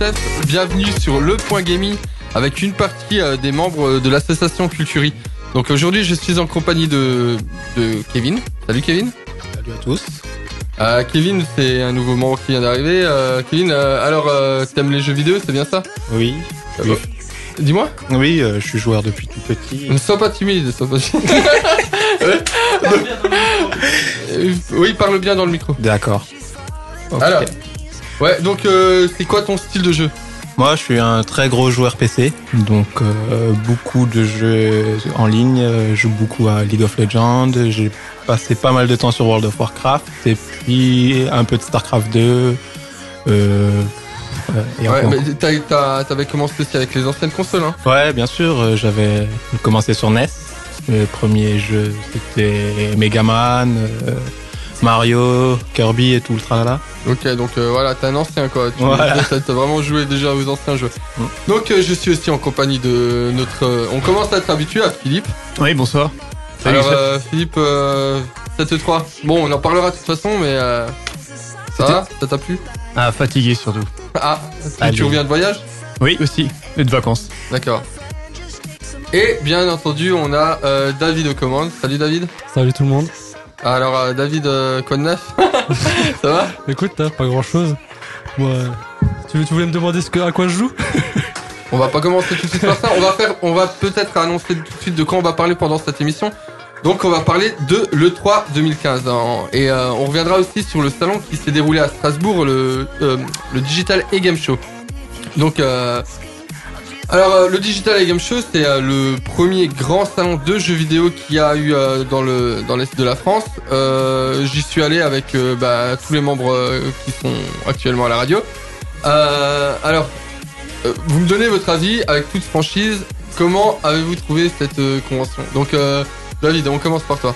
Youssef. Bienvenue sur Le Point Gaming avec une partie euh, des membres de l'association Culturi. Donc aujourd'hui, je suis en compagnie de, de Kevin. Salut Kevin. Salut à tous. Euh, Kevin, c'est un nouveau membre qui vient d'arriver. Euh, Kevin, euh, alors euh, t'aimes les jeux vidéo, c'est bien ça? Oui. Euh, Dis-moi. Oui, euh, je suis joueur depuis tout petit. Ne sois pas timide, sois pas timide. Euh, oui, parle bien dans le micro. D'accord. Alors, ouais, donc euh, c'est quoi ton style de jeu? Moi, je suis un très gros joueur PC, donc euh, beaucoup de jeux en ligne. euh, Je joue beaucoup à League of Legends. J'ai passé pas mal de temps sur World of Warcraft et puis un peu de Starcraft 2. Euh, euh, et Ouais, mais t'as- t'as- t'avais commencé aussi avec les anciennes consoles, hein? Ouais, bien sûr. euh, J'avais commencé sur NES. Le premier jeu, c'était Mega Man, euh, Mario, Kirby et tout le tralala. Ok, donc euh, voilà, t'es un ancien quoi. Tu Voilà. t'as vraiment joué déjà aux anciens jeux. Mm. Donc euh, je suis aussi en compagnie de notre. euh, on commence à être habitué à Philippe. Oui, bonsoir. Salut, Alors euh, Philippe, euh, 7-3. Bon, on en parlera de toute façon, mais euh, ça va? Ça t'a plu? Ah, fatigué surtout. Ah, tu- Allez. tu reviens de voyage? Oui, aussi. Et de vacances. D'accord. Et bien entendu, on a euh, David aux commandes. Salut David. Salut tout le monde. Alors euh, David, euh, quoi de neuf Ça va? Écoute, t'as pas grand chose. Moi, euh, tu, tu voulais me demander ce que, à quoi je joue? On va pas commencer tout de suite par ça. On va faire, on va peut-être annoncer tout de suite de quoi on va parler pendant cette émission. Donc on va parler de l'E3 2015 hein. et euh, on reviendra aussi sur le salon qui s'est déroulé à Strasbourg, le, euh, le Digital e Game Show. Donc euh, alors euh, le Digital Game Show c'est euh, le premier grand salon de jeux vidéo qu'il y a eu euh, dans le dans l'est de la France. Euh, J'y suis allé avec euh, bah, tous les membres qui sont actuellement à la radio. Euh, alors vous me donnez votre avis avec toute franchise. Comment avez-vous trouvé cette convention? Donc, euh, David, on commence par toi.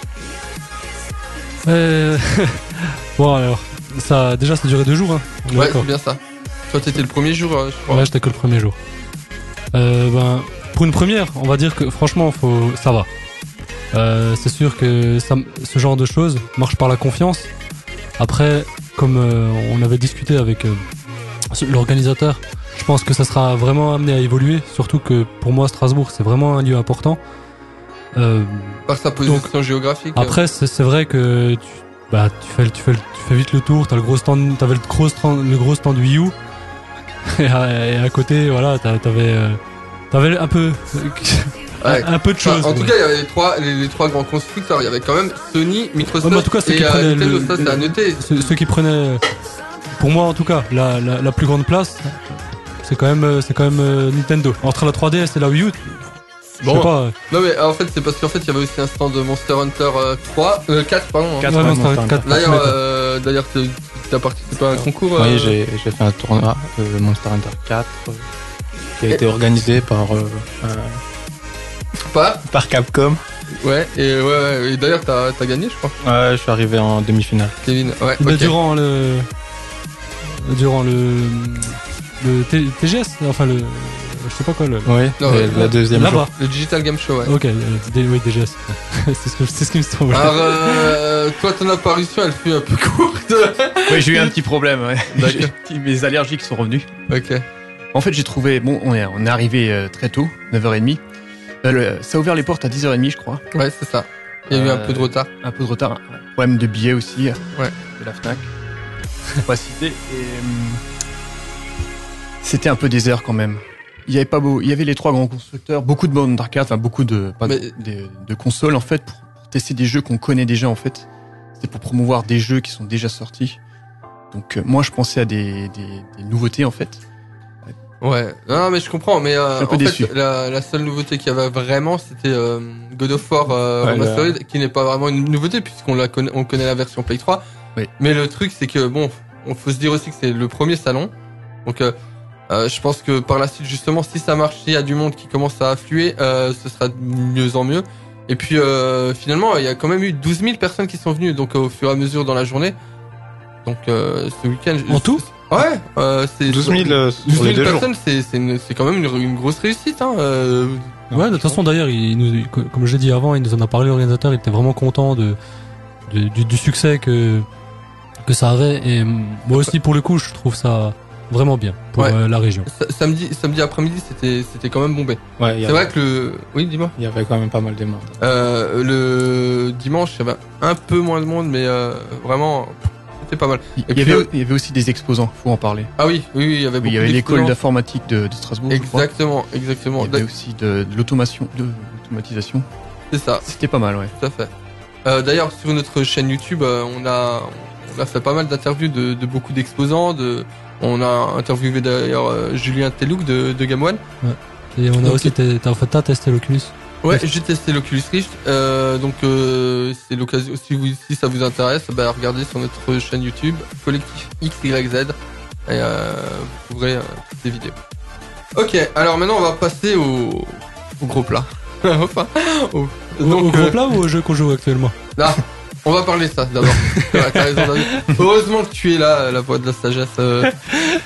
Euh, Bon alors, ça, déjà ça a duré deux jours. Hein. Ouais, c'est bien ça. Toi, t'étais le premier jour, je crois. Ouais, j'étais que le premier jour. Euh, ben, pour une première, on va dire que franchement, faut, ça va. Euh, c'est sûr que ça, ce genre de choses marche par la confiance. Après, comme euh, on avait discuté avec euh, l'organisateur, je pense que ça sera vraiment amené à évoluer. Surtout que pour moi, Strasbourg, c'est vraiment un lieu important. Euh, Par sa position géographique. euh, après, c'est c'est vrai que tu, bah, tu, fais, tu, fais, tu fais vite le tour. T'as le gros stand, t'avais le gros stand, le gros stand Wii U. Et à, et à côté, voilà, t'a- t'avais, euh, t'avais un peu, Ouais. un, peu de Enfin, choses. en tout quoi. cas, il y avait les trois, les, les trois grands constructeurs. Il y avait quand même Sony, Microsoft Ouais, en tout cas, ceux et qui euh, prenaient Nintendo. le- ça, c'est à noter. ceux, ceux qui prenaient, pour moi en tout cas, la, la, la plus grande place, c'est quand même, c'est quand même euh, Nintendo. Entre la 3DS et la Wii U, je Bon. sais pas. Non, mais en fait, c'est parce qu'en fait, il y avait aussi un stand de Monster Hunter euh, 3, euh, 4, pardon. hein. Quatre, ouais, ouais, non, ça va Monster être quatre D'ailleurs, parties, euh, d'ailleurs, t'as participé à un concours. euh, Oui, j'ai j'ai fait un tournoi euh, Monster Hunter 4 euh, qui a été organisé par euh, euh, Pas. par Capcom. Ouais. Et ouais, ouais. Et d'ailleurs, t'as as gagné, je crois, Ouais, je suis arrivé en demi-finale. Kevin. Ouais. Durant le, durant le, le T- TGS, enfin le, je sais pas quoi le. Non, ouais, la deuxième. Là-bas. Le Digital Game Show, ouais. Ok, oui, DGS. c'est ce, que- c'est ce qui me semble. Alors, euh, toi, ton apparition, elle fut un peu courte. Oui, j'ai eu un petit problème. Ouais. Mes allergies qui sont revenues. ok. En fait, j'ai trouvé. Bon, on est, on est arrivé euh, très tôt, 9h30. Euh, ça a ouvert les portes à 10h30, je crois. Ouais, c'est ça. Il y a eu un Euh, peu de retard. Un peu de retard. Un problème de billets aussi. Ouais. De la Fnac. Pas citer. Et. hum, C'était un peu désert quand même. Il y avait pas beau. Il y avait les trois grands constructeurs, beaucoup de bornes d'arcade, enfin beaucoup de, pas de- Mais- de, de consoles en fait pour, pour tester des jeux qu'on connaît déjà en fait. C'était pour promouvoir des jeux qui sont déjà sortis. Donc euh, moi je pensais à des, des, des nouveautés en fait. Ouais. Non, non, mais je comprends. Mais euh, un peu en fait, déçu. la, la seule nouveauté qu'il y avait vraiment, c'était euh, God of War euh, Ouais, Remastered, qui n'est pas vraiment une nouveauté puisqu'on la connaît, on connaît la version Play 3. Oui. Mais le truc, c'est que bon, on faut se dire aussi que c'est le premier salon. Donc, euh, je pense que par la suite, justement, si ça marche, s'il y a du monde qui commence à affluer, euh, ce sera de mieux en mieux. Et puis, euh, finalement, il y a quand même eu 12 000 personnes qui sont venues, donc au fur et à mesure dans la journée. Donc, euh, ce week-end. En tout Ouais, euh, c'est 12 000 euh, sur 12 les 000 deux jours. personnes, c'est c'est une- c'est quand même une, une grosse réussite. Hein, euh, Ouais, de toute façon, d'ailleurs, il nous, il- comme je l'ai dit avant, il nous en a parlé, l'organisateur, il était vraiment content de, de- du, du succès que, que ça avait. Et moi aussi, pour le coup, je trouve ça vraiment bien pour Ouais. euh, la région. Sa- Samedi, samedi après-midi, c'était, c'était quand même bombé. Ouais, il C'est avait- vrai que le, oui, dis-moi. il y avait quand même pas mal de monde. Euh, le dimanche, il y avait un peu moins de monde, mais euh, vraiment, c'était pas mal. Il y, puis, avait, euh, il y avait aussi des exposants, faut en parler. Ah oui, oui, oui, il y avait Oui, beaucoup il y avait l'école d'informatique de, de Strasbourg. je crois. Exactement, exactement. Il y avait aussi de, de l'automation, de l'automatisation. C'est ça, C'était pas mal, ouais. tout à fait. Euh, D'ailleurs, sur notre chaîne YouTube, euh, on a, on a fait pas mal d'interviews de, de beaucoup d'exposants. De, on a interviewé d'ailleurs euh, Julien Telouk de, de Game One. Et on a Donc, aussi, t'as en fait, t'as testé l'Oculus. Ouais, j'ai testé l'Oculus Rift. Euh, donc, euh, c'est l'occasion. Si, vous, si ça vous intéresse, bah, regardez sur notre chaîne YouTube, collectif XYZ, et euh, vous trouverez euh, toutes les vidéos. Ok, alors maintenant on va passer au, au gros plat. enfin, au, Au, donc, au gros plat ou au jeu qu'on joue actuellement? Là, on va parler de ça d'abord. Heureusement que tu es là, la voix de la sagesse. euh.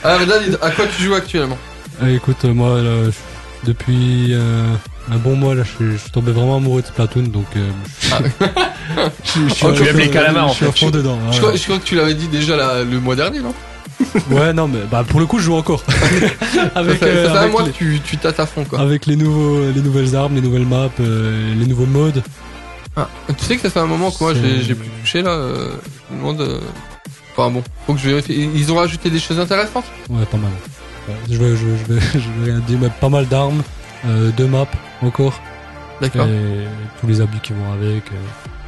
Alors, David, à quoi tu joues actuellement? Euh, Écoute, euh, moi, là, je- depuis euh, un bon mois, là, je suis, je suis tombé vraiment amoureux de Splatoon, donc euh, Ah. je, je suis Oh, à tu fond- aimes les calamars, en Je suis à fait. fond dedans. je ouais. crois, je crois que tu l'avais dit déjà le mois dernier, non? Ouais, non, mais bah, pour le coup, je joue encore. avec, Ça fait, euh, ça fait un avec mois les, que tu, tu tâtes à fond, quoi. avec les, nouveaux, les nouvelles armes, les nouvelles maps, euh, les nouveaux modes. Ah, tu sais que ça fait un moment que moi j'ai plus touché là. Euh, je me demande. euh, Enfin bon, faut que je vérifie. Ils ont rajouté des choses intéressantes? Ouais, pas mal. Ouais, je, vais, je, je vais, je vais rien dire, mais pas mal d'armes, euh, deux maps encore, D'accord. et tous les habits qui vont avec. euh.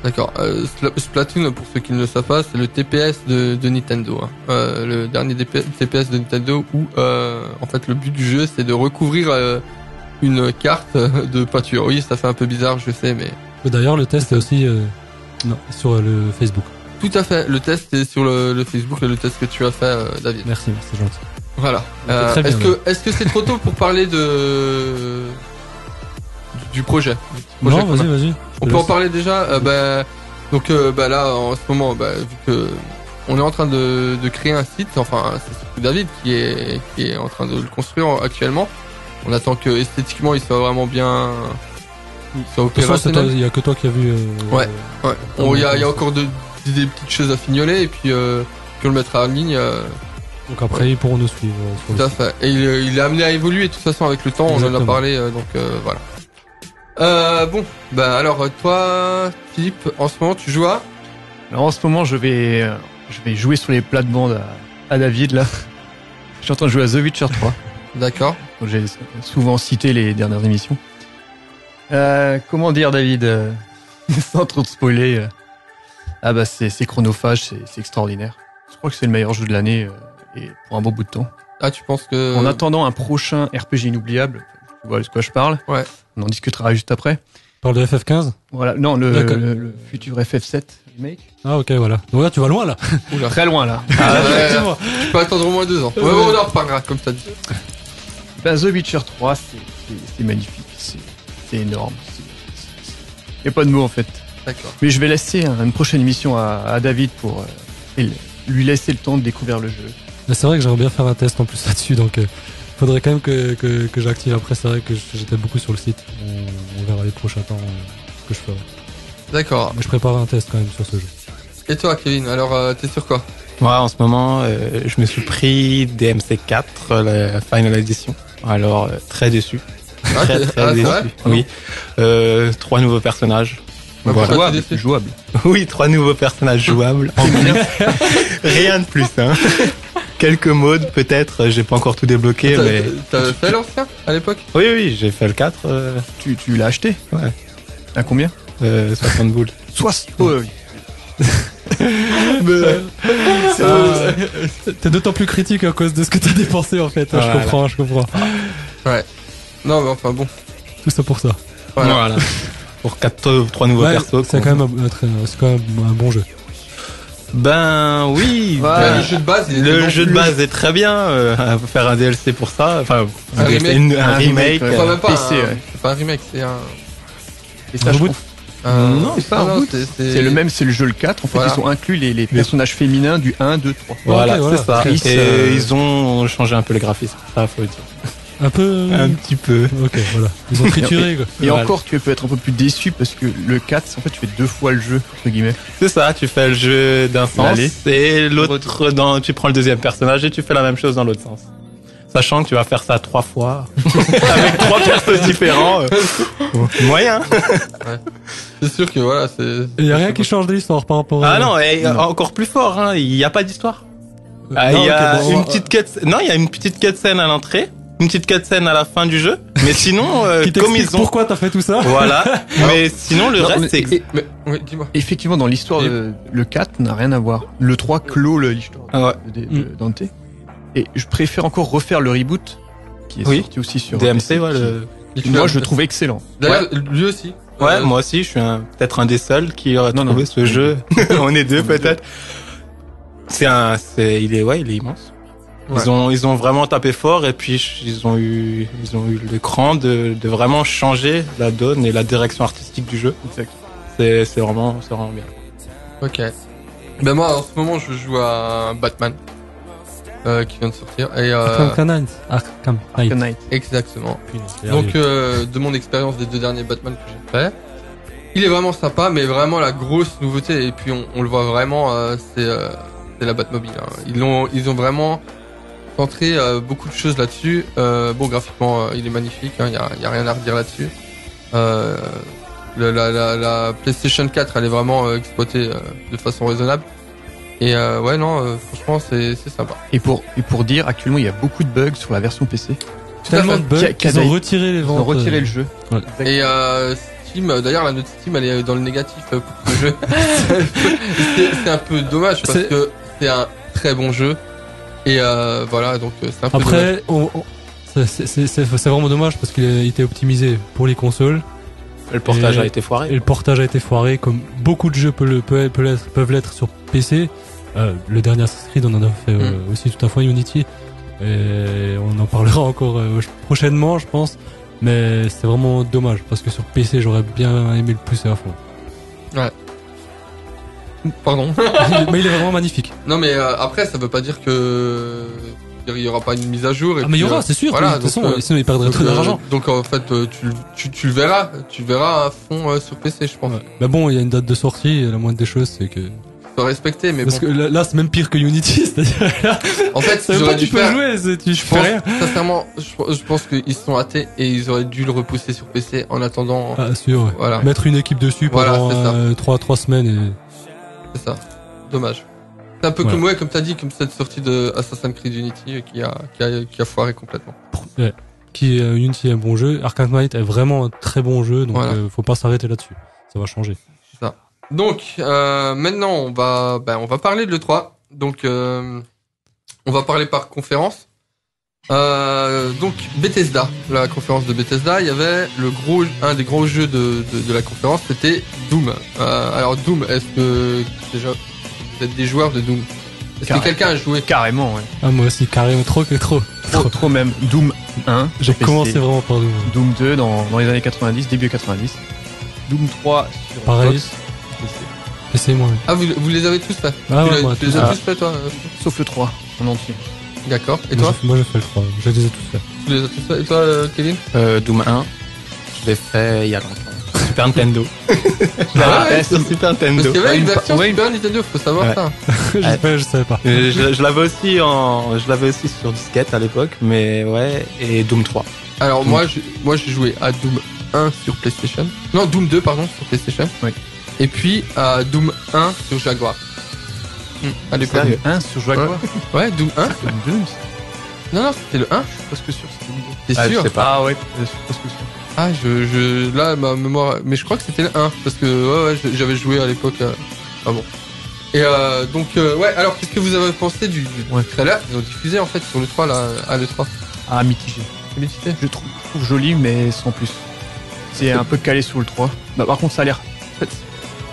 D'accord. Euh, Spla- Splatoon, pour ceux qui ne le savent pas, c'est le TPS de, de Nintendo. hein. Euh, le dernier TPS de Nintendo où euh, en fait le but du jeu c'est de recouvrir euh, une carte de peinture. Oui, ça fait un peu bizarre, je sais, mais D'ailleurs, le test est aussi euh, non, sur euh, le Facebook. tout à fait. Le test est sur le, le Facebook, le test que tu as fait, euh, David. Merci, merci, c'est gentil. Voilà. Euh, est-ce que est-ce que c'est trop tôt pour parler de du, projet, du petit projet Non, vas-y, vas-y. On peut en parler déjà. Bah, donc bah là en ce moment, bah, vu que on est en train de, de créer un site, enfin c'est surtout David qui est qui est en train de le construire actuellement. On attend que esthétiquement il soit vraiment bien, De toute façon, c'est toi- opérationnel. il y a que toi qui as vu. euh, Ouais. euh, Ouais. On- Il y a, il y a encore de- des petites choses à fignoler et puis euh, puis on le mettra en ligne. euh, Donc après, ils pourront nous suivre. euh, tout à fait. Et il, il est amené à évoluer de toute façon avec le temps. On en a parlé, euh, donc euh, voilà. Euh, bon, bah alors euh, toi, Philippe, en ce moment tu joues à? Alors en ce moment, je vais, euh, je vais jouer sur les plates-bandes à, à David, là. Je suis en train de jouer à The Witcher 3. D'accord. J'ai souvent cité les dernières émissions. Euh, comment dire, David euh, Sans trop te spoiler. euh, ah bah c'est c'est chronophage, c'est c'est extraordinaire. Je crois que c'est le meilleur jeu de l'année euh, et pour un bon bout de temps. Ah, tu penses que En attendant un prochain RPG inoubliable, tu vois de quoi je parle. Ouais. On en discutera juste après. Parle de FF15 Voilà, non, le, D'accord. le, le futur FF7 remake. Ah, ok, voilà. Donc là, tu vas loin, là. Oula. Très loin là. Ah, ouais, tu peux attendre au moins deux ans. Ouais, Ouais. ouais, on en reparlera, comme t'as dit. Bah, The Witcher 3, c'est- c'est c'est magnifique, c'est c'est énorme. Il n'y a pas de mots en fait. D'accord. Mais je vais laisser un- une prochaine émission à, à David pour euh, lui laisser le temps de découvrir le jeu. Mais c'est vrai que j'aimerais bien faire un test en plus là-dessus, donc euh, faudrait quand même que, que, que j'active. Après, c'est vrai que j'étais beaucoup sur le site. On, on verra les prochains temps euh, ce que je ferai. D'accord. Mais je prépare un test quand même sur ce jeu. Et toi, Kevin, alors euh, t'es sur quoi? Moi, en ce moment, euh, je me suis pris DMC4, euh, la Final Edition. Alors, euh, très déçu. Ah, Très, très ah, déçu. vrai Oui. Euh, trois nouveaux personnages. Bah, Voilà. Jouable. Oui, trois nouveaux personnages jouables. En plus. Rien de plus, hein. Quelques modes, peut-être. J'ai pas encore tout débloqué, T'as- mais... T'as fait l'ancien à l'époque? Oui, oui, j'ai fait le 4, euh, Tu, tu l'as acheté? Ouais. À combien? Euh, 60 boules. 60 oh, oui. Ah, T'es d'autant plus critique à cause de ce que t'as dépensé en fait. hein, Voilà. Je comprends, je comprends. Non, mais enfin bon. Tout ça pour ça. Voilà. Pour quatre, trois nouveaux Ouais, persos. c'est quand même un, un très- c'est quand même un bon jeu. Ben oui. Ouais, ben, le jeu de base, il était le jeu de base est très bien. Euh, à faire un DLC pour ça. Enfin, Un DLC, remake. une- un, Un remake. remake, ouais. Euh, même pas PC, un- ouais. C'est pas un remake, c'est un. Et ça, Un reboot un- Non, c'est pas un c'est- le même, c'est le jeu le 4. En fait, Voilà. ils ont inclus les, les personnages féminins du 1, 2, 3. Voilà, Ok, voilà. c'est ça. Chris, Et euh, ils ont changé un peu le graphisme. Ça, faut le dire. Un peu. Un petit peu. Ok, voilà. Ils ont trituré quoi. Et Voilà. encore, tu peux être un peu plus déçu parce que le 4, en fait, tu fais deux fois le jeu, entre guillemets. C'est ça, tu fais le jeu d'un sens et l'autre dans, tu prends le deuxième personnage et tu fais la même chose dans l'autre sens. sachant que tu vas faire ça trois fois avec trois persos différents. euh, moyen. C'est sûr que voilà, c'est. Il y a rien qui change de l'histoire par rapport à... Ah non, et Non. encore plus fort, hein, il n'y a pas d'histoire. Ah, Non, il y a une on- petite cut... Non, il y a une petite cutscene à l'entrée, une petite cutscene à la fin du jeu, mais sinon, euh, Qui comme ils ont... pourquoi t'as fait tout ça Voilà, mais sinon le Non, reste c'est... Mais, oui, dis-moi. Effectivement, dans l'histoire, Et- le 4 n'a rien à voir. Le 3 clôt le- l'histoire Ah ouais. de, de- de Dante. Et je préfère encore refaire le reboot, qui est Oui. sorti aussi sur DMC, PC, ouais, le... qui, moi, je le trouve excellent. D'ailleurs, lui aussi. Ouais, Euh, moi aussi, je suis un- peut-être un des seuls qui aurait Non, trouvé non. ce jeu. On est deux peut-être. C'est un, c'est, il est, ouais, il est immense. Ouais. Ils ont, ils ont vraiment tapé fort et puis ils ont eu, ils ont eu le cran de, de vraiment changer la donne et la direction artistique du jeu. C'est, c'est vraiment, c'est vraiment bien. Ok. Ben moi, en ce moment, je joue à Batman. Euh, qui vient de sortir. Et, euh, Arkham Knight. Arkham Knight. Knight. exactement. Donc, euh, de mon expérience des deux derniers Batman que j'ai fait, il est vraiment sympa, mais vraiment la grosse nouveauté, et puis on, on le voit vraiment, euh, c'est euh, c'est la Batmobile. hein. Ils l'ont, ils ont vraiment euh, beaucoup de choses là-dessus. Euh, bon, graphiquement, euh, il est magnifique. Il y, a, y a rien à redire là-dessus. Euh, le- la, la, la PlayStation 4, elle est vraiment euh, exploitée euh, de façon raisonnable. Et euh, ouais, non, euh, franchement, c'est c'est sympa. Et pour, et pour dire, actuellement, il y a beaucoup de bugs sur la version PC. Tellement de bugs qui a qu'ils ont retiré les Ils ventes. ont retiré le jeu. Ouais. Et euh, Steam, d'ailleurs la note Steam elle est dans le négatif pour ce jeu. c'est c'est un peu dommage parce C'est- que c'est un très bon jeu. Et euh, voilà, donc euh, c'est un peu dommage. Après, on, on- c'est- vraiment dommage parce qu'il a été optimisé pour les consoles Le portage Et- a été foiré. et le portage a été foiré comme beaucoup de jeux peut l'être- peuvent l'être sur PC. Euh, le dernier Assassin's Creed, on en a fait euh, Mm. aussi tout à fait Unity. Et on en parlera encore euh, prochainement, je pense. Mais c'est vraiment dommage parce que sur PC, j'aurais bien aimé le pousser à fond. Pardon. mais il est vraiment magnifique. non mais euh, après ça veut pas dire que il y aura pas une mise à jour. Et Ah, mais il y aura, euh, c'est sûr. voilà, de toute façon, euh, sinon il perdrait donc, trop euh, d'argent. donc en fait tu, tu, tu le verras, tu le verras à fond sur PC je pense. Ouais. Mais bon, il y a une date de sortie. et La moindre des choses, c'est que Faut respecter mais parce bon. que là, là, c'est même pire que Unity. C'est-à-dire là, En fait ça ils veut pas dû tu peux faire. jouer, tu Je fais pense, rien. sincèrement, je, je pense qu'ils se sont hâtés et ils auraient dû le repousser sur PC en attendant. Ah, sûr. ouais. Voilà. Mettre une équipe dessus Voilà, pendant euh, trois trois semaines et C'est ça. Dommage. C'est un peu Voilà. comme ouais, comme t'as dit, comme cette sortie de Assassin's Creed Unity euh, qui a qui a, qui a foiré complètement. qui euh, Unity est un bon jeu. Arkham Knight est vraiment un très bon jeu, donc Voilà. euh, faut pas s'arrêter là-dessus. Ça va changer. Donc euh, maintenant on va ben, on va parler de l'E3. Donc euh, on va parler par conférence. Euh, donc Bethesda, la conférence de Bethesda, il y avait le gros un des gros jeux de, de, de la conférence, c'était Doom. Euh, alors Doom, est-ce que déjà vous êtes des joueurs de Doom? Est-ce que quelqu'un a joué? Carrément, ouais. Ah moi aussi carrément trop que trop. Trop, trop même. Doom 1. J'ai commencé vraiment par Doom. Doom 2 dans, dans les années 90, début 90. Doom 3 sur Pareil. Xbox, PC. PC moi. Ah vous, vous les avez tous fait Ah Tu, ouais, l'as- moi, tu les as ça. tous fait toi? Sauf le 3 en entier. D'accord. Et Moi, toi Moi j'ai fait le 3. Je les ai tous fait. Tu les as tous fait Et toi euh, Kevin Euh, Doom 1, je l'ai fait il y a longtemps. Super Nintendo. Ah ouais, sur Super Parce Nintendo. qu'il y avait Ouais, une une version pa- ouais, Super Nintendo, faut savoir Ouais. ça. je, sais, je savais pas. Euh, je je l'avais aussi en, je l'avais aussi sur disquette à l'époque, mais ouais, et Doom 3. Alors Doom. moi, j'ai- moi j'ai joué à Doom 1 sur PlayStation. Non, Doom 2 pardon sur PlayStation. Oui. Et puis à Doom 1 sur Jaguar. À l'époque. Sérieux 1 sur Jaguar. Ouais, Doom 1. Doom 2, Non non, c'était le 1. je suis presque sûr c'est Doom 2. T'es Ah, je sûr sais pas. Ah ouais, je suis presque sûr. Ah, je, je, là ma mémoire, mais je crois que c'était le 1 parce que ouais, ouais, j'avais joué à l'époque. euh, Ah bon. Et euh, donc euh, ouais, alors qu'est-ce que vous avez pensé du, du Ouais. trailer qu'ils ont diffusé en fait sur le 3 là, à le 3 Ah, mitigé. Je trouve, je trouve joli, mais sans plus. C'est un peu calé sur le 3. Bah, par contre, ça a l'air. En fait,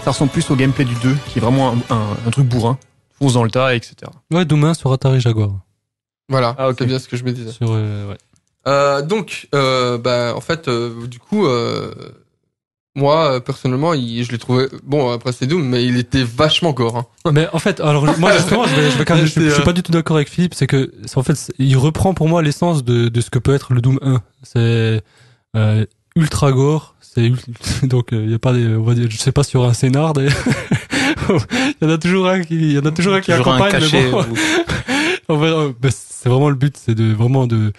ça ressemble plus au gameplay du 2, qui est vraiment un, un- un truc bourrin. Fonce dans le tas, etc. Ouais, Doom 1 sur Atari Jaguar. Voilà, Ah, ok. c'est bien ce que je me disais. Sur euh, ouais. Euh, donc, euh, bah, en fait, euh, du coup, euh, moi, euh, personnellement, il, je l'ai trouvé. Bon, après c'est Doom, mais il était vachement gore. Hein. Mais en fait, alors moi justement, je, vais, je, vais quand même- je, suis pas du tout d'accord avec Philippe, c'est que en fait, il reprend pour moi l'essence de, de ce que peut être le Doom 1. C'est euh, ultra gore, c'est donc il y a pas des, on va dire, je sais pas sur un scénar. des- Il y en a toujours un qui, il y en a toujours un qui Toujours un accompagne. mais cachet. bon, ou-. Mais c'est vraiment le but, c'est de vraiment de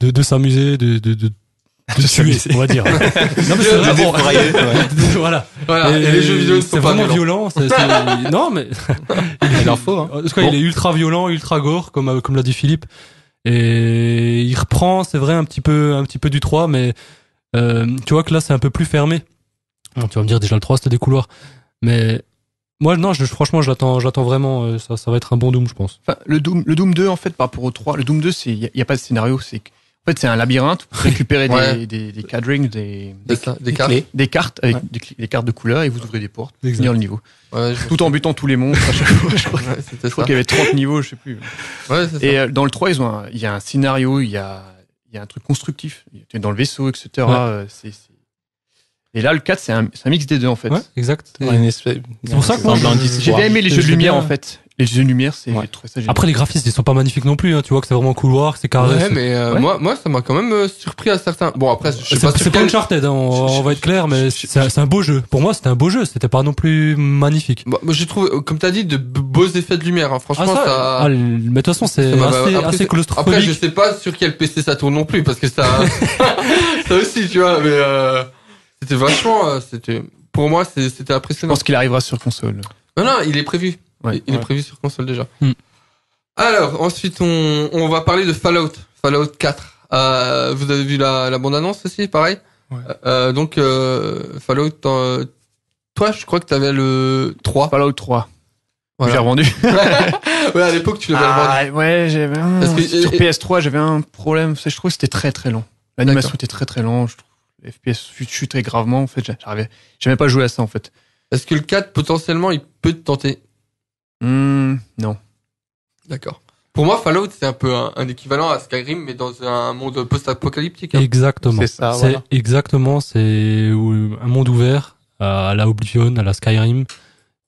de, de s'amuser, de de, de, de tuer, on va dire. non mais c'est vrai, bon, voilà. Voilà. Et, les jeux vidéo c'est vraiment violent. c'est- non mais Il leur faut. Hein. en tout cas, il est ultra violent, ultra gore, comme euh, comme l'a dit Philippe. Et il reprend, c'est vrai, un petit peu un petit peu du 3, mais euh, tu vois que là c'est un peu plus fermé. Bon, tu vas me dire déjà le 3 c'était des couloirs, mais moi non, je, franchement je l'attends, j'attends vraiment. euh, ça ça va être un bon Doom, je pense. Enfin, le Doom, le Doom 2, en fait, par rapport au 3, le Doom 2, c'est, il y, a pas de scénario, c'est, que- en fait, c'est un labyrinthe, pour récupérer Ouais. des, des, des cadrings, des, des cartes. clés. des cartes avec Ouais. des, cartes de couleurs et vous ouvrez des portes, pour finir le niveau. Ouais, je- Tout en butant tous les monstres à chaque fois. Je crois, je crois qu'il y avait 30 niveaux, je sais plus. Ouais, c'est ça. Et euh, dans le 3, ils ont un- il y a un scénario, il y a, il y a un truc constructif. Tu es dans le vaisseau, etc. Ouais. euh, c'est, c'est- Et là, le 4, c'est un, c'est un mix des deux, en fait. Ouais, exact. Ouais, C'est pour ça que moi. J'ai bien aimé les Je jeux de lumière, bien- en fait. Les jeux de lumière, c'est, Ouais. j'ai trouvé ça génial. Après les graphismes ils sont pas magnifiques non plus, hein. tu vois que c'est vraiment couloir, que c'est carré. Ouais, mais euh, Ouais. moi, moi, ça m'a quand même euh, surpris à certains. Bon, après, je sais C'est pas c'est pas quel- Uncharted, hein, on, on va être clair, mais c'est un- c'est un beau jeu. Pour moi, c'était un beau jeu, c'était pas non plus magnifique. Bah, moi, j'ai trouvé, euh, comme t'as dit, de beaux effets de lumière. Hein. Franchement, Ah, ça, ça. ah, mais de toute façon, c'est assez, après, assez claustrophobique. Après, je sais pas sur quel PC ça tourne non plus, parce que ça, ça aussi, tu vois. Mais euh, c'était vachement, euh, c'était, pour moi, c'était Je impressionnant. pense qu'il arrivera sur console. Non, non, il est prévu. Ouais. il est prévu sur console déjà. Hmm. Alors, ensuite, on, on va parler de Fallout, Fallout 4. Euh, vous avez vu la, la bande-annonce aussi, pareil Ouais. Euh, Donc, euh, Fallout, euh, toi, je crois que t'avais le 3. Fallout 3. Voilà. J'ai revendu. ouais, à l'époque, tu l'avais revendu. Ah, ouais, j'avais un... Sur et- PS3, j'avais un problème. Je trouve que c'était très très lent. L'animation était très très lent. Je trouve FPS chut- chutait gravement. En fait, j'arrivais, j'aimais pas jouer à ça en fait. Est-ce que le 4, potentiellement, il peut te tenter? Hmm, non. D'accord. Pour moi, Fallout, c'est un peu un, un équivalent à Skyrim, mais dans un monde post-apocalyptique. hein. Exactement. C'est ça, C'est voilà. exactement, c'est un monde ouvert à la Oblivion, à la Skyrim.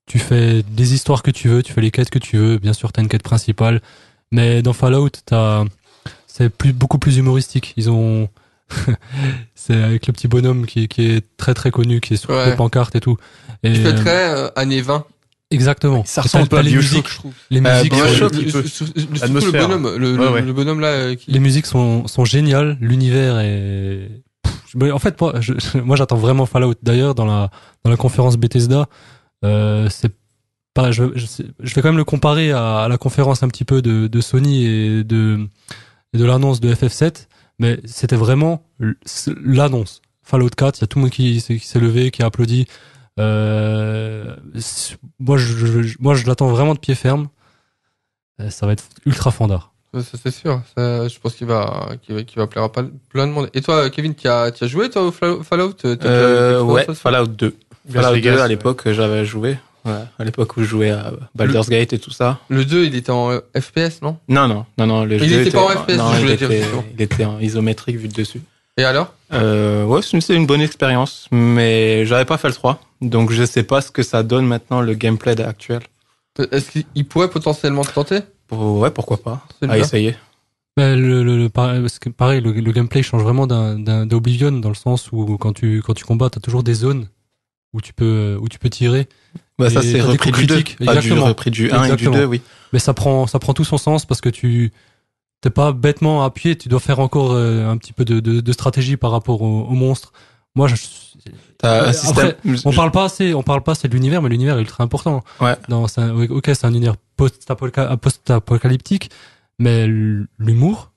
Tu fais des histoires que tu veux, tu fais les quêtes que tu veux. Bien sûr, t'as une quête principale, mais dans Fallout, t'as, c'est plus beaucoup plus humoristique. Ils ont, c'est avec le petit bonhomme qui, qui est très très connu, qui est sur Ouais. les pancartes et tout. Et, Tu fais euh, très euh, années 20. exactement. Ça ressemble un t'as- peu t'as à les musiques, je trouve. les Euh, musiques. Le- bonhomme, le, le- Ouais, ouais. le bonhomme là, euh, qui. les musiques sont, sont géniales, l'univers est. Pff, en fait, moi, je, moi, j'attends vraiment Fallout. D'ailleurs, dans la dans la conférence Bethesda, euh, c'est pas. Je, je, je vais quand même le comparer à, à la conférence un petit peu de, de Sony et de et de l'annonce de FF7, mais c'était vraiment l'annonce. Fallout 4, il y a tout le monde qui, s'est- qui s'est levé, qui a applaudi. Euh, moi, je, je- moi, je l'attends vraiment de pied ferme. Euh, Ça va être ultra fandard. C'est sûr. Ça, je pense qu'il va, qu'il va, plaire à plein de monde. Et toi, Kevin, tu as, tu as joué toi au Fallout déjà Euh, eu quelque ouais, Fallout 2. Las Fallout Vegas, 2, à l'époque, j'avais joué. Ouais, à l'époque où je jouais à Baldur's Gate et tout ça. Le 2, il était en euh, FPS, non? Non, non, non, non. Le Il jeu était pas en FPS, non, je il voulais dire, était, il était en isométrique vu de dessus. Et alors? Euh, ouais, c'est une bonne expérience, mais j'avais pas fait le 3, donc je sais pas ce que ça donne maintenant le gameplay actuel. Est-ce qu'il pourrait potentiellement te tenter? Ouais, pourquoi pas À essayer. Ben, le, le, le- parce que pareil, le, le gameplay change vraiment d'Oblivion dans le sens où quand tu quand tu combats, t'as toujours des zones où tu peux où tu peux tirer. Bah, ça c'est repris du 2. critiques, Pas du exactement. repris du 1 et du Exactement. 2, oui. Mais ça prend ça prend tout son sens parce que tu t'es pas bêtement appuyé, tu dois faire encore euh, un petit peu de, de, de stratégie par rapport aux, aux monstres. Moi, je, un Après, système. on parle pas assez, on parle pas assez de l'univers, mais l'univers est ultra important. Ouais. Non, c'est un- ok, c'est un univers post-apoca- post-apocalyptique, mais l'humour,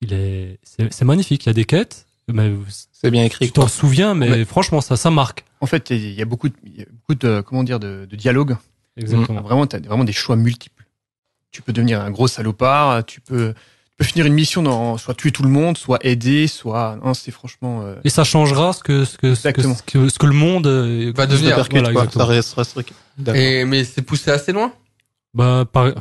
il est, c'est c'est magnifique. Il y a des quêtes, mais C'est bien écrit. tu t'en souviens, mais franchement, ça, ça marque. En fait, il y a beaucoup de, il y a beaucoup de comment dire, de, de dialogues. Exactement. Vraiment, t'as vraiment des choix multiples. Tu peux devenir un gros salopard, tu peux, tu peux finir une mission dans soit tuer tout le monde, soit aider, soit non, c'est franchement. euh, Et ça changera ce que, ce que, ce que, ce que, ce que le monde euh, Va devenir. Percute, Voilà, quoi. Ça reste restrict. D'accord. Et mais c'est poussé assez loin? Bah, par,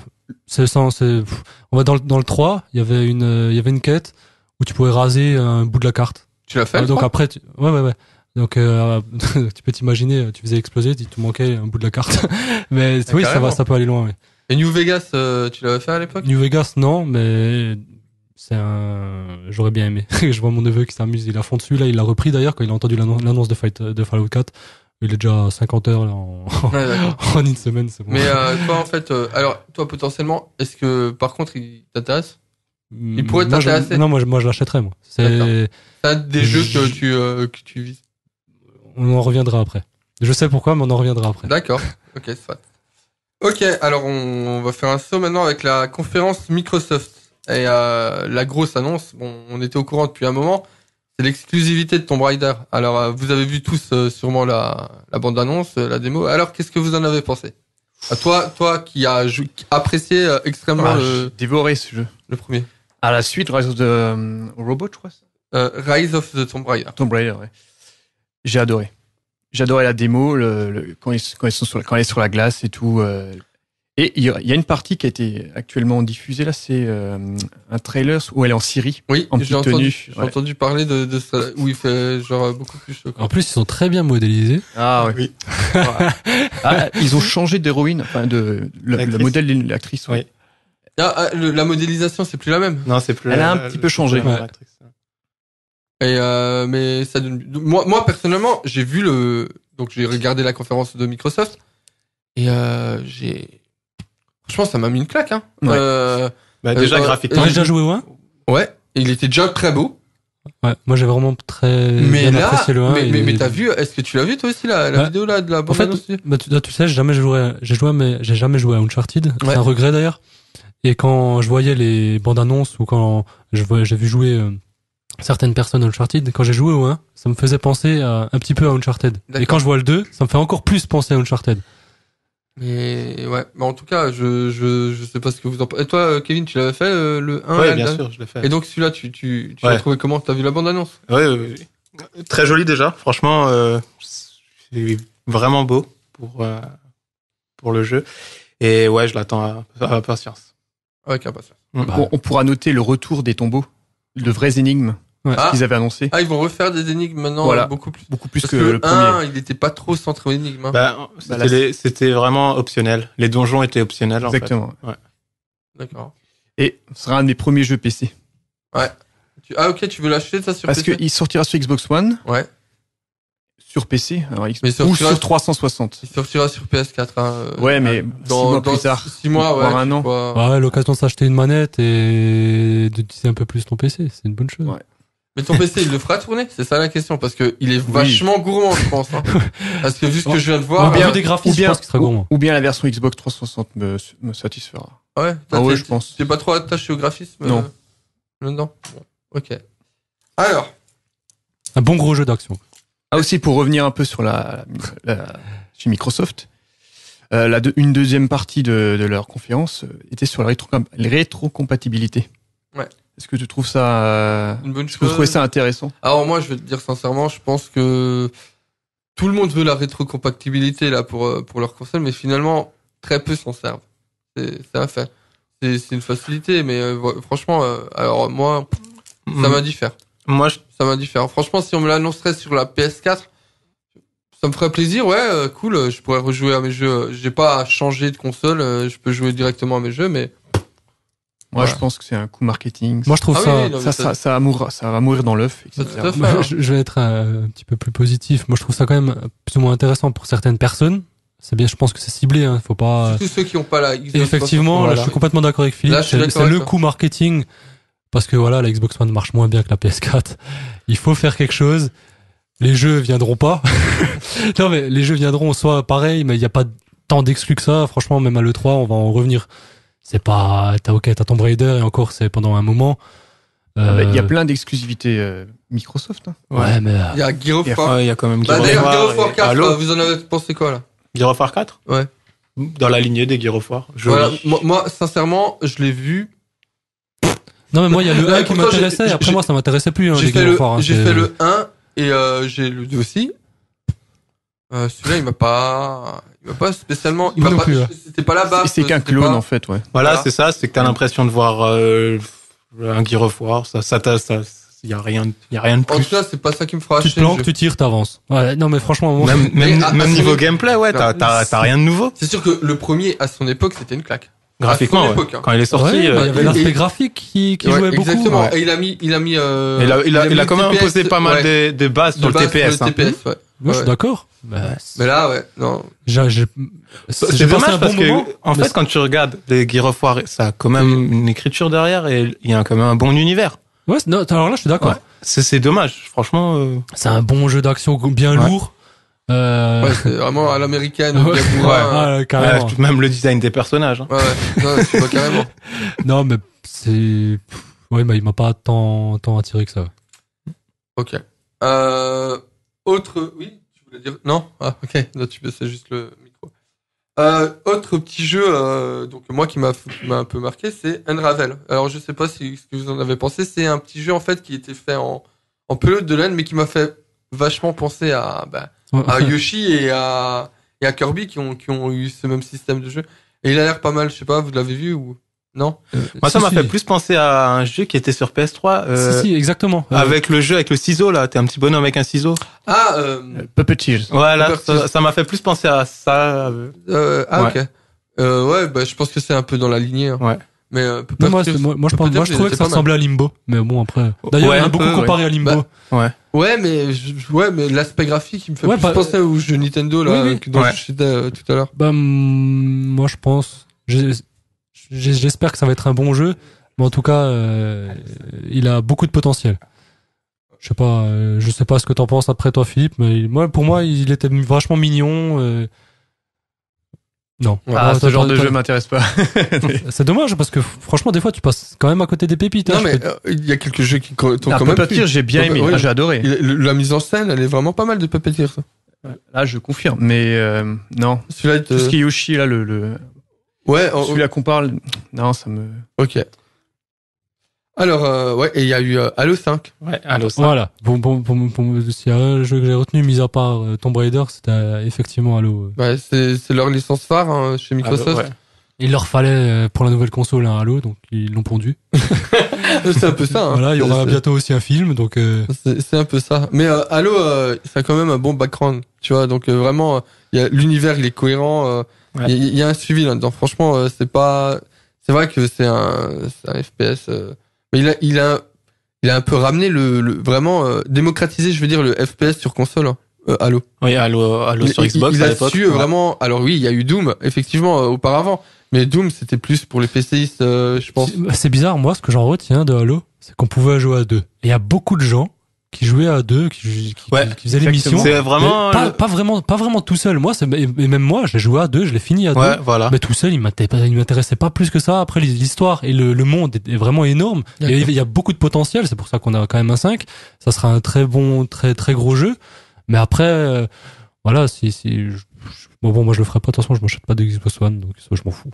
c'est ça, c'est, on va dans le, dans le 3, il y avait une, euh, il y avait une quête où tu pouvais raser un bout de la carte. Tu l'as fait Ah, donc après, tu... ouais, ouais, ouais. Donc, euh, tu peux t'imaginer, tu faisais exploser, il te manquait un bout de la carte. mais Ah, oui, ça va, ça peut aller loin. Ouais. Et New Vegas, euh, tu l'avais fait à l'époque? New Vegas, non, mais c'est un, j'aurais bien aimé. Je vois mon neveu qui s'amuse, il à fond dessus là, il l'a repris d'ailleurs quand il a entendu l'annon- l'annonce de Fight, de Fallout 4. Il est déjà à 50 heures là, en, Ouais, d'accord. en une semaine, c'est bon. Mais euh, toi, en fait, euh, alors, toi, potentiellement, est-ce que, par contre, il t'intéresse? Il pourrait Moi, je- t'intéresser Non, moi, je, moi, je l'achèterais, moi. C'est, T'as des jeux que tu, euh, que tu vises on en reviendra après. Je sais pourquoi, mais on en reviendra après. D'accord. Ok, soit. Ok, alors on, on va faire un saut maintenant avec la conférence Microsoft. Et euh, la grosse annonce, bon, on était au courant depuis un moment, c'est l'exclusivité de Tomb Raider. Alors, euh, vous avez vu tous euh, sûrement la, la bande-annonce, la démo. Alors, qu'est-ce que vous en avez pensé? À toi, toi qui as apprécié extrêmement Ah, le, dévoré ce jeu. le premier. À la suite, Rise of the euh, Robot, je crois. ça Euh, Rise of the Tomb Raider. Tomb Raider, ouais. J'ai adoré. J'ai adoré la démo, le, le- quand, ils, quand, ils sont sur, la- quand elle est sur la glace et tout. euh. Et il y, a il y a une partie qui a été actuellement diffusée là, c'est euh, un trailer où elle est en Syrie. Oui, En j'ai entendu, tenue, j'ai ouais. entendu parler de, de ça, où il fait genre euh, beaucoup plus chaud. quoi. En plus, ils sont très bien modélisés. Ah Oui. Ah, ils ont changé d'héroïne, enfin de le, modèle de l'actrice. ouais. Oui. Ah, le- la modélisation, c'est plus la même. Non, c'est plus. Elle a un la- petit peu changé. la Ouais. Et euh, mais ça donne... moi moi personnellement j'ai vu le donc j'ai regardé la conférence de Microsoft et euh, j'ai franchement ça m'a mis une claque hein. Ouais. Euh, Bah, déjà Euh, graphiquement. T'as déjà joué au 1 ouais et il était déjà très beau Ouais, moi j'ai vraiment très mais bien là apprécié le 1. mais, mais, mais t'as vu est-ce que tu l'as vu toi aussi la, la Ouais. vidéo là de la En bande fait, annonce bah, tu, là, tu sais, j'ai jamais joué, à- j'ai joué, mais j'ai jamais joué à Uncharted. Ouais. C'est un regret d'ailleurs. Et quand je voyais les bandes annonces ou quand je j'ai vu jouer euh, certaines personnes à Uncharted, quand j'ai joué au 1, ça me faisait penser à, un petit peu à Uncharted. Et quand je vois le 2, ça me fait encore plus penser à Uncharted. mais ouais mais en tout cas je je je sais pas ce que vous en pensez et toi euh, Kevin tu l'avais fait euh, le 1 Oui, bien sûr, je l'ai fait. et donc celui-là tu tu tu Ouais. l'as trouvé comment? T'as vu la bande annonce Oui, oui, oui. Très joli déjà. Franchement, euh, c'est vraiment beau pour euh, pour le jeu. Et ouais, je l'attends à, à impatience. Avec impatience Bon, on pourra noter le retour des tombeaux, de vraies énigmes ah qu'ils avaient annoncé. ah ils vont refaire des énigmes maintenant Voilà. beaucoup plus Beaucoup plus Parce que, que, le premier. 1, il était pas trop centré aux énigmes. Hein. Bah, c'était les- c'était vraiment optionnel. Les donjons étaient optionnels en Exactement. D'accord. Et ce sera un de mes premiers jeux PC. Tu- Ah ok, tu veux l'acheter ça sur Parce PC qu'il sortira sur Xbox One, Ouais. Sur PC, alors, X- Mais sur- ou sur- sur 360. Il sortira sur PS4. Hein, euh, Ouais, mais six mois plus tard. 6 mois, ouais. un an. vois. Ouais, l'occasion de s'acheter une manette et d'utiliser un peu plus ton PC, c'est une bonne chose. Ouais. Mais ton PC, il le fera tourner C'est ça la question, parce que il est vachement gourmand, je pense. Hein. Parce que vu ce que je viens de voir, Ou bien euh, des graphismes, ou bien, je pense qu'il sera gourmand. ou, bien la version Xbox 360 me, me satisfera. ouais, Ah ouais, t'es- je pense. T'es pas trop attaché au graphisme Non. euh, Là-dedans? Bon, Ok. Alors, Un bon gros jeu d'action. Ah aussi pour revenir un peu sur la, la- chez Microsoft, euh, la deux- une deuxième partie de, de leur conférence euh, était sur la rétro, la rétrocompatibilité. Ouais. Est-ce que tu trouves ça, euh, une bonne vous chose. trouvez ça intéressant? Alors moi, je vais te dire sincèrement, je pense que tout le monde veut la rétrocompatibilité là pour euh, pour leur console, mais finalement très peu s'en servent. C'est c'est un fait. C'est une facilité, mais euh, franchement, euh, alors moi, ça Mm. m'indiffère. Moi, je- Ça m'indiffère. Franchement, si on me l'annoncerait sur la PS4, ça me ferait plaisir. Ouais, euh, cool. euh, Je pourrais rejouer à mes jeux. J'ai pas à changer de console. euh, Je peux jouer directement à mes jeux, mais Moi, Voilà. je pense que c'est un coup marketing. Moi, je trouve Ah ça, oui, non, mais ça, ça- ça, ça, va mourir, ça va mourir dans l'œuf. Je, je vais être un, petit peu plus positif. Moi, je trouve ça quand même plus ou moins intéressant pour certaines personnes. C'est bien, je pense que c'est ciblé. Hein, faut pas. tous ceux qui ont pas la Xbox effectivement, là, je suis complètement d'accord avec Philippe. C'est le coup marketing parce que voilà, la Xbox One marche moins bien que la PS4. Il faut faire quelque chose. Les jeux viendront pas. non, mais les jeux viendront soit pareil, mais il n'y a pas tant d'exclus que ça. Franchement, même à l'E3, on va en revenir. C'est pas, t'as ok, t'as Tomb Raider et encore, c'est pendant un moment. Ah bah, Il y a Euh, plein d'exclusivités euh, Microsoft. hein. Ouais, mais euh, Il y a Gear of War. ouais, il y a quand même Bah, Gear of D'ailleurs, War Gear of War et 4, Halo. euh, vous en avez pensé quoi là? Gear of War 4 Ouais. Dans la lignée des Gear of War. Voilà. Moi, moi, sincèrement, je l'ai vu. Non, mais moi, il y a le Ouais, 1 qui m'intéressait. Après, moi, ça m'intéressait plus. Hein, J'ai les fait, le, hein, j'ai fait le 1 et euh, j'ai le 2 aussi. Euh, Celui-là, il m'a pas, il m'a pas spécialement, il m'a pas, plus, hein. c'était pas la base. C'est qu'un c'était clone pas- en fait, ouais. Voilà, Voilà. c'est ça, c'est que t'as l'impression de voir euh, un Gear of War. Ça, ça, t'a- ça, y a rien, y a rien de En tout plus. cas, c'est pas ça qui me fera Tu te tu tires, t'avances. Ouais, non, mais franchement, moi, Même, même, Mais même niveau gameplay, ouais, t'as rien de nouveau. C'est sûr que le premier, à son époque, c'était une claque. Graphiquement, ouais. époque, hein. quand il est sorti, Ouais, euh, bah, il y avait l'aspect graphique qui, qui Ouais, jouait beaucoup. Exactement. ouais. Et il a mis, il a mis. Euh, il a, il a, il a mis quand même TPS, imposé pas mal ouais, des, des bases de sur le base TPS. sur hein. le TPS, ouais. Moi, je suis d'accord. Bah, Mais là, ouais, non. j'ai, j'ai, C'est dommage un parce bon moment. que, en mais fait, quand tu regardes les Gear of War, ça a quand même une écriture derrière et il y a quand même un bon univers. Ouais, c'est- non, alors là, je suis d'accord. Ouais. C'est c'est dommage, franchement. euh, C'est un bon jeu d'action bien Ouais. lourd. Euh, Ouais, c'est vraiment à l'américaine, Ouais. ouais, carrément. ouais, même le design des personnages. hein. Ouais, ouais. Non, tu vois carrément. Non, mais c'est, ouais, bah, il m'a pas tant, tant attiré que ça. Ok. Euh, autre, oui, tu voulais dire, non? Ah, ok. Là, tu baissais juste le micro. Euh, autre petit jeu, euh, donc moi qui m'a qui m'a un peu marqué, c'est Unravel. Alors je sais pas si ce que vous en avez pensé, c'est un petit jeu en fait qui était fait en en pelote de laine, mais qui m'a fait vachement penser à bah, à Yoshi et à et à Kirby qui ont qui ont eu ce même système de jeu. Et il a l'air pas mal, je sais pas, vous l'avez vu ou non? Moi, ça Si, m'a si. fait plus penser à un jeu qui était sur PS3. euh, Si, si, exactement. Euh, Avec le jeu avec le ciseau là, t'es un petit bonhomme avec un ciseau. Ah, euh, Euh, Puppeteers. Voilà, ça m'a fait plus penser à ça. euh, euh, ah Ouais. ok. Euh, ouais, bah je pense que c'est un peu dans la lignée. hein. Ouais. Mais euh, non, moi, c'est- moi, moi, je pense, moi, je trouvais que ça ressemblait à Limbo. Mais bon, après. D'ailleurs, Ouais, on a un beaucoup peu, comparé à Limbo. Bah, Ouais, mais je- ouais, mais l'aspect graphique, il me fait Ouais, plus bah, penser au jeu Nintendo là oui, oui. que dont Ouais. je citais euh, tout à l'heure. Bah, moi, je pense. J'espère que ça va être un bon jeu. Mais en tout cas, euh, il a beaucoup de potentiel. Je sais pas, euh, je sais pas ce que t'en penses après toi, Philippe, mais il- moi, pour moi, il était vachement mignon. Euh, Non. Ah, Ouais, ce genre de jeu m'intéresse pas. C'est dommage parce que franchement, des fois, tu passes quand même à côté des pépites. hein. Non, mais peux- euh, il y a quelques jeux qui t'ont Ah, quand même Puppeteers, plu. j'ai bien aimé. Ouais, Ah, j'ai adoré. La mise en scène, elle est vraiment pas mal de Puppeteers. ça. Là, je confirme. Mais euh, non. Celui-là, Tout ce qui est Yoshi, là, le, le... ouais, celui-là qu'on parle, non, ça me. ok. Alors, euh, ouais, et il y a eu euh, Halo 5. Ouais, allô, ça. Voilà. Bon, bon, bon, bon, s'il y a un jeu que j'ai retenu, mis à part euh, Tomb Raider, c'était euh, effectivement Halo. Ouais, c'est c'est leur licence phare hein, chez Microsoft. Allô, ouais. Il leur fallait euh, pour la nouvelle console un Halo, donc ils l'ont pondu. c'est un peu ça. Hein. Voilà, il y aura bientôt aussi un film, donc euh, C'est c'est un peu ça. Mais euh, Halo, euh, ça a quand même un bon background, tu vois. Donc euh, vraiment, euh, il y a l'univers, il est cohérent. euh, Il Ouais. y, y a un suivi là-dedans. Franchement, euh, c'est pas. C'est vrai que c'est un, c'est un FPS, euh, mais il a, il a, il a un peu ramené le, le vraiment euh, démocratisé, je veux dire, le FPS sur console. hein, euh, Halo. Oui, allô Il- sur il- Xbox il, à a l'époque. su euh, Ouais. vraiment. Alors oui, il y a eu Doom, effectivement, euh, auparavant. Mais Doom, c'était plus pour les PCistes, euh, je pense. c'est- c'est bizarre. Moi, ce que j'en retiens de Halo, c'est qu'on pouvait jouer à deux. Et il y a beaucoup de gens qui jouaient à deux, qui, qui, Ouais, qui faisaient l'émission. C'est vraiment. Pas, le- pas vraiment, pas vraiment tout seul. Moi, c'est, et même moi, j'ai joué à deux, je l'ai fini à deux. Ouais, voilà. Mais tout seul, il m'intéressait pas, il m'intéressait pas plus que ça. Après, l'histoire et le, le monde est, vraiment énorme. Et il y a beaucoup de potentiel. C'est pour ça qu'on a quand même un 5. Ça sera un très bon, très, très gros jeu. Mais après, euh, voilà, si, si, je- je- bon, bon, moi, je le ferai pas. Attention, je m'achète pas de Xbox One, donc ça, je m'en fous.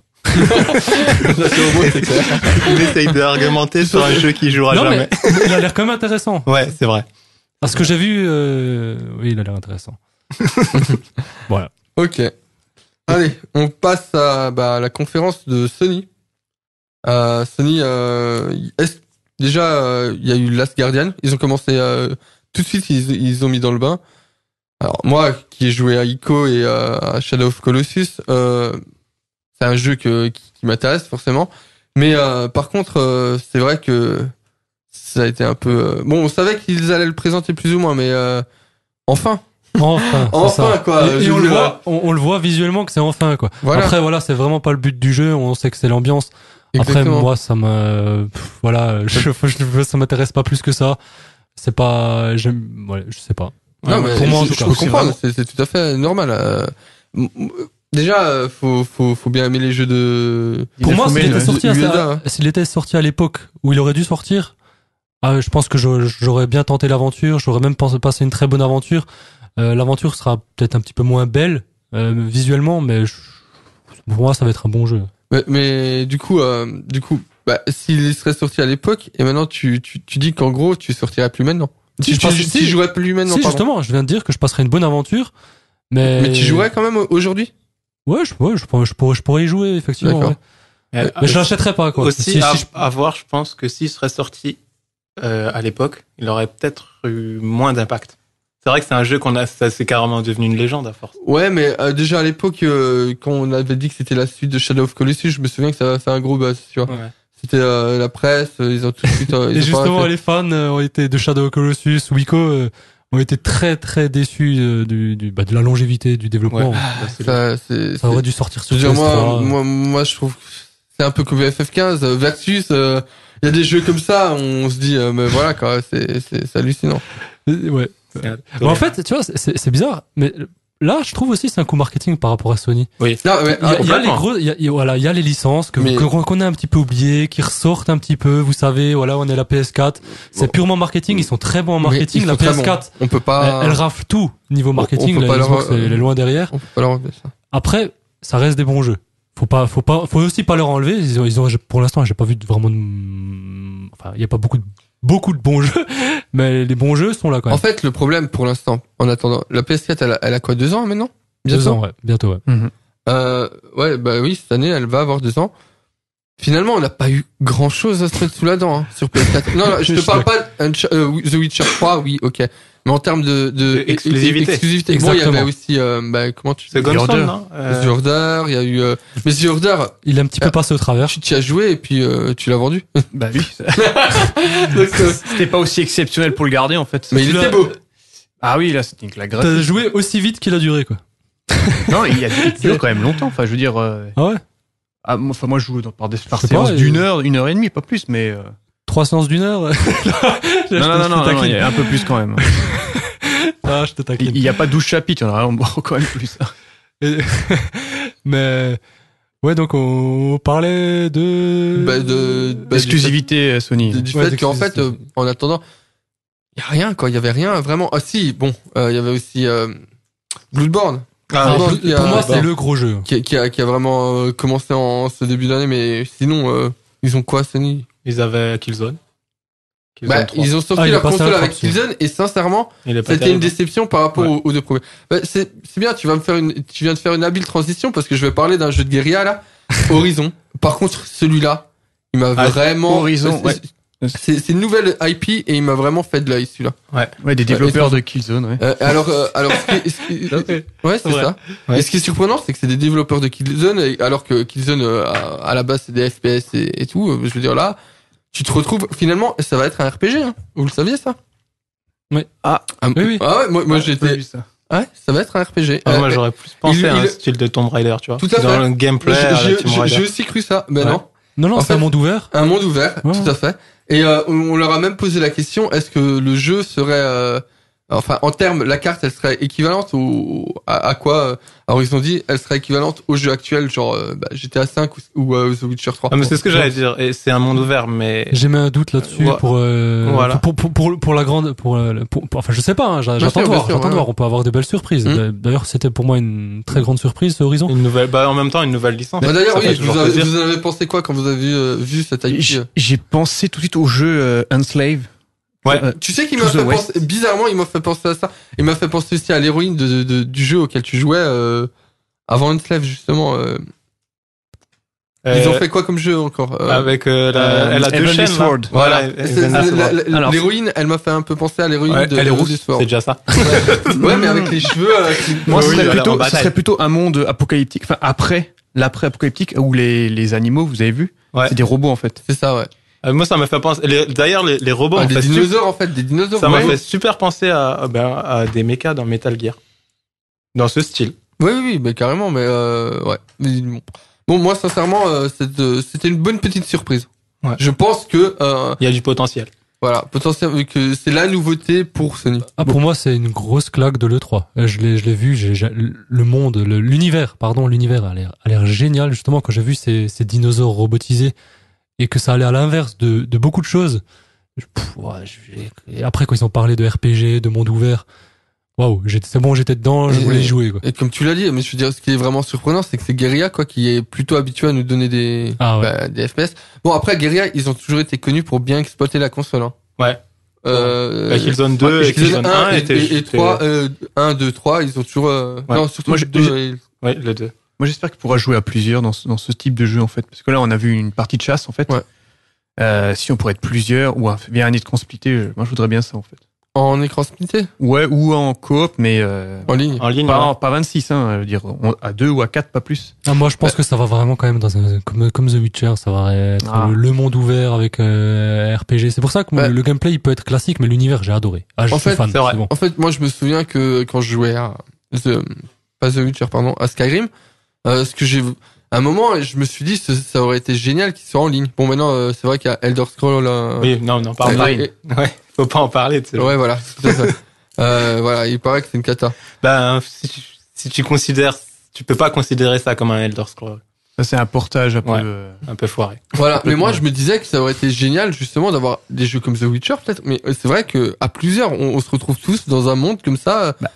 Il essaye d'argumenter sur un jeu qui jouera non, jamais. mais il a l'air quand même intéressant. Ouais, c'est vrai. Parce que j'ai vu, euh, oui, il a l'air intéressant. voilà. Ok. Allez, on passe à bah, la conférence de Sony. Euh, Sony, euh, est- déjà, euh, il y a eu Last Guardian. Ils ont commencé euh, tout de suite, ils, ils ont mis dans le bain. Alors moi, qui ai joué à Ico et euh, à Shadow of Colossus, euh, c'est un jeu que, qui, qui m'intéresse forcément. Mais euh, par contre, euh, c'est vrai que ça a été un peu... euh, Bon, on savait qu'ils allaient le présenter plus ou moins, mais euh, enfin, Enfin, Enfin, ça. quoi, Et, et je on le voit, on, on le voit visuellement que c'est enfin quoi. voilà. Après voilà, c'est vraiment pas le but du jeu. On sait que c'est l'ambiance. Après moi, ça m'a, pff, voilà, je, je- ça m'intéresse pas plus que ça. C'est pas, j'aime, ouais, je sais pas. Non, Ouais, mais pour moi, en je, tout je cas, peux comprendre, c'est c'est tout à fait normal. Euh. Déjà, euh, faut, faut, faut bien aimer les jeux de. Pour moi, s'il était, ouais. sorti à, hein. s'il était sorti à l'époque où il aurait dû sortir, ah, je pense que j'aurais j'aurais bien tenté l'aventure. J'aurais même pensé passer une très bonne aventure. Euh, l'aventure sera peut-être un petit peu moins belle euh, visuellement, mais je- pour moi, ça va être un bon jeu. Mais, mais du coup, euh, du coup, bah, s'il serait sorti à l'époque, et maintenant tu, tu, tu dis qu'en gros, tu sortirais plus maintenant. Si, tu, je tu, pense- tu si. jouerais plus maintenant. si pardon. justement, je viens de dire que je passerai une bonne aventure, mais Mais tu jouerais quand même aujourd'hui? Ouais, je, ouais, je, pourrais, je pourrais, je pourrais y jouer effectivement. Ouais. Euh, Mais je l'achèterais pas quoi. Aussi, Si- à, si je- à voir, je pense que s'il serait sorti euh, à l'époque, il aurait peut-être eu moins d'impact. C'est vrai que c'est un jeu qu'on a, ça c'est carrément devenu une légende à force. Ouais, mais euh, déjà à l'époque, euh, quand on avait dit que c'était la suite de Shadow of Colossus, je me souviens que ça avait fait un gros buzz, tu vois. C'était euh, la presse, ils ont tout de suite. ils Et justement, les fans ont été de Shadow of Colossus, Wiko, euh, ont été très très déçus euh, du, du bah, de la longévité du développement. Ouais. Ça, c'est, Ça aurait dû sortir sur veux dire, moi, PS3. moi, moi, je trouve que c'est un peu comme FF15 euh, versus. euh, Il y a des jeux comme ça, on se dit, euh, mais voilà, quoi, c'est, c'est, c'est hallucinant. Euh, Ouais. En fait, tu vois, c'est- c'est c'est bizarre, mais là, je trouve aussi c'est un coup marketing par rapport à Sony. Non, ouais, Il y a, ah, il y a les complètement. gros, il y a, y a- voilà, il y a les licences que Mais- qu'on a un petit peu oubliées, qui ressortent un petit peu. Vous savez, voilà, on est la PS4. C'est Bon. purement marketing. Ils sont très bons en mais marketing. La sont très PS4, bons. on peut pas, elle, elle rafle tout niveau marketing. on peut La pas leur- elle est loin derrière. on peut pas leur enlever ça. Après, ça reste des bons jeux. Faut pas, faut pas, faut aussi pas leur enlever. Ils ont, ils ont pour l'instant, j'ai pas vu vraiment de, enfin, il y a pas beaucoup de, beaucoup de bons jeux, mais les bons jeux sont là quand même. En fait, le problème pour l'instant, en attendant, la PS4, elle a, elle a quoi, deux ans maintenant? Deux Bientôt ans, ouais, bientôt, ouais. Euh, ouais, bah oui, cette année, elle va avoir deux ans. Finalement, on n'a pas eu grand chose à se mettre sous la dent hein, sur PS4. Non, non, je te parle pas de euh, The Witcher 3, oui, ok. Mais en termes de, de exclusivité. exclusivité. Bon, il y avait aussi, euh, bah, comment tu C'est The Order. Gunstone, non Euh, Order, il y a eu, euh, mais The Order, Il est un petit peu Ah. passé au travers. tu t'y as joué et puis euh, tu l'as vendu. Bah oui. Euh, C'était pas aussi exceptionnel pour le garder en fait. mais il Tu était beau. Ah oui, là c'était une claque T'as joué aussi vite qu'il a duré, quoi. Non, il y a il dure quand même longtemps. Enfin, je veux dire. euh, Ah ouais? ah, moi, enfin, moi, je joue dans- par, des, par sais séance pas, d'une euh, heure, une heure et demie, pas plus, mais. Euh, Trois séances d'une heure? Non, non, non, non, non, il y a un peu plus quand même. Ah, je te Il taquine. il y a pas 12 chapitres, il y en a quand même plus. Mais, ouais, donc on parlait de... Bah, de, bah, Exclusivité euh, fait- Sony. du, Ouais, fait qu'en fait, euh, en attendant, il y a rien, quoi. Il y avait rien vraiment. Ah si, bon, euh, il y avait aussi euh, Bloodborne. Ah, pour, a- moi, c'est le gros jeu. qui, qui a, qui a vraiment euh, commencé en ce début d'année, mais sinon, euh, ils ont quoi, Sony? Ils avaient Killzone. Killzone bah, 3. Ils ont sorti Ah, leur console avec. Killzone, et sincèrement, c'était une déception par rapport Ouais. aux, aux deux premiers. Bah, c'est c'est bien, tu vas me faire une, tu viens de faire une habile transition parce que je vais parler d'un jeu de guérilla là, Horizon. Par contre, celui-là, il m'a Ah, vraiment. Horizon, ouais. C'est c'est une nouvelle IP et il m'a vraiment fait de l'œil celui-là. Ouais, des développeurs de Killzone, ouais. Euh, alors, euh, alors, ce qui est- ce qui est- ouais, c'est Ouais. ça. Ouais. Et ce qui est surprenant, c'est que c'est des développeurs de Killzone, alors que Killzone, euh, à, à la base, c'est des FPS et, et tout. euh, Je veux dire là, tu te retrouves finalement, ça va être un RPG. Hein. Vous le saviez ça? Oui. Ah, Oui, oui. ah ouais, moi, moi j'étais. ça. Ouais, ça va être un RPG. Ah, Euh, moi, j'aurais plus pensé il- à un il- style de Tomb Raider, tu vois. Tout à Dans fait. le gameplay j'ai- aussi cru ça. Ben Ouais. non, Non, non, c'est un monde ouvert. un monde ouvert, Ouais. tout à fait. Et euh, on, leur a même posé la question est-ce que le jeu serait, euh, enfin, en termes, la carte, elle serait équivalente au à, à quoi euh, Alors ils ont dit, elle serait équivalente au jeu actuel, genre euh, bah, GTA 5 ou, ou euh, The Witcher 3. Ah, mais c'est ce que j'allais dire. Et c'est un monde ouvert, mais J'ai mis un doute là-dessus Ouais. pour, euh, Voilà. pour, pour, pour, pour la grande, pour, euh, pour- pour- enfin, je sais pas, hein, j'attends de voir, j'attends de ouais, voir, on peut avoir de belles surprises. Hmm. D'ailleurs, c'était pour moi une très grande surprise, ce Horizon. une nouvelle, bah, en même temps, une nouvelle licence. Bah, D'ailleurs, oui, vous, avez, vous pensé quoi quand vous avez vu, euh, vu cette IP J'ai j'ai pensé tout de suite au jeu euh, Unslave. Ouais. Euh, Tu sais qu'il To m'a fait penser, bizarrement, il m'a fait penser à ça. Il m'a fait penser aussi à l'héroïne de, de- de- du jeu auquel tu jouais euh, avant Unslave, justement. euh. Ils ont Euh, fait quoi comme jeu encore euh, Avec, euh, la- Euh, elle a deux chaînes. Sword. Voilà. L'héroïne, elle m'a fait un peu penser à l'héroïne Ouais, de elle est de rousse, c'est déjà ça. Ouais, mais avec les cheveux. euh, Moi, ce, serait plutôt, ce serait plutôt un monde apocalyptique. Enfin, après, l'après-apocalyptique, où les, les animaux, vous avez vu, Ouais. c'est des robots en fait. C'est ça, ouais. Euh, Moi, ça me fait penser. les- D'ailleurs, les, les robots Ah, des dinosaures, en fait, des dinosaures. ça m'a ouais. fait super penser à, à, ben, à des mechas dans Metal Gear. Dans ce style. Oui, oui, oui, mais carrément, mais euh, ouais. Mais bon. Bon, moi, sincèrement, euh, c'est, euh, c'était une bonne petite surprise. Ouais. Je pense que, euh, Il y a du potentiel. voilà, potentiellement, que c'est la nouveauté pour Sony. Ah, pour moi, c'est une grosse claque de l'E3. Euh, Je l'ai, je l'ai vu, j'ai, j'ai- le monde, le- l'univers, pardon, l'univers a l'air, a l'air génial, justement, quand j'ai vu ces, ces dinosaures robotisés et que ça allait à l'inverse de, de beaucoup de choses. Pff, ouais, et après, quand ils ont parlé de RPG, de monde ouvert, waouh, c'est bon, j'étais dedans, je Et- voulais y jouer, quoi. Et comme tu l'as dit, mais je veux dire, ce qui est vraiment surprenant, c'est que c'est Guerilla, quoi, qui est plutôt habitué à nous donner des, Ah ouais. bah, des FPS. Bon, après, Guerilla, ils ont toujours été connus pour bien exploiter la console, hein. Ouais. Euh, La Killzone 2 ouais, et Killzone 1 et, étaient- et, et 3, euh, 1, 2, 3, ils ont toujours, euh, Ouais. non, surtout Moi, je- 2 et- Ouais, le 2. Moi, j'espère qu'il pourra jouer à plusieurs dans ce, dans ce type de jeu en fait. Parce que là, on a vu une partie de chasse en fait. Ouais. Euh, si on pourrait être plusieurs ou un, bien un écran splitté, euh, moi, je voudrais bien ça en fait. En écran splitté? Ouais, ou en coop, mais euh, En ligne En ligne, pas, ouais. pas 26, hein, je veux dire, on- à 2 ou à 4, pas plus. Ah, moi, je pense que ça va vraiment quand même dans un, comme, comme The Witcher, ça va être Ah. le, le monde ouvert avec euh, RPG. C'est pour ça que le, le gameplay il peut être classique, mais l'univers j'ai adoré. Ah, je En suis fait, fan. c'est vrai. bon. En fait, moi, je me souviens que quand je jouais à The, pas The Witcher, pardon, à Skyrim, euh, ce que j'ai, à un moment, je me suis dit, ça, ça aurait été génial qu'il soit en ligne. Bon, maintenant, euh, c'est vrai qu'il y a Elder Scrolls. euh, Oui, non, non, pas parler. et- Ouais, faut pas en parler. tu sais. ouais, voilà. euh, voilà, il paraît que c'est une cata. Ben, si tu, si tu considères, tu peux pas considérer ça comme un Elder Scroll. Ça, c'est un portage un peu. Ouais. euh, Un peu foiré. Voilà. mais moi, je me disais que ça aurait été génial, justement, d'avoir des jeux comme The Witcher, peut-être. Mais euh, c'est vrai que à plusieurs, on, on se retrouve tous dans un monde comme ça. Bah,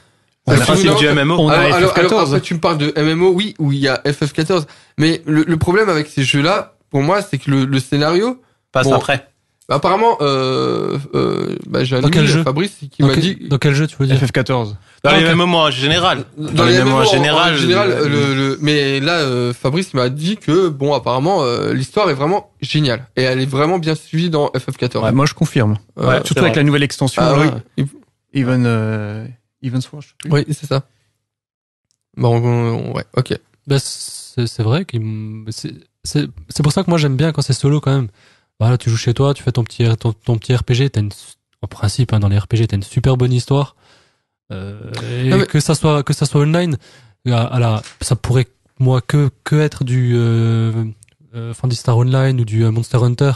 Euh, principe du MMO. on a alors, alors, FF14. alors, après, tu me parles de MMO, oui, où il y a FF14. Mais le, le problème avec ces jeux-là, pour moi, c'est que le, le scénario, Passe Bon. après. apparemment, euh, euh, bah, j'ai un Dans ami, quel jeu Fabrice, qui Dans, m'a quel- dit, dans quel jeu tu veux dire FF14. Dans Ah, les. MMO en général. dans, les MMO, en général, en général, le- le, le- mais là, euh, Fabrice m'a dit que, bon, apparemment, euh, l'histoire est vraiment géniale. Et elle est vraiment bien suivie dans FF14. Ouais, moi, je confirme. Euh, Ouais. Surtout avec la nouvelle extension, ah, là, oui, Even, je plus. oui, c'est ça. Bon, on- on- ouais, ok. Ben, c'est vrai qu'il m- c'est c'est c'est pour ça que moi j'aime bien quand c'est solo quand même. Voilà, tu joues chez toi, tu fais ton petit ton, ton petit RPG, t'as une en principe hein, dans les RPG t'as une super bonne histoire. Euh, et Non, mais- que ça soit que ça soit online, à, à la ça pourrait moi que que être du euh, euh, Fantasy Star Online ou du euh, Monster Hunter.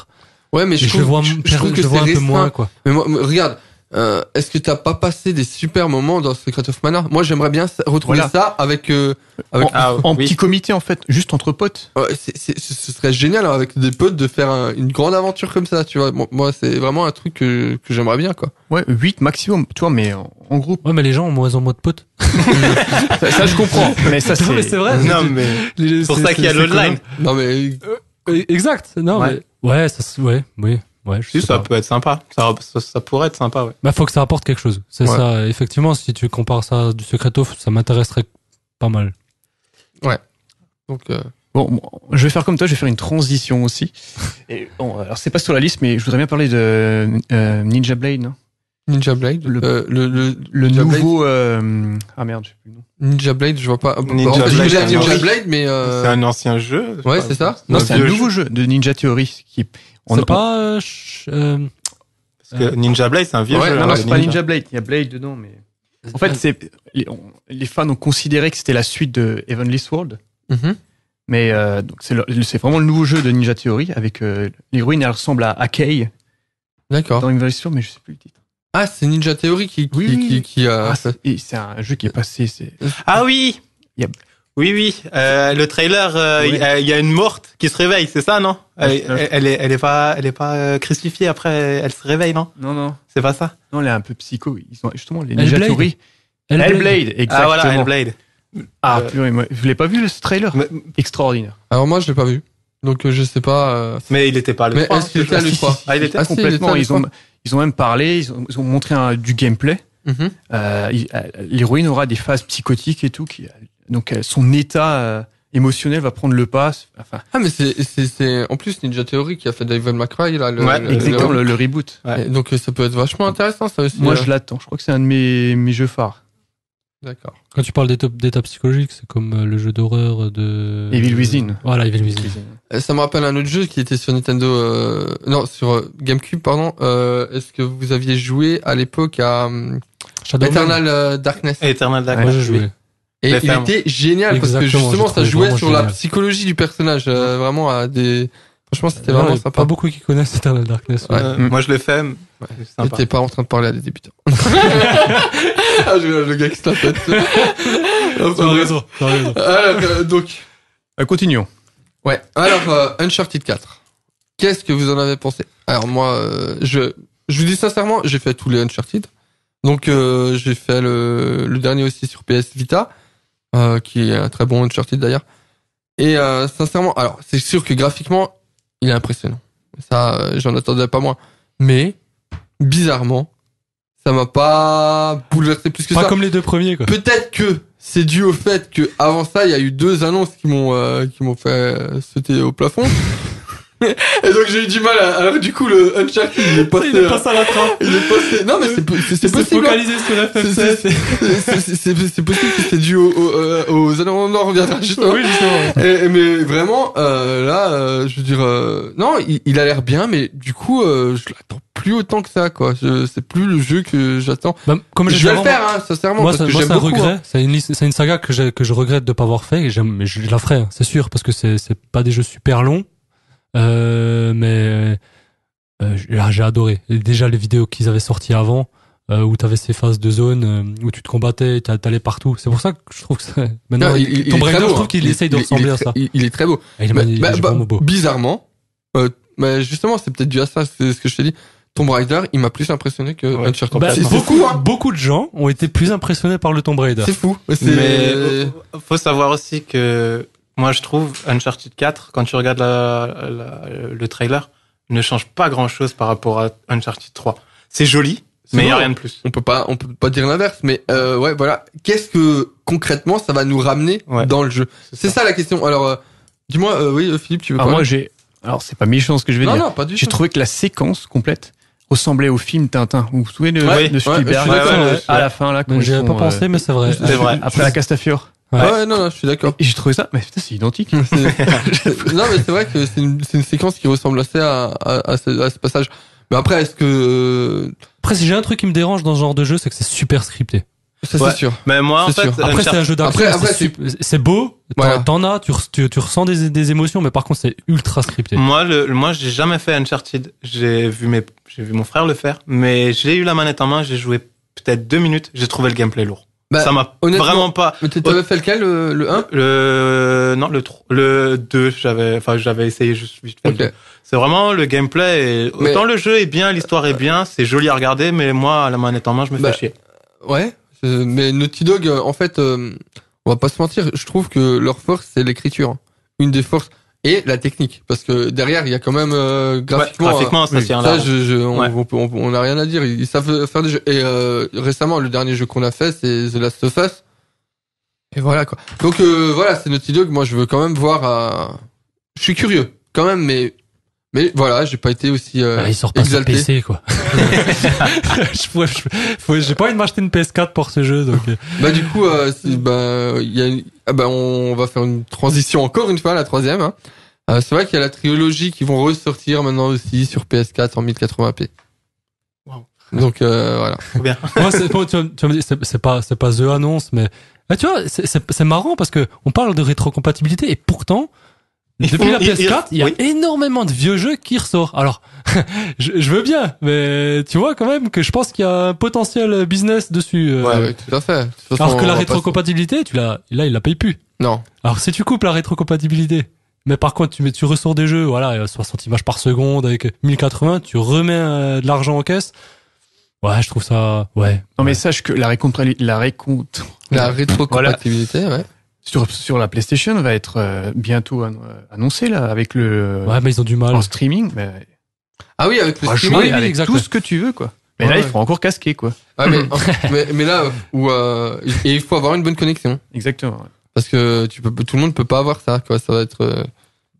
Ouais, mais je, je, trouve, vois je, je trouve je que c'est vois un peu moins quoi. Mais moi, mais regarde, euh, est-ce que t'as pas passé des super moments dans Secret of Mana? Moi, j'aimerais bien retrouver Voilà. ça avec euh, avec. En, Ah, en oui. petit comité, en fait, juste entre potes. Ouais, c'est- c'est- ce ce serait génial hein, avec des potes de faire un- une grande aventure comme ça, tu vois. Moi, moi, c'est vraiment un truc que, que j'aimerais bien, quoi. Ouais, 8 maximum, tu vois, mais en, en groupe. Ouais, mais les gens ont moins en moins de potes. Ça, ça, je comprends. mais ça, Non, mais c'est. vrai. Non, mais c'est pour ça qu'il y a l'online. Non, mais Euh, Exact. Non, Ouais. mais ouais, ça, se- ouais, oui, ouais. Je Si, sais ça pas. peut être sympa. Ça, ça, ça pourrait être sympa, ouais. Bah, faut que ça apporte quelque chose. C'est Ouais. ça. Effectivement, si tu compares ça à du Secret of, ça m'intéresserait pas mal. donc euh, Bon, bon, je vais faire comme toi, je vais faire une transition aussi. Et bon, alors c'est pas sur la liste, mais je voudrais bien parler de euh, Ninja Blade, non? Ninja Blade, Le- euh, le, le, le Ninja Blade, nouveau. euh, Ah merde, je sais plus le nom. Ninja Blade, je vois pas. Ninja En fait, je Blade, Ninja jeu. Blade, mais euh, C'est un ancien jeu. je ouais, c'est ça. Non, c'est un nouveau jeu de Ninja Theory qui. On- C'est on- pas. euh, ch- euh, Parce que Ninja Blade, c'est un vieux Ouais, jeu. non, Non, hein, non, c'est pas Ninja Blade. Il y a Blade dedans, mais. En fait, c'est les, on- les fans ont considéré que c'était la suite de Heavenly Sword, Mhm. mais euh, donc c'est vraiment le nouveau jeu de Ninja Theory avec euh, l'héroïne. Elle ressemble à Akei D'accord. dans Heavenly Sword, mais je sais plus le titre. Ah, c'est Ninja Theory qui qui Oui, oui. qui, qui a. Ah, c'est et c'est un jeu qui est passé. C'est Ah oui Il y a- Oui, oui. Euh, le trailer, euh, il y a- il y, a une morte qui se réveille, c'est ça, non? Elle, Ouais, ouais. elle est, elle est pas, elle est pas euh, crucifiée après, elle se réveille, non? Non, non, C'est pas ça? Non, elle est un peu psycho. Ils ont justement les Ninja Hellblade. Hellblade. Exactement. Ah voilà, Hellblade. Ah, Euh, purée, moi, vous l'avez pas vu le ce trailer Mais, Extraordinaire. Alors moi, je l'ai pas vu, donc je sais pas. euh, mais il était pas le Mais 3, est-ce qu'il était à le 3 Ah, il était Ah, si, il était Complètement. à Ils ont, ils ont même parlé. Ils ont, ils ont montré un, du gameplay. il- euh, L'héroïne aura des phases psychotiques et tout. Qui, donc euh, son état euh, émotionnel va prendre le pas. Enfin, Ah, mais c'est c'est c'est en plus Ninja Theory qui a fait Devil May Cry là. Le, Ouais, le- exactement le- reboot. Ouais. Donc euh, ça peut être vachement intéressant ça aussi. Moi, je l'attends. Je crois que c'est un de mes, mes jeux phares. D'accord. Quand tu parles d'état d'état psychologique, c'est comme le jeu d'horreur de. Evil Within. Voilà, Evil Within. Ça me rappelle un autre jeu qui était sur Nintendo, euh, non sur GameCube pardon. Euh, Est-ce que vous aviez joué à l'époque à euh, Shadow Eternal Darkness? Eternal Dark. Ouais, j'ai joué. Et il était génial parce que justement ça jouait sur la psychologie du personnage, euh, vraiment à des. Franchement, c'était vraiment il y a sympa. Pas beaucoup qui connaissent Eternal Darkness. ouais. Ouais. Euh. Moi, je l'ai fait. mais c'est sympa. T'es pas en train de parler à des débutants. ah, je le gars qui se la pète. Raison, t'as raison. Alors, euh, donc, Euh, continuons. ouais. Alors, euh, Uncharted 4. Qu'est-ce que vous en avez pensé? Alors moi, euh, je, je vous dis sincèrement, j'ai fait tous les Uncharted. Donc, euh, j'ai fait le, le dernier aussi sur PS Vita, euh, qui est un très bon Uncharted d'ailleurs. Et euh, sincèrement, alors c'est sûr que graphiquement, il est impressionnant. Ça, euh, j'en attendais pas moins. Mais bizarrement, ça m'a pas bouleversé plus que Pas ça. comme les deux premiers, quoi. Peut-être que c'est dû au fait que avant ça, il y a eu deux annonces qui m'ont euh, qui m'ont fait euh, sauter au plafond. Et donc j'ai eu du mal à, alors du coup le Uncharted il est passé, Il est euh, passé à la trappe. il est passé, non mais c'est po- c'est possible. hein. focalisé sur C'est- FF7. c'est- possible que c'est dû aux, aux, euh, aux éléments on en reviendra justement. Oui, justement. Et- mais vraiment, euh, là, euh, je veux dire, euh, non, il, il a l'air bien, mais du coup, euh, je l'attends plus autant que ça, quoi. Je- C'est plus le jeu que j'attends. Bah, comme Je vais le faire, hein, sincèrement, moi, parce que moi, j'aime beaucoup. regret. hein. C'est une, liste- c'est une saga que, j'ai- que je regrette de pas avoir fait. Et j'aime, mais je la ferai, hein, c'est sûr, parce que c'est, c'est pas des jeux super longs. Euh, mais euh, j'ai ah, j'ai adoré. Déjà les vidéos qu'ils avaient sorties avant, euh, où t'avais ces phases de zone euh, où tu te combattais, t'a- t'allais partout. C'est pour ça que je trouve que ça, maintenant, Non, il- il- il est Raider, très beau, je trouve hein. qu'il Il- essaye de il- il ressembler à ça. Il, il est très beau. Il est Bah, bah, il bah, vraiment beau. bizarrement, euh, bah, justement, c'est peut-être dû à ça, c'est ce que je t'ai dit. Tomb Raider, il m'a plus impressionné que Ouais, Uncharted. Bah, beaucoup, fou, hein. beaucoup de gens ont été plus impressionnés par le Tomb Raider. C'est fou. Mais euh, faut savoir aussi que moi je trouve Uncharted 4, quand tu regardes la, la- le trailer, ne change pas grand chose par rapport à Uncharted 3. C'est joli, mais il n'y a rien de plus. on peut pas, on peut pas dire l'inverse, mais euh, ouais, voilà. Qu'est-ce que concrètement ça va nous ramener Ouais. dans le jeu? C'est ça. la question. Alors, euh, dis-moi, euh, oui, Philippe, tu veux Alors moi j'ai, alors c'est pas méchant ce que je vais Non, dire. non, pas du J'ai tout. trouvé que la séquence complète ressemblait au film Tintin. Vous vous souvenez de, Ouais, de Spielberg euh, ouais. à la fin là quand Mais ils J'y avais sont, pas pensé, euh, mais c'est vrai. C'est vrai. après la Castafiore. Ouais, Ouais. non, non, je suis d'accord. Et j'ai trouvé ça, mais putain c'est identique. Non, mais c'est vrai que c'est une, c'est une séquence qui ressemble assez à, à, à ce, à ce passage. Mais après, est-ce que euh, Après, si j'ai un truc qui me dérange dans ce genre de jeu, c'est que c'est super scripté. ça Ouais. c'est sûr Mais moi, en fait, sûr. Après, c'est un jeu d'action. Après- après, c'est beau. t'en- Voilà. As, tu, tu, tu ressens des, des émotions, mais par contre, c'est ultra scripté. moi, le, moi, j'ai jamais fait Uncharted. J'ai vu mes, j'ai vu mon frère le faire, mais j'ai eu la manette en main, j'ai joué peut-être deux minutes, j'ai trouvé le gameplay lourd. Bah, ça m'a vraiment pas. Mais t'avais fait lequel, le, le 1 Le non le tro- le 2 j'avais enfin j'avais essayé juste vite fait. le Ok. deux. C'est vraiment le gameplay et Mais- autant le jeu est bien, l'histoire est bien, c'est joli à regarder mais moi à la manette en main, je me Bah, fais chier. Ouais. euh, Mais Naughty Dog, euh, en fait, euh, on va pas se mentir, je trouve que leur force, c'est l'écriture. Une des forces. Et la technique. Parce que derrière, il y a quand même euh, Ouais, graphiquement... graphiquement ça euh, tient ça, je, je- on, Ouais. on, peut- on- on a rien à dire. Ils, ils savent faire des jeux. Et euh, récemment, le dernier jeu qu'on a fait, c'est The Last of Us. Et voilà quoi. Donc euh, voilà, c'est Naughty Dog. Moi, je veux quand même voir. euh, Je suis curieux, quand même, mais mais voilà, j'ai pas été aussi euh, Ah, il sort pas sur exalté. PC, quoi. je J'ai pas envie de m'acheter une PS4 pour ce jeu, donc. euh, Bah du coup, euh, bah il y a, une- ah, bah on va faire une transition encore une fois, la troisième. Hein. Euh, c'est vrai qu'il y a la trilogie qui vont ressortir maintenant aussi sur PS4 en 1080p. Wow. Donc euh, voilà. Bien. Moi, c'est, bon, tu, vas- tu vas me dire, c'est, c'est pas, c'est pas The Annonce, mais, Ah, tu vois, c'est, c'est, c'est marrant parce que on parle de rétrocompatibilité et pourtant, depuis la ils- PS4, il y a oui. énormément de vieux jeux qui ressortent. Alors, je, je veux bien, mais tu vois quand même que je pense qu'il y a un potentiel business dessus. euh, Ouais, ouais, tout à fait. Façon, alors que la rétrocompatibilité, tu l'as, là, il la paye plus. Non. Alors si tu coupes la rétrocompatibilité, mais par contre tu mets, tu ressors des jeux, voilà, euh, 60 images par seconde avec 1080, tu remets euh, de l'argent en caisse. Ouais, je trouve ça, ouais. Non mais sache que la récompte, la récompte La rétrocompatibilité, ouais. Sur, sur la PlayStation va être euh, bientôt euh, annoncée là avec le Ouais, mais ils ont du mal. en streaming. Mais, Ah oui, avec le pourras streaming. jouer oui, avec exact. tout ce que tu veux quoi. Mais Ouais, là il ouais. faut encore casquer quoi. Ah, mais, mais, mais là, où, euh, et il faut avoir une bonne connexion. Exactement. ouais. Parce que tu peux, tout le monde peut pas avoir ça, quoi. Ça va être, euh, ça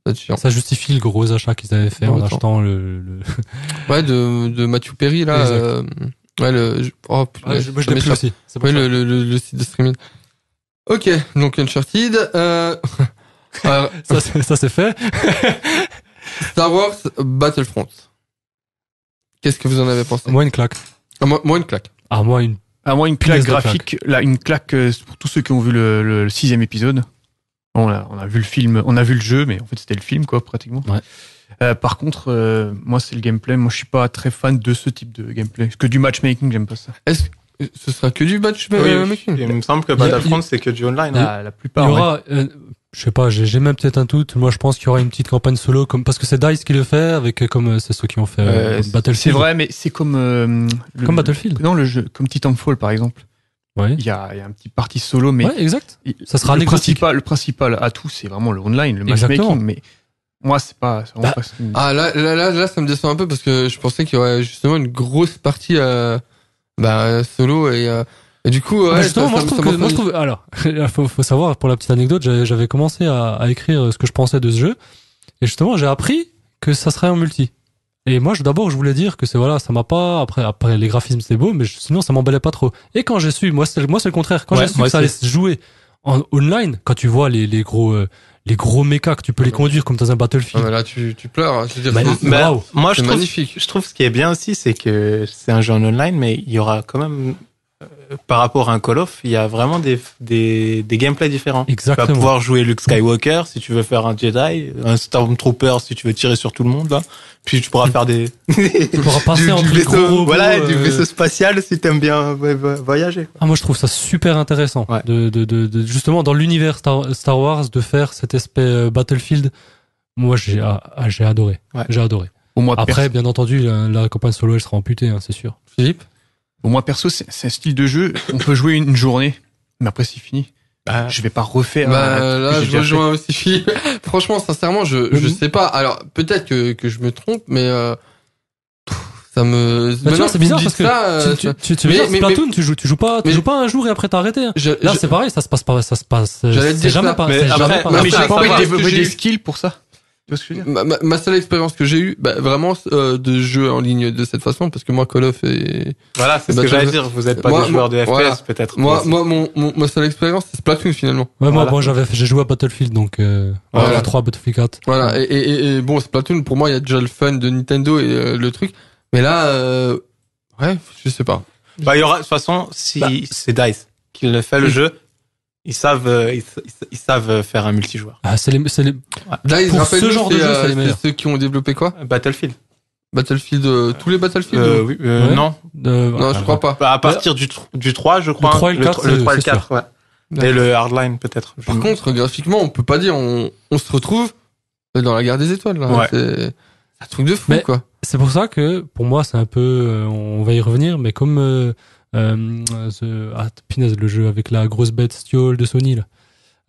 va être chiant. Ça justifie le gros achat qu'ils avaient fait en achetant le. le... Ouais, de, de Matthew Perry, là. Euh, ouais, le, je- oh, putain, Ouais, je, moi, je l'ai plus aussi. Le, le, le, le site de streaming. Ok, donc Uncharted. Euh, euh, Ça, c'est- ça c'est fait. Star Wars Battlefront. Qu'est-ce que vous en avez pensé? Moi une claque. Ah, moi, moi, une claque. Ah moi une. À moins une claque graphique, là une claque euh, pour tous ceux qui ont vu le, le, le sixième épisode. On a, on a vu le film, on a vu le jeu, mais en fait c'était le film quoi pratiquement. Ouais. Euh, par contre, euh, moi c'est le gameplay. Moi je suis pas très fan de ce type de gameplay. Parce que du matchmaking, j'aime pas ça. Est-ce ce sera que du batch Oui, euh, oui. making Il me semble que Battlefront c'est que du online. hein. La, la Il plupart. y ouais. aura, euh, je sais pas, j'ai j'ai même peut-être un doute. Moi je pense qu'il y aura une petite campagne solo comme parce que c'est Dice qui le fait avec euh, comme c'est ceux qui ont fait euh, Euh, Battlefield. C'est vrai, mais c'est comme euh, le- Comme Battlefield. Non, le jeu, comme Titanfall par exemple. Ouais. Il y a, il y a un petit parti solo, mais ouais, exact. il- Ça sera le principal, le principal atout, c'est vraiment le online, le Exactement. matchmaking. Mais moi, c'est pas. c'est vraiment Bah, pas Ah là, là, là, là, ça me déçoit un peu parce que je pensais qu'il y aurait justement une grosse partie euh, bah, solo et, euh, et du coup, ouais, Bah, justement, ça- moi, ça- je ça trouve que, moi, je trouve, alors, faut, faut savoir, pour la petite anecdote, j'avais j'avais commencé à, à écrire ce que je pensais de ce jeu. Et justement, j'ai appris que ça serait en multi. Et moi, je- d'abord, je voulais dire que c'est voilà, ça m'a pas. Après, après les graphismes, c'est beau, mais je- sinon, ça m'emballait pas trop. Et quand j'ai su, moi, c'est moi, c'est le contraire. Quand Ouais, j'ai su que ça allait se jouer en online, quand tu vois les, les gros, euh, les gros mechas que tu peux les conduire comme dans un Ah, Battlefield. mais là, tu, tu pleures. hein. Bah, moi, je trouve, magnifique. je trouve ce qui est bien aussi, c'est que c'est un jeu en online, mais il y aura quand même, par rapport à un Call of, il y a vraiment des, des, des gameplays différents. Tu vas Exactement. pouvoir jouer Luke Skywalker si tu veux faire un Jedi, un Stormtrooper si tu veux tirer sur tout le monde, là. Puis tu pourras faire des, Tu pourras passer du, entre du les gros vaisseau, robots, voilà, du euh, vaisseau spatial si t'aimes bien voyager. Ah, moi, je trouve ça super intéressant. Ouais. De, de, de, de- justement, dans l'univers Star, Star Wars, de faire cet aspect euh, Battlefield. Moi, j'ai, ah, ah, j'ai adoré. Ouais. J'ai adoré. Au moins, Après, bien entendu, la, la campagne solo, elle sera amputée, hein, c'est sûr. Philippe? Au moins perso, c'est c'est un style de jeu. On peut jouer une journée, mais après c'est fini. Je vais pas refaire. Bah, là, je rejoins aussi Philippe. Franchement, sincèrement, je, je Mhm. sais pas. Alors, peut-être que, que je me trompe, mais euh, ça me. Bah, tu c'est bizarre parce que ça, euh, tu, tu, tu, tu mais- dire, mais- Splatoon, tu joues, tu joues pas, tu mais- joues pas un jour et après t'as arrêté. je- Là, je- c'est pareil, ça se passe pas, ça se passe. C'est jamais ça. pas. Mais c'est après- jamais pas. non, Ouais, mais Après, j'ai pas après, envie de développer des skills pour ça. Tu vois ce que je veux dire ma, ma- ma seule expérience que j'ai eue, bah, vraiment euh, de jeu en ligne de cette façon, parce que moi, Call of et Voilà, c'est ce que j'allais dire. Vous êtes pas moi, des joueurs de FPS, voilà. peut-être. moi, moi, mon, mon, ma seule expérience, c'est Splatoon finalement. Ouais, moi, Voilà. moi, j'avais, j'ai joué à Battlefield, donc, euh, Voilà. Battlefield 3, Battlefield 4. Voilà. Et, et, et- et bon, Splatoon, pour moi, il y a déjà le fun de Nintendo et euh, le truc. Mais là, euh, ouais, je sais pas. Bah, il y aura, de toute façon, si Bah. c'est DICE qui le fait le jeu, ils savent, euh, ils, ils- savent faire un multijoueur. Ah, c'est les, c'est les, Là, ils Pour ce genre de jeu, euh, c'est les meilleurs. ceux qui ont développé quoi? Battlefield. Battlefield, euh, tous les Battlefield Euh, ou- oui, euh, Ouais. non. euh, Non, voilà. je crois pas. Bah, à partir du, du 3, je crois. Le 3 et le 4, le 3 et le c'est 4, ouais. Et le Hardline, peut-être. Par contre, graphiquement, on peut pas dire, on, on se retrouve dans la guerre des étoiles, là. Ouais. C'est un truc de fou, Mais- quoi. C'est pour ça que, pour moi, c'est un peu, euh, on va y revenir, mais comme, euh, ce, ah, punaise, le jeu avec la grosse bête Stiol de Sony, là.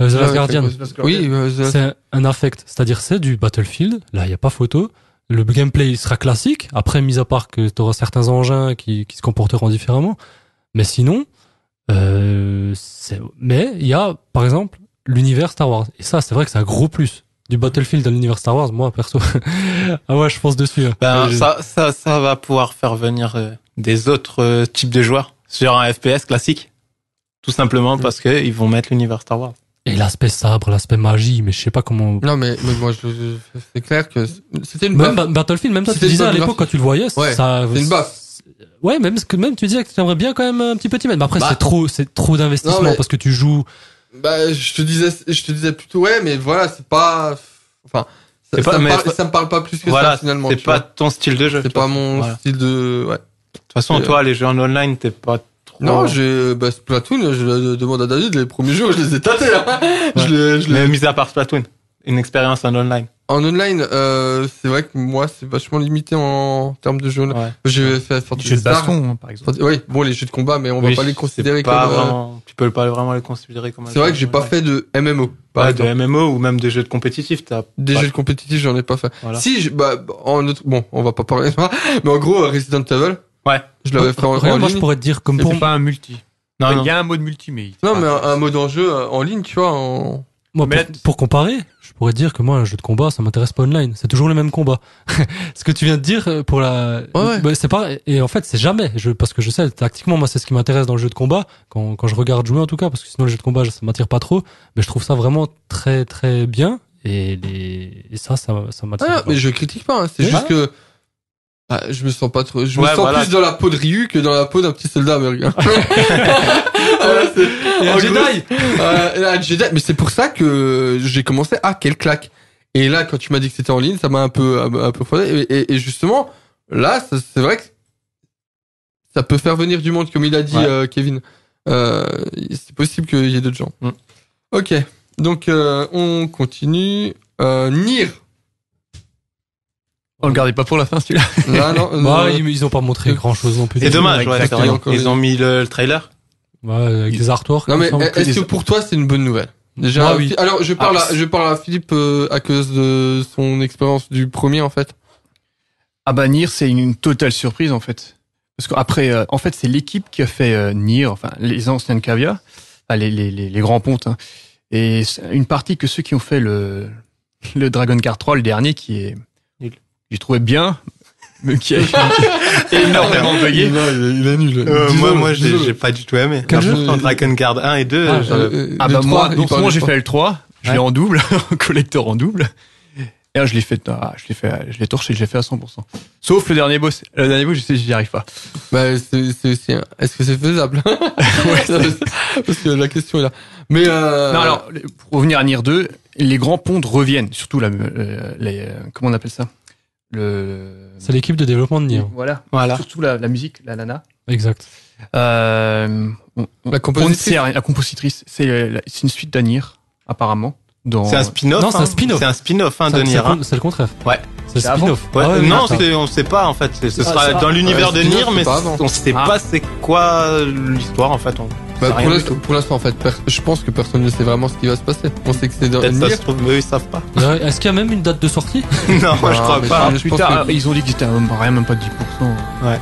Euh, The Last Guardian. Oui, euh, The C'est un affect, c'est-à-dire c'est du Battlefield, là il y a pas photo. Le gameplay il sera classique, après mis à part que tu auras certains engins qui, qui se comporteront différemment, mais sinon, euh, c'est- mais il y a par exemple l'univers Star Wars, et ça c'est vrai que c'est un gros plus du Battlefield dans l'univers Star Wars, moi perso. ah ouais, je pense dessus. hein. Ben, Je- ça, ça, ça va pouvoir faire venir euh, des autres euh, types de joueurs sur un FPS classique. Tout simplement parce que ils vont mettre l'univers Star Wars. Et l'aspect sabre, l'aspect magie, mais je sais pas comment. Non, mais, mais moi, je, je- c'est clair que c'était une Même baffe. Ba- Battlefield, même toi, tu disais à l'époque quand tu le voyais, Ouais, ça. c'est une baffe. Ouais, même ce que même tu disais que tu aimerais bien quand même un petit peu t'y mettre. Mais après, Bah. c'est trop, c'est trop d'investissement mais- parce que tu joues. Bah, je te disais, je te disais plutôt, ouais, mais voilà, c'est pas, enfin, ça, C'est pas- ça me parle, c'est- ça me parle pas plus que Voilà, ça, finalement. c'est pas vois. ton style de jeu. c'est vois. pas mon Voilà. Style de, ouais. Toute façon, Et, toi, les jeux en online, t'es pas trop. Non, j'ai, bah, Splatoon, je le demande à David, les premiers jours, je les ai tâtés, hein. Je les, je les- Mais mis à part Splatoon, une expérience en online. En online, euh, c'est vrai que moi, c'est vachement limité en termes de jeux. Ouais. J'ai fait Fantasy jeux de baston, hein, par exemple. Oui, bon, les jeux de combat, mais on va Oui, pas les considérer pas comme. euh, vraiment, tu peux pas vraiment les considérer comme un C'est vrai que j'ai pas online. fait de MMO. Par Ouais, de. MMO ou même des jeux de compétitifs, t'as Des Ouais. jeux de compétitifs, j'en ai pas fait. Voilà. Si, je- bah, en autre, bon, on va pas parler de ça, mais en gros, euh, Resident Evil. Ouais. Je l'avais fait en, en moi, je pourrais te dire comme C'est pour pas un multi. Non, il y a un mode multi, mais. Non, mais un, un mode en jeu euh, en ligne, tu vois, en... moi, pour, pour comparer, je pourrais te dire que moi, un jeu de combat, ça m'intéresse pas online. C'est toujours les mêmes combats. Ce que tu viens de dire euh, pour la, Ouais, ouais. Bah, c'est pas. Et en fait, c'est jamais. Je, parce que je sais, tactiquement, moi, c'est ce qui m'intéresse dans le jeu de combat quand, quand je regarde jouer en tout cas, parce que sinon le jeu de combat, ça m'attire pas trop. Mais je trouve ça vraiment très très bien. Et, les, et ça, ça, ça m'attire. Ah, mais je critique pas, hein, c'est Ouais. juste que, ah, je me sens pas trop, je me sens voilà. plus dans la peau de Ryu que dans la peau d'un petit soldat américain. Voilà, Et un en Jedi. gros, euh, un Jedi. Mais c'est pour ça que j'ai commencé, ah, quelle claque. Et là, quand tu m'as dit que c'était en ligne, ça m'a un peu, un, un peu fondé. Et, et- et justement, là, c'est vrai que ça peut faire venir du monde, comme il a dit Ouais. euh, Kevin. Euh, c'est possible qu'il y ait d'autres gens. Mm. Ok. Donc, euh, on continue. Euh, Nier. On le gardait pas pour la fin, celui-là. Là, non, Bah, ils, ils ont pas montré grand chose non plus. C'est dommage, ouais. Ils ont mis le, le trailer. Ouais, avec des artworks. Non mais est-ce que des- pour toi c'est une bonne nouvelle? Déjà, Ah oui. alors je parle, Ah, à, je parle à Philippe euh, à cause de son expérience du premier en fait. Ah bah Nier, c'est une, totale surprise en fait. Parce qu'après, euh, en fait, c'est l'équipe qui a fait euh, Nier, enfin les anciens de Cavia, enfin, les, les, les, les grands pontes. hein. Et une partie que ceux qui ont fait le, le Dragon Card 3, le dernier, qui est. j'ai trouvé bien, mais qui a énormément bugué. Non, il, est, il est nul. Euh, moi, moi, j'ai pas du tout aimé. Par contre, Dragon Guard 1 et 2, Ah, je- euh, Ah bah 3, moi, donc moi j'ai 3. fait le 3, je l'ai Ouais. en double, collector en double. Et là, je l'ai fait, ah, je l'ai fait, je l'ai torché, je l'ai fait à 100%. Sauf le dernier boss. Le dernier boss, je sais, j'y arrive pas. Bah, c'est un- Est-ce que c'est faisable? Parce que la question est là. Mais euh, Non, alors, pour revenir à Nier 2, les grands pontes reviennent, surtout la, euh, les, euh, comment on appelle ça? Le, C'est l'équipe de développement de Nier. Voilà. Voilà. Surtout la, la musique, la nana. Exact. Euh, on- La compositrice. on ne sait rien. La compositrice, euh, c'est une suite d'Anir, apparemment. Dans... C'est un spin-off. Non, c'est un hein. spin-off. C'est un spin-off, hein, de c'est Nier. hein. C'est le contraire. Ouais. C'est C'est spin-off. Ouais, Ah ouais, non, c'est, on sait pas en fait. C'est- Ce Ah, sera c'est- dans l'univers ouais, de spin-off, Nier, mais pas on sait Ah. pas c'est quoi l'histoire en fait. On... Bah, pour l'instant, pour l'instant, en fait, per- je pense que personne ne sait vraiment ce qui va se passer. On sait que c'est dans Peut-être ça Nier. se trouve, mais eux ils savent pas. Est-ce qu'il y a même une date de sortie non, moi je crois mais pas. Ah, je pense tard, que- ils ont dit que c'était un- rien, même pas de 10%. Ouais.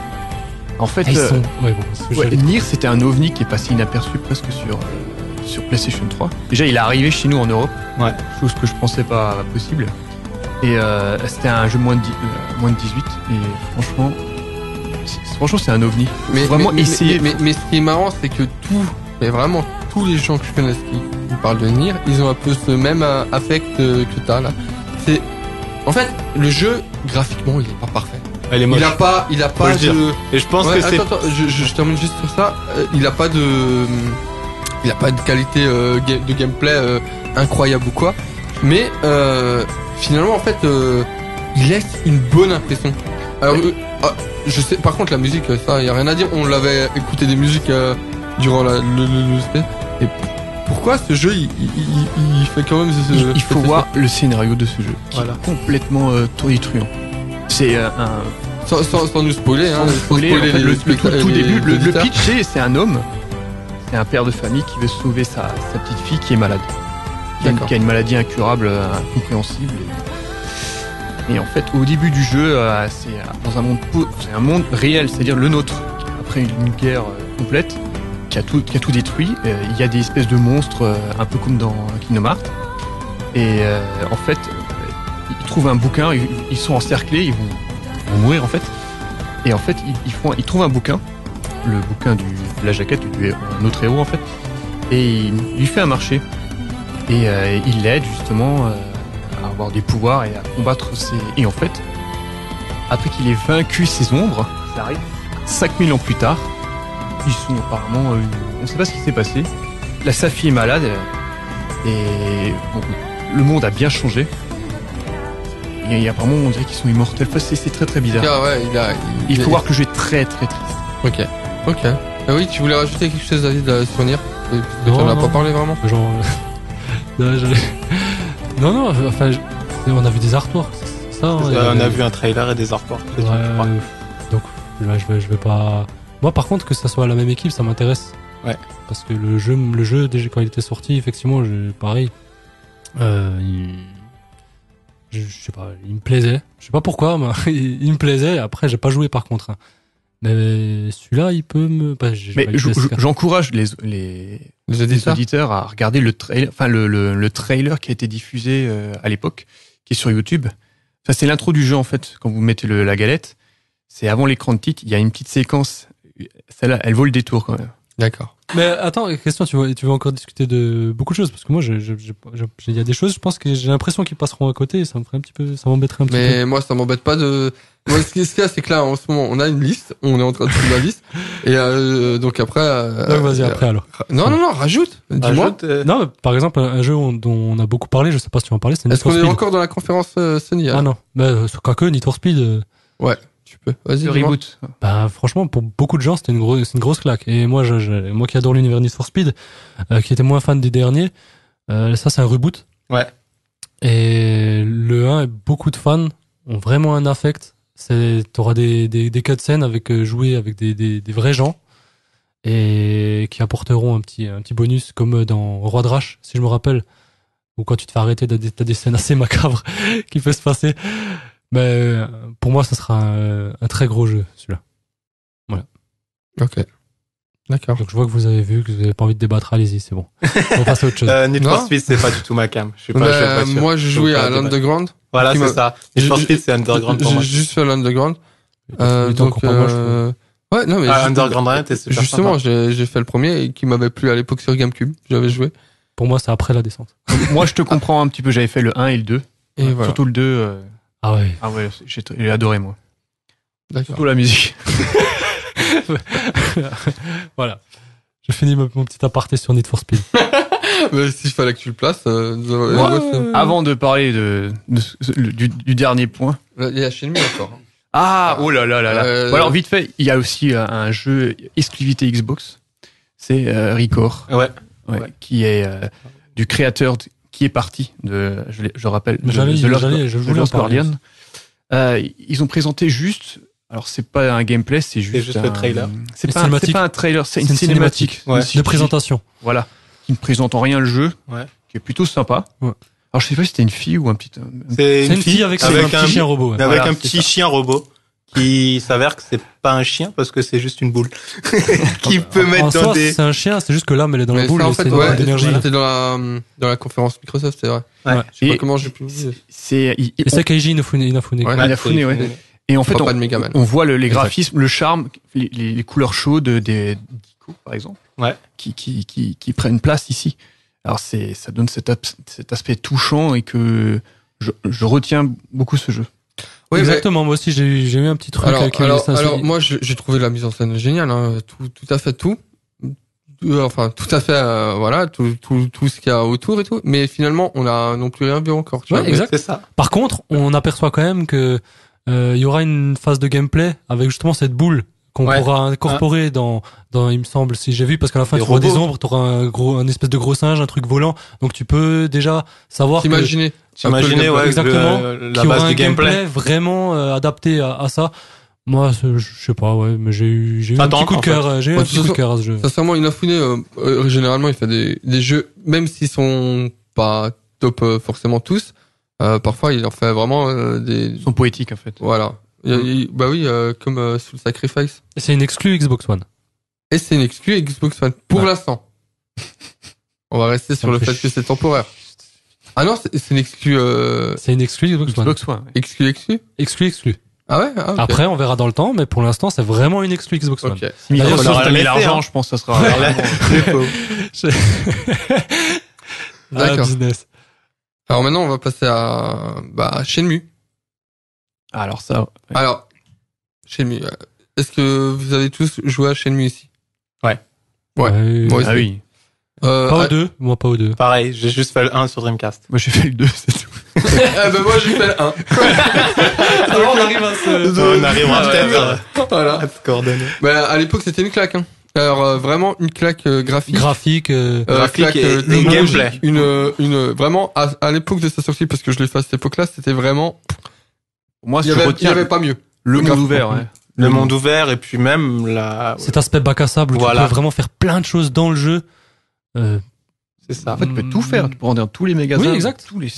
En fait, Ah, Ils euh, sont. Nier, c'était un ovni qui est passé inaperçu presque sur, euh, sur PlayStation 3. Déjà, il est arrivé chez nous en Europe. Ouais. Chose que je pensais pas possible. Et euh, c'était un jeu moins de, euh, moins de 18. Et franchement, franchement, c'est un ovni. Mais, vraiment mais, mais- essayer. Mais, mais, ce qui est marrant, c'est que tout, mais vraiment tous les gens que je connais qui, parlent de Nier, ils ont un peu ce même euh, affect que t'as là. C'est, en fait, le jeu graphiquement, il est pas parfait. Elle est moche. Il a pas, il a pas de. Et je pense Ouais, que c'est. attends, attends, je, je, je termine juste sur ça. Il a pas de, il a pas de qualité euh, de gameplay euh, incroyable ou quoi. Mais euh, finalement, en fait, il laisse une bonne impression. Alors, ah, je sais. Par contre, la musique, ça, y a rien à dire. On l'avait écouté des musiques durant la, le, le, Et pourquoi ce jeu, il, il, il- il fait quand même ce. il, il faut voir le scénario de ce jeu, qui Voilà. est complètement euh, tonitruant. C'est euh, un, Sans, sans, sans nous spoiler, hein, Sans sans spoiler, en fait, les le, le tout, specta- tout les début, le, le auditeurs. pitch, c'est un homme, c'est un père de famille qui veut sauver sa, sa petite fille qui est malade, qui a, une- D'accord. qui a une maladie incurable, euh, incompréhensible. Et, et en fait, au début du jeu, euh, c'est euh, dans un monde, c'est un monde réel, c'est-à-dire le nôtre, après une, guerre complète, qui a tout, qui a tout détruit. Euh, Il y a des espèces de monstres, euh, un peu comme dans Kingdom Hearts. Et euh, en fait, ils trouvent un bouquin, ils, ils sont encerclés, ils vont, ils vont mourir en fait. Et en fait, ils, ils font, ils trouvent un bouquin, le bouquin du, de la jaquette du notre héros en fait, et il lui fait un marché. Et euh, il l'aide justement euh, à avoir des pouvoirs et à combattre ses. Et en fait, après qu'il ait vaincu ses ombres, ça arrive 5000 ans plus tard, ils sont apparemment. euh, on sait pas ce qui s'est passé. La sa fille est malade et bon, le monde a bien changé. Et apparemment, on dirait qu'ils sont immortels. Enfin, c'est très très bizarre. Ah ouais, il a. Il faut voir que le jeu est très très triste. Ok, ok. Ah oui, tu voulais rajouter quelque chose, David, que Non, Tu en as pas parlé vraiment Genre. euh, non, je- non, non, enfin, je- on a vu des artworks. c'est Ça, hein, y Euh, on a avait- vu un trailer et des artworks. Ouais, euh, donc, là, je vais, je vais pas. Moi, par contre, que ça soit la même équipe, ça m'intéresse. Ouais. Parce que le jeu, le jeu, déjà quand il était sorti, effectivement, je, pareil. Euh, il... je, je sais pas, il me plaisait. Je sais pas pourquoi, mais il, il me plaisait. Après, j'ai pas joué par contre. Mais celui-là, il peut me. Bah, j'ai Mais pas eu je- de je- PS4. j'encourage les, les, Les auditeurs à regarder le trailer, enfin le, le, le trailer qui a été diffusé euh, à l'époque, qui est sur YouTube. Ça c'est l'intro du jeu en fait. Quand vous mettez le, la galette, c'est avant l'écran de titre. Il y a une petite séquence. Celle-là, elle vaut le détour quand même. D'accord. Mais attends, question, tu veux, tu veux encore discuter de beaucoup de choses parce que moi, il y a des choses, je pense que j'ai l'impression qu'ils passeront à côté et ça me ferait un petit peu, ça m'embêterait un petit peu. Mais moi, ça m'embête pas de. Moi, ce qui ce qu'il y a, c'est que là, en ce moment, on a une liste. On est en train de faire la liste. Et euh, donc après. euh, Donc vas-y euh, après alors. Non, non, non, rajoute. Dis-moi. Euh, Non, mais par exemple, un jeu on- dont on a beaucoup parlé, je sais pas si tu vas en parler, c'est Need Est-ce qu'on est encore dans la conférence euh, Sony Ah non, bah, euh, sur quoique Need for Speed, euh, Tu peux. Vas-y. Le reboot. bah, franchement, pour beaucoup de gens, c'était une, grosse c'est une grosse claque. Et moi, je, je- moi qui adore l'univers Need for Speed, euh, qui était moins fan des derniers, euh, ça c'est un reboot. Ouais. Et le 1, beaucoup de fans ont vraiment un affect. C'est, t'auras des, des, des cutscenes avec euh, jouer avec des, des, des vrais gens et qui apporteront un petit, un petit bonus comme dans Roi de Rache, si je me rappelle, où quand tu te fais arrêter, t'as des, t'as des scènes assez macabres qui peuvent se passer. Mais euh, pour moi, ça sera un, un très gros jeu, celui-là. Ok. D'accord. Donc je vois que vous avez vu, que vous n'avez pas envie de débattre, allez-y, c'est bon. On passe à autre chose. Euh, Need for. Speed, c'est pas du tout ma cam. Je suis pas, Bah, je suis pas sûr. moi, j'ai Je joué à débattre. l'Underground. Voilà, c'est ça. Need for J'ai- Speed, c'est Underground pour J'ai moi. juste fait l'Underground. Euh, donc, euh, ouais, non, mais Ah, Underground c'est super justement, j'ai j'ai fait le premier et qui m'avait plu à l'époque sur GameCube. J'avais joué. Pour moi, c'est après la descente. Moi, je te comprends un petit peu. J'avais fait le 1 et le 2. Et voilà. Surtout le 2. Euh, Ah ouais. Ah ouais, j'ai j'ai adoré, moi. D'accord. Surtout la musique. voilà. Je finis mon mon petit aparté sur Need for Speed. Mais s'il fallait que tu le places, euh, ouais, c'est- Avant de parler de, du, du dernier point. il y a Shenmue encore. hein. Ah, oh là là là là. Euh, Bon, alors, vite fait, il y a aussi un, un jeu exclusivité Xbox. C'est euh, Record. Ouais. Ouais, Ouais. Qui est euh, du créateur de- qui est parti de, je, l'ai- je rappelle, de, de j'allais- je de voulais Guardian. Euh, ils ont présenté juste, alors c'est pas un gameplay, c'est juste, juste le un- trailer. C'est pas, un- c'est cinématique. pas un trailer, c'est une, C'est une cinématique. cinématique. Ouais. De présentation. Voilà. Qui ne présente en rien le jeu. Ouais. Qui est plutôt sympa. Ouais. Alors je sais pas si c'était une fille ou un petit. C'est C'est une fille avec, avec un un, petit chien robot. ouais. avec Voilà, un petit ça. chien robot qui s'avère que c'est pas un chien parce que c'est juste une boule qui peut En mettre dans soi, des. c'est un chien, c'est juste que l'âme elle est dans la Mais boule ça, en fait, c'est une ouais, boule d'énergie. c'était dans la, dans la conférence Microsoft, c'est vrai. Ouais. Je sais Et- pas comment j'ai pu C'est. c'est Keiji Inafune. Inafune. Ouais. Inafune, ouais. Et en fait, on, voit le- les Exact. graphismes, le charme, les, les- les couleurs chaudes des d'Ico, par exemple. Ouais. Qui, qui, qui, qui prennent place ici. Alors c'est, ça donne cet, aspect touchant et que je, je retiens beaucoup ce jeu. Oui, mais- Exactement. Moi aussi, j'ai eu, j'ai eu un petit truc Alors, avec alors, ça, alors c'est- moi, j'ai trouvé la mise en scène géniale, hein, tout, tout à fait tout. Euh, Enfin, tout à fait, euh, voilà, tout, tout, tout ce qu'il y a autour et tout. Mais finalement, on a non plus rien vu encore. tu Ouais, vois. exact. C'est ça. Par contre, on aperçoit quand même que euh, il y aura une phase de gameplay avec justement cette boule qu'on Ouais. pourra incorporer dans, dans, il me semble, si j'ai vu, parce qu'à la fin Des tu vois des ombres, tu auras un gros, un espèce de gros singe, un truc volant, donc tu peux déjà savoir que, T'imaginer. Un gameplay. ouais, Exactement. le- la y aura base un du gameplay. vraiment euh, adapté à, à ça. Moi, je sais pas, ouais, mais j'ai eu, j'ai eu un petit coup de cœur, euh, j'ai eu un petit coup de cœur à ce jeu. Sincèrement, Inafune, euh, euh, généralement, il fait des, des jeux, même s'ils sont pas top euh, forcément tous. euh, parfois, il en fait vraiment euh, des. Ils sont poétiques en fait. Voilà. Il il- bah oui, euh, comme euh, Soul Sacrifice. Et C'est une exclue Xbox One. Et c'est une exclue Xbox One pour Ouais. l'instant. On va rester sur le fait fait que c'est temporaire. Ah non, c'est une exclue, euh, C'est une exclue Xbox One. Xbox One. ouais. exclue, exclue. Exclue, exclue. Ah ouais. Ah. Après, on verra dans le temps, mais pour l'instant, c'est vraiment une exclue Xbox One. Ok. Si D'ailleurs, Microsoft a mis l'argent, hein. je pense que ça sera. vraiment- D'accord. business. Alors maintenant, on va passer à bah Shenmue. Alors ça. ouais. Alors Shenmue. euh, Est-ce que vous avez tous joué à Shenmue ici? Ouais. Ouais. Moi Ah oui. Euh, Pas ah, aux deux, moi pas aux deux. Pareil, j'ai juste fait le 1 sur Dreamcast. Moi j'ai fait le 2, c'est tout. eh ben moi j'ai fait le 1. on arrive à ce... On arrivera peut-être voilà. à se coordonner. Bah, à l'époque, c'était une claque. Hein. Alors euh, vraiment une claque euh, graphique. Graphique, euh, Euh, Graphique claque, et- euh, gameplay. Une, euh, une, vraiment, à, à l'époque de sa sortie, parce que je l'ai fait à cette époque-là, c'était vraiment, Moi, il ce y que je avait, il y retiens, avait pas mieux. le monde ouvert. ouais. Le monde ouvert et puis même la. cet aspect bac à sable où Voilà. tu peux vraiment faire plein de choses dans le jeu. Euh, C'est ça. En fait, tu peux tout faire. Tu peux rentrer dans tous les magasins. Oui, exact. Tous les...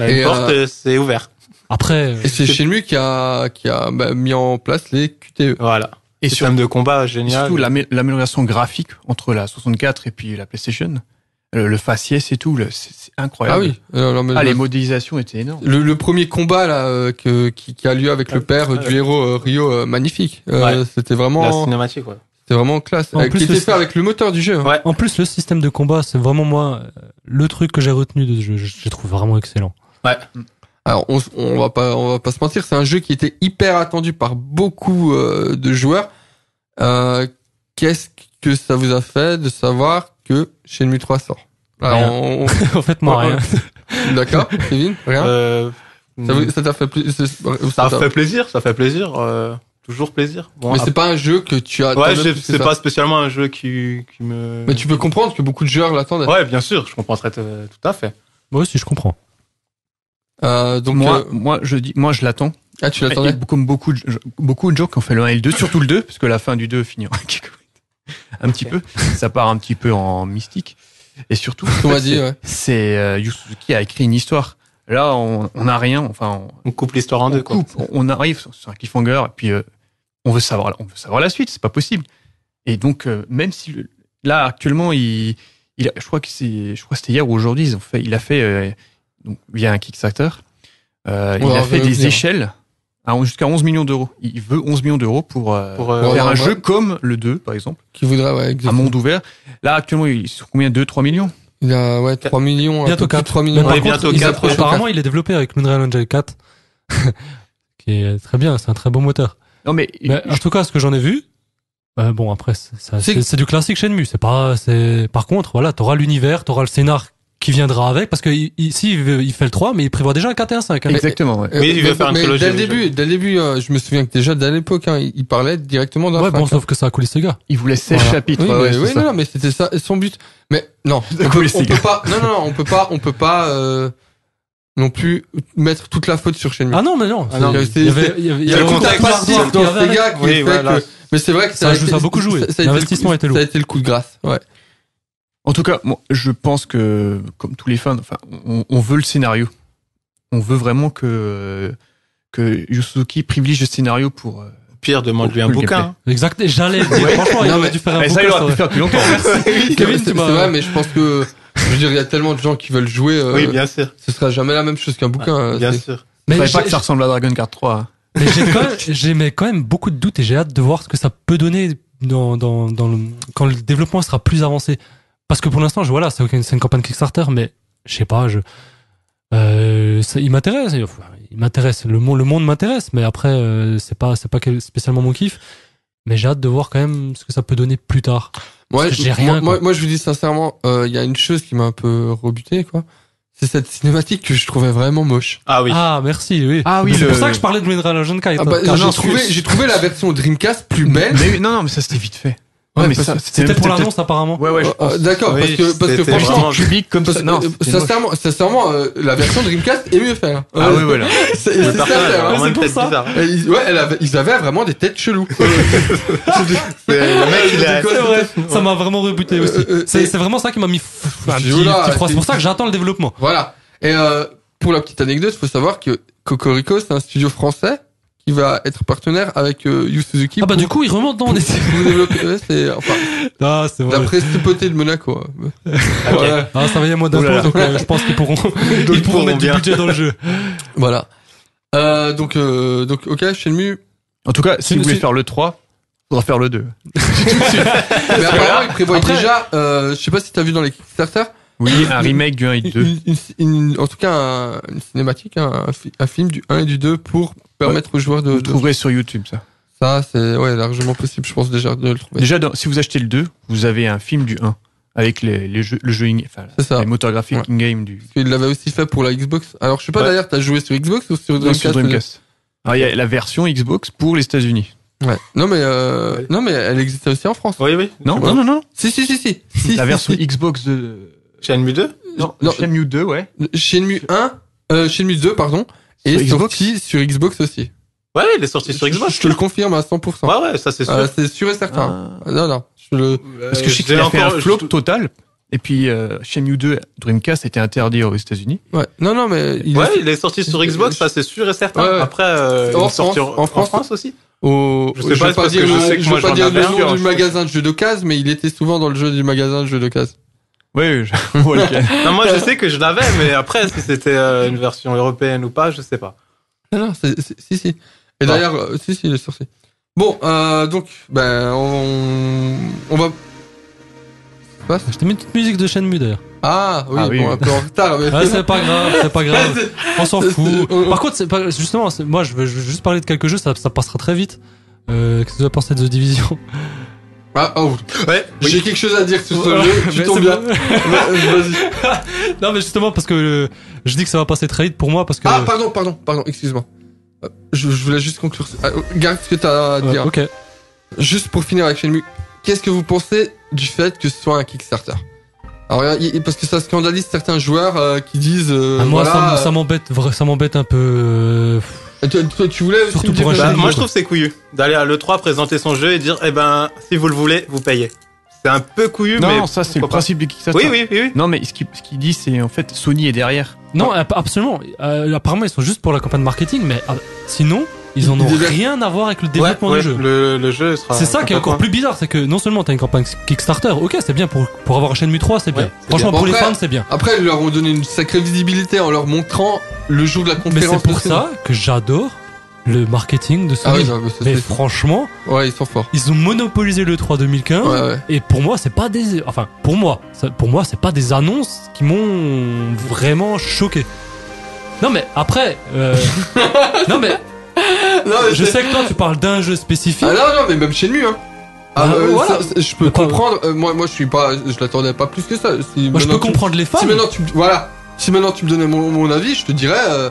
Et, une porte, euh, c'est ouvert. après, euh, Et c'est Shenmue qui a, qui a bah, mis en place les QTE. Voilà. Et Système de combat génial. surtout l'amé- l'amélioration graphique entre la 64 et puis la PlayStation. Le, le faciès et tout, c'est c'est Ah incroyable. oui. Alors, Ah, le, les modélisations étaient énormes. le, le premier combat là euh, que, qui, qui a lieu avec le père euh, du héros euh, Rio, euh, magnifique. Euh, Ouais. C'était La vraiment, cinématique, ouais. C'était vraiment classe. En Euh, plus, qui était fait avec le moteur du jeu. hein. Ouais. en plus le système de combat, c'est vraiment moi euh, le truc que j'ai retenu de ce jeu. Je, je le trouve vraiment excellent. Alors on, on va pas on va pas se mentir, c'est un jeu qui était hyper attendu par beaucoup euh, de joueurs. Euh, Qu'est-ce que ça vous a fait de savoir que Shenmue 3 sort? Alors, Rien. on- en fait, moi Ouais, rien. on- d'accord, Kevin, rien? Euh, ça vous- ça t'a fait plus c'est- ça t'a- fait plaisir, ça fait plaisir. Toujours plaisir. Bon, Mais c'est pas un jeu que tu as. ouais, c'est pas spécialement un jeu qui, qui me. Mais tu peux comprendre que beaucoup de joueurs l'attendent. Ouais, bien sûr, je comprends très, tout à fait. Moi aussi, je comprends. Euh, donc moi, euh, moi, je dis, moi, je l'attends. ah tu l'attendais. Comme beaucoup de, beaucoup de gens qui ont fait le 1 et le 2, surtout le 2, parce que la fin du 2 finit en un petit peu. Ça part un petit peu en mystique. Et surtout, On dit ouais. c'est euh, Yu Suzuki a écrit une histoire. Là, on on n'a rien. Enfin, on, On coupe l'histoire en deux, on quoi. coupe, on- on arrive sur sur un cliffhanger et puis euh, on veut savoir, on veut savoir la suite. C'est pas possible. Et donc, euh, même si le- là actuellement, il, il a- je crois que c'est, je crois que c'était hier ou aujourd'hui, ils ont fait, il a fait euh, donc via un Kickstarter, euh, il a fait des venir. échelles à jusqu'à 11 millions d'euros. Il veut 11 millions d'euros pour, euh, Pour, euh, faire un jeu comme le 2, par exemple, Qui voudrait, ouais, un monde ouvert. Là actuellement, ils sont combien? 2, 3 millions? Il a, ouais, 3 millions, Bientôt peu plus de 4. 3 Mais millions. par Ouais, contre, bientôt quatre, ouais. apparemment, il est développé avec Unreal Engine 4, qui est très bien, c'est un très beau moteur. Non mais, Mais en tout cas, ce que j'en ai vu, euh, bon après, c'est- du classique Shenmue. C'est pas, c'est par contre, voilà, t'auras l'univers, t'auras le scénar qui viendra avec, parce que ici il, fait le 3, mais il prévoit déjà un 4 et un 5. hein. exactement. Ouais. Euh, Oui, il mais- veut faire une mais trilogie, Dès le début, dès le début, euh, je me souviens que déjà dès l'époque, hein, il parlait directement d'un Ouais, bon, fac, hein. sauf que ça a coulé ce gars. Il voulait 16 Voilà. chapitres. Oui, ouais, mais, oui ça. non, non, mais c'était ça son but. Mais non, on peut, on peut pas. Non, non, non, on peut pas, on peut pas euh, non plus mettre toute la faute sur Shenmue. Ah non, mais non. Ah non, il y avait, il y avait, il y Il y a avait le contexte dans. Sega qui Oui, fait voilà. que. Mais c'est vrai que Ça a joué- ça a beaucoup joué. Ça, a été le L'investissement coup- était lourd. Ça a été le coup de grâce. Ouais. En tout cas, moi, je pense que, comme tous les fans, enfin, on, on veut le scénario. On veut vraiment que que Yu Suzuki privilégie le scénario pour. euh, Pire, demande-lui un bouquin. Exact. J'allais. Franchement, il aurait dû faire un Et ça, bouquin, il aurait pu faire depuis longtemps. Kevin, tu m'as- c'est vrai, mais je pense que. Je veux dire, il y a tellement de gens qui veulent jouer. euh, Oui, bien sûr. Ce sera jamais la même chose qu'un bouquin. euh, Bien c'est- sûr. Je Mais savais pas que ça ressemble à Dragon Card 3. hein. Mais j'ai quand même, quand beaucoup de doutes et j'ai hâte de voir ce que ça peut donner dans, dans, dans le, quand le développement sera plus avancé. Parce que pour l'instant, je voilà, c'est une campagne Kickstarter, mais je sais pas, je, euh, ça- il m'intéresse, il m'intéresse, le monde, le monde m'intéresse, mais après, euh, c'est pas, c'est pas spécialement mon kiff. Mais j'ai hâte de voir quand même ce que ça peut donner plus tard. Moi, j'ai moi- rien, moi, quoi. moi, je vous dis sincèrement, euh, il y a une chose qui m'a un peu rebuté, quoi. C'est cette cinématique que je trouvais vraiment moche. Ah oui. Ah, merci, oui. Ah oui, c'est le- pour ça que je parlais de Unreal Engine 4. Ah bah, Ah j'ai trouvé, j'ai trouvé la version Dreamcast plus belle. Mais oui, non, non, mais ça c'était vite fait. Ouais, mais ça, C'était pour l'annonce, apparemment. Ouais, ouais, Euh, pense. euh, D'accord, Oui, parce que, parce que franchement, public comme parce ça. Non, sincèrement, sincèrement, euh, la version Dreamcast est mieux faite. hein. Ah Euh, oui, voilà. C'est pour ça. ils, ouais, elle avait- ils avaient vraiment des têtes cheloues. C'est- Le mec, il a. C'est C'est vrai, ça m'a vraiment rebuté aussi. Euh, euh, C'est vraiment ça qui m'a mis c'est- pour ça que j'attends le développement. Voilà. Et euh, pour la petite anecdote, il faut savoir que Cocorico, c'est un studio français qui va être partenaire avec euh, Yu Suzuki. Ah bah pour- du coup, il remonte dans des... pour développer. ouais, c'est enfin Ah, c'est vrai. d'après ce poté de Monaco. hein. Voilà. Ah, ça va y a moins d'impôts, donc euh, je pense qu'ils pourront, ils pourront mettre bien. du budget dans le jeu. Voilà. Euh, donc euh, donc ok, Shenmue. En tout cas, si vous voulez faire le 3, faudra faire le 2. Mais apparemment, il prévoit Après- déjà. Euh, je sais pas si t'as vu dans les Kickstarter. Oui, un remake du 1 et du 2. Une, une- une- en tout cas, un- une cinématique, un, un film du 1 et du 2 pour permettre aux joueurs de, Vous de- trouverez sur YouTube ça. ça. C'est ouais largement possible, je pense déjà de le trouver. Déjà, dans- si vous achetez le 2, vous avez un film du 1 avec les, les jeux, le jeu, in- enfin, C'est ça. les moteurs graphiques Ouais. in-game du Parce qu'il l'avait aussi fait pour la Xbox. Alors je sais pas Ouais. d'ailleurs, t'as joué sur Xbox ou sur non, Dreamcast sur Dreamcast. Alors, il y a la version Xbox pour les États-Unis. Ouais. Non mais euh, non mais elle existait aussi en France. Oui, oui. Non, non, non, non. Si si si si. si La si, version si. Xbox de. Shenmue 2 Non, Non. Shenmue 2, ouais. Shenmue 1, euh, Shenmue 2 pardon, Sur est Xbox sorti sur Xbox aussi. Ouais, il est sorti sur Je- Xbox. Je te le confirme à 100%. Ouais, ouais, ça c'est sûr. Euh, c'est sûr et certain. Ah. Non non. Je le. Parce que je sais j'ai qu'il a fait un flop je- total. Et puis, euh, Shenmue 2 Dreamcast a été interdit aux États-Unis. Ouais. Non non mais il Ouais, est il est sorti sur Xbox, ça c'est sûr et certain. Ouais, ouais. Après, euh, En il est sorti France, en, en France. France aussi. au. Je sais vais pas, dire que je le, sais que je moi, vais pas dire le un, nom du je- magasin de jeux d'occasion, mais il était souvent dans le jeu du magasin de jeux d'occasion. Oui, je. Non, moi je sais que je l'avais, mais après, si c'était euh, une version européenne ou pas, je sais pas. Non, non, c'est, c'est- si, si. Et d'ailleurs, euh, si, si, il est sorti. Bon, euh, donc, ben, on, on va. Je t'ai mis une petite musique de Shenmue d'ailleurs. Ah, oui, Ah oui, bon, oui. un peu en retard, mais. Ah, c'est pas grave, c'est pas grave. On s'en fout. Par contre, c'est pas, justement, c'est- moi, je veux, je veux juste parler de quelques jeux, ça, ça passera très vite. Euh, qu'est-ce que tu as pensé de The Division? Ah, oh, Ouais, j'ai quelque chose à dire Ouais, jeu, tu tombes bien. Vas-y. Non, mais justement, parce que je dis que ça va passer très vite pour moi, parce que. Ah, pardon, pardon, pardon, excuse-moi. Euh, Je, je voulais juste conclure. Ah, euh, garde ce que t'as à Ouais, dire. ok. Juste pour finir avec Shenmue, qu'est-ce que vous pensez du fait que ce soit un Kickstarter? Alors, parce que ça scandalise certains joueurs euh, qui disent. euh, Ah, moi, voilà, ça, m'embête, ça m'embête un peu. Euh, toi, toi, tu voulais Surtout pour un que- Bah, jeu moi je trouve que c'est couillu d'aller à l'E3 présenter son jeu et dire eh ben si vous le voulez vous payez. C'est un peu couillu Non, mais ça c'est le principe du Kickstarter. Oui oui oui oui. Non, mais ce qu'il ce dit, c'est en fait Sony est derrière. Non, ab- absolument. Euh, apparemment, ils sont juste pour la campagne marketing, mais ah, sinon, ils en ont rien à voir avec le développement du jeu. Le, le jeu sera. C'est ça qui est encore plus bizarre, c'est que non seulement t'as une campagne Kickstarter, ok c'est bien pour, pour avoir Shenmue 3, c'est bien. Franchement pour les fans c'est bien. Après, ils leur ont donné une sacrée visibilité en leur montrant le jour de la Mais conférence. c'est pour ça que j'adore le marketing de Ah Sony. oui, non, mais mais franchement, ouais, ils sont forts. ils ont monopolisé le 3 2015. Ouais, ouais. Et pour moi, c'est pas des, enfin, pour moi, ça- pour moi, c'est pas des annonces qui m'ont vraiment choqué. Non mais après, euh, non mais Non, je sais que toi tu parles d'un jeu spécifique. Ah non, non, mais même chez lui, hein. Ah, Ah, euh, voilà. ça, ça, je peux comprendre. euh, moi, moi, je suis pas, je l'attendais pas plus que ça. Si moi je peux tu- comprendre les fans. Si maintenant tu, me- voilà, si maintenant tu me donnais mon, mon avis, je te dirais, euh,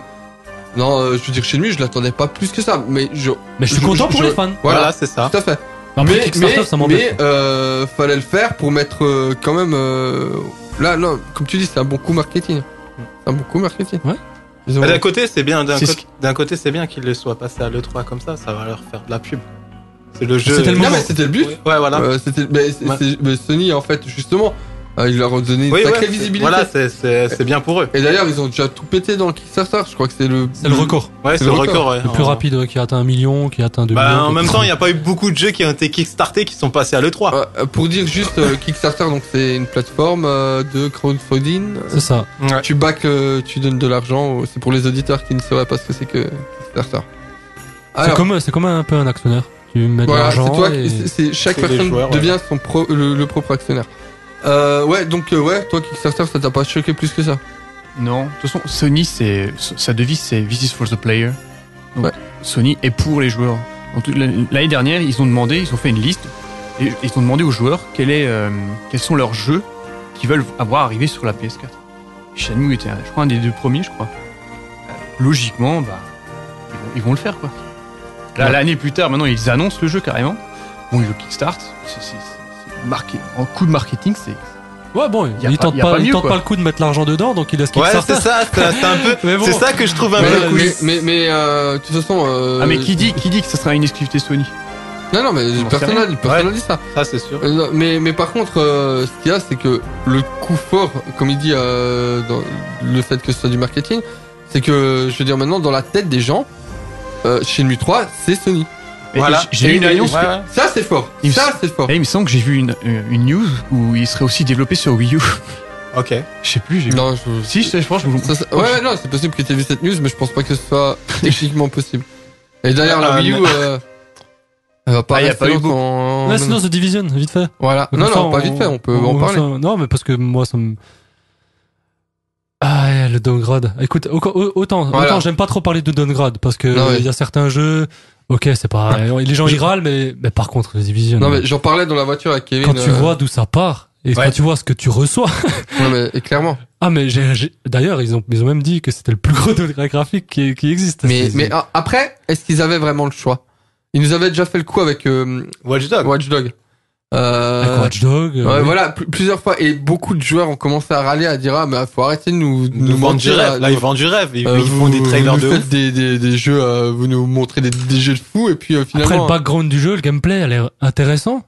non, euh, je veux dire chez lui, je l'attendais pas plus que ça. Mais je, mais je suis je- content je- pour je- les fans. voilà, Voilà, c'est ça. tout à fait. Mais, mais, ça mais, euh, fallait le faire pour mettre euh, quand même. euh, là, non, comme tu dis, c'est un bon coup marketing. C'est un bon coup marketing. Ouais. Ils ont- Mais D'un côté, c'est bien. D'un côté, c'est bien qu'ils le soient passés à l'E3 comme ça. Ça va leur faire de la pub. C'est le jeu. C'était le Non, moment. mais c'était le but. Ouais, voilà. Euh, c'était, mais, c'est- Ouais. c'est- mais Sony, en fait, justement, il leur a donné une Oui, sacrée ouais, visibilité. Voilà, c'est- bien pour eux. Et d'ailleurs, ils ont déjà tout pété dans le Kickstarter. Je crois que c'est le. C'est le record. Ouais, c'est le record. ouais. Le plus En- rapide ouais, qui a atteint un million, qui a atteint deux Bah, millions. en même temps, il n'y a pas eu beaucoup de jeux qui ont été kickstartés qui sont passés à l'E3. Euh, pour dire juste euh, Kickstarter, donc c'est une plateforme euh, de crowdfunding. C'est ça. Ouais. Tu back, euh, tu donnes de l'argent. C'est pour les auditeurs qui ne sauraient pas ce que c'est que Kickstarter. C'est comme, c'est comme un peu un actionnaire. Tu mets de voilà, c'est l'argent. toi. et- chaque personne joueurs, devient son pro, le, le propre actionnaire. Euh, ouais, donc euh, ouais, toi Kickstarter, ça t'a pas choqué plus que ça. Non, de toute façon, Sony, c'est sa devise, c'est This is for the player. Donc, Ouais. Sony est pour les joueurs. L'année dernière, ils ont demandé, ils ont fait une liste et ils ont demandé aux joueurs quel est, euh, quels sont leurs jeux qu'ils veulent avoir arrivé sur la PS4. Shenmue était, je crois, un des deux premiers, je crois. Euh, Logiquement, bah, ils vont, ils vont le faire, quoi. Ouais. l'année plus tard, maintenant, ils annoncent le jeu carrément. Bon, ils le kickstart. C'est marqué. En coup de marketing, c'est Ouais, bon, Y a il pas- tente pas, pas il mieux, tente pas le coup de mettre l'argent dedans, donc il laisse Ouais, c'est ça. C'est un peu. Mais bon. C'est ça que je trouve un mais, peu cool. mais, mais, mais, euh, de toute façon. euh, Ah mais qui dit, qui dit que ça sera une exclusivité Sony Non, non, mais On personne n'a dit ça. Ça, c'est sûr. Euh, non, mais, mais par contre, euh, ce qu'il y a, c'est que le coup fort, comme il dit, euh, dans le fait que ce soit du marketing, c'est que, je veux dire, maintenant, dans la tête des gens, euh, Shenmue 3, c'est Sony. Voilà. J'ai vu une annonce. Ouais, ouais. Ça, c'est fort. Il me Ça, c'est fort. Et il me semble que j'ai vu une, une news où il serait aussi développé sur Wii U. Ok. Je sais plus, j'ai vu. Non, je... Si, je, sais, je pense que je Ça, ça- ouais, ouais, non, c'est possible que tu aies vu cette news, mais je pense pas que ce soit techniquement possible. Et d'ailleurs, la Ah, Wii U, euh, elle va pas Ah, y a pas eu longtemps. Ouais, sinon, The Division, vite fait. Voilà. Comme Non, ça, non, pas vite fait, on peut en on- parler. ça- non, mais parce que moi, ça me. Ah, ouais, le downgrade. Écoute, au- au- autant, Voilà. autant j'aime pas trop parler de downgrade parce que ouais. il y a certains jeux. Ok, c'est pas. Les gens y râlent, mais, mais par contre, The Division. Non, mais j'en parlais dans la voiture avec Kevin. quand tu euh, vois d'où ça part et Ouais. quand tu vois ce que tu reçois. non, mais, et clairement. Ah, mais j'ai, j'ai- d'ailleurs, ils ont, ils ont même dit que c'était le plus gros downgrade graphique qui, qui existe. Mais, mais ah, après, est-ce qu'ils avaient vraiment le choix? Ils nous avaient déjà fait le coup avec euh. Watch Dog. Euh, Watch Dog. euh, ouais, oui. voilà, pl- plusieurs fois. Et beaucoup de joueurs ont commencé à râler, à dire ah mais faut arrêter de nous, de Nous vendent du rêve. Là, nous- ils vendent du rêve. Ils, euh, ils font des trailers vous de nous ouf. faites des, des, des jeux, euh, vous nous montrez des, des jeux de fous et puis euh, Après, finalement. le background du jeu, le gameplay a l'air intéressant,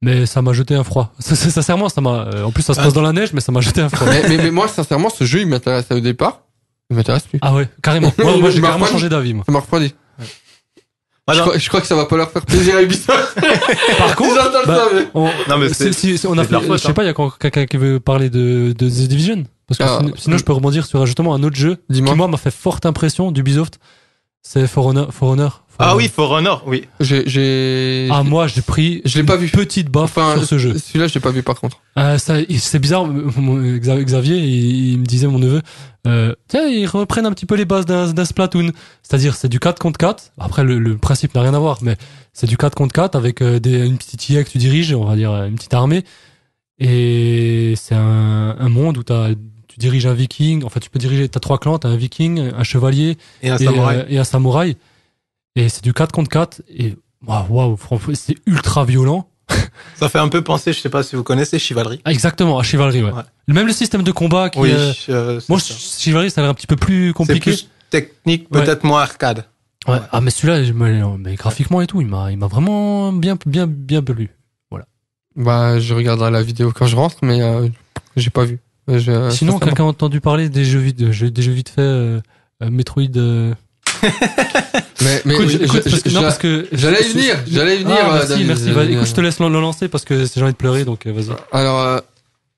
mais ça m'a jeté un froid. Ça, ça, Sincèrement, ça m'a. euh, En plus, ça se Ah. passe dans la neige, mais ça m'a jeté un froid. mais, mais, mais moi sincèrement, ce jeu il m'intéressait au départ. Il m'intéresse plus. Ah ouais, carrément. Moi, moi Je j'ai m'en carrément changé d'avis. moi. Ça m'a refroidi. Ah, je, crois, je crois que ça va pas leur faire plaisir à Ubisoft. Par contre, bah, on, Non, mais c'est- c'est- si- si on a fait, faute, je sais pas, il y a quelqu'un qui veut parler de, de The Division. Parce que Ah, sinon, sinon, je peux rebondir sur justement un autre jeu qui moi m'a fait forte impression d'Ubisoft. C'est For Honor. For Honor. For Ah Honor. oui, For Honor, oui. J'ai, j'ai. Ah moi j'ai pris Je l'ai pas vu. une petite baffe Enfin, sur ce jeu. Celui-là, je l'ai pas vu par contre. Euh, ça, c'est bizarre. Xavier, il, il me disait mon neveu, euh, tiens, ils reprennent un petit peu les bases d'un Splatoon. C'est-à-dire, c'est du 4 contre 4. Après, le, le principe n'a rien à voir, mais c'est du 4 contre 4 avec euh, des, une petite IA que tu diriges, on va dire une petite armée. Et c'est un, un monde où t'as, tu diriges un viking. Enfin, tu peux diriger. T'as trois clans. T'as un viking, un chevalier Et un et, samouraï. euh, et un samouraï. Et c'est du 4 contre 4. Et waouh, franchement, c'est ultra violent. Ça fait un peu penser, je sais pas si vous connaissez Chivalry. Ah, exactement, à Chivalry, ouais. Ouais. Même le système de combat qui Oui, euh, euh, Moi, ça. Chivalry, ça a l'air un petit peu plus c'est compliqué. plus technique, Ouais. peut-être moins arcade. Ouais. Ah, mais celui-là, mais graphiquement et tout, il m'a, il m'a vraiment bien, bien, bien plu. Bah, je regarderai la vidéo quand je rentre, mais euh, j'ai pas vu. Je- Sinon, quelqu'un a entendu parler des jeux vite, des jeux, des jeux vite fait, euh, euh, Metroid. euh, Mais, mais Écoute, je- écoute, parce que, je- non, parce que j'allais y venir, j'allais y venir. Ah, euh, merci, David, merci. y écoute, je te laisse le lancer parce que j'ai envie de pleurer, donc euh, vas-y. Alors, euh,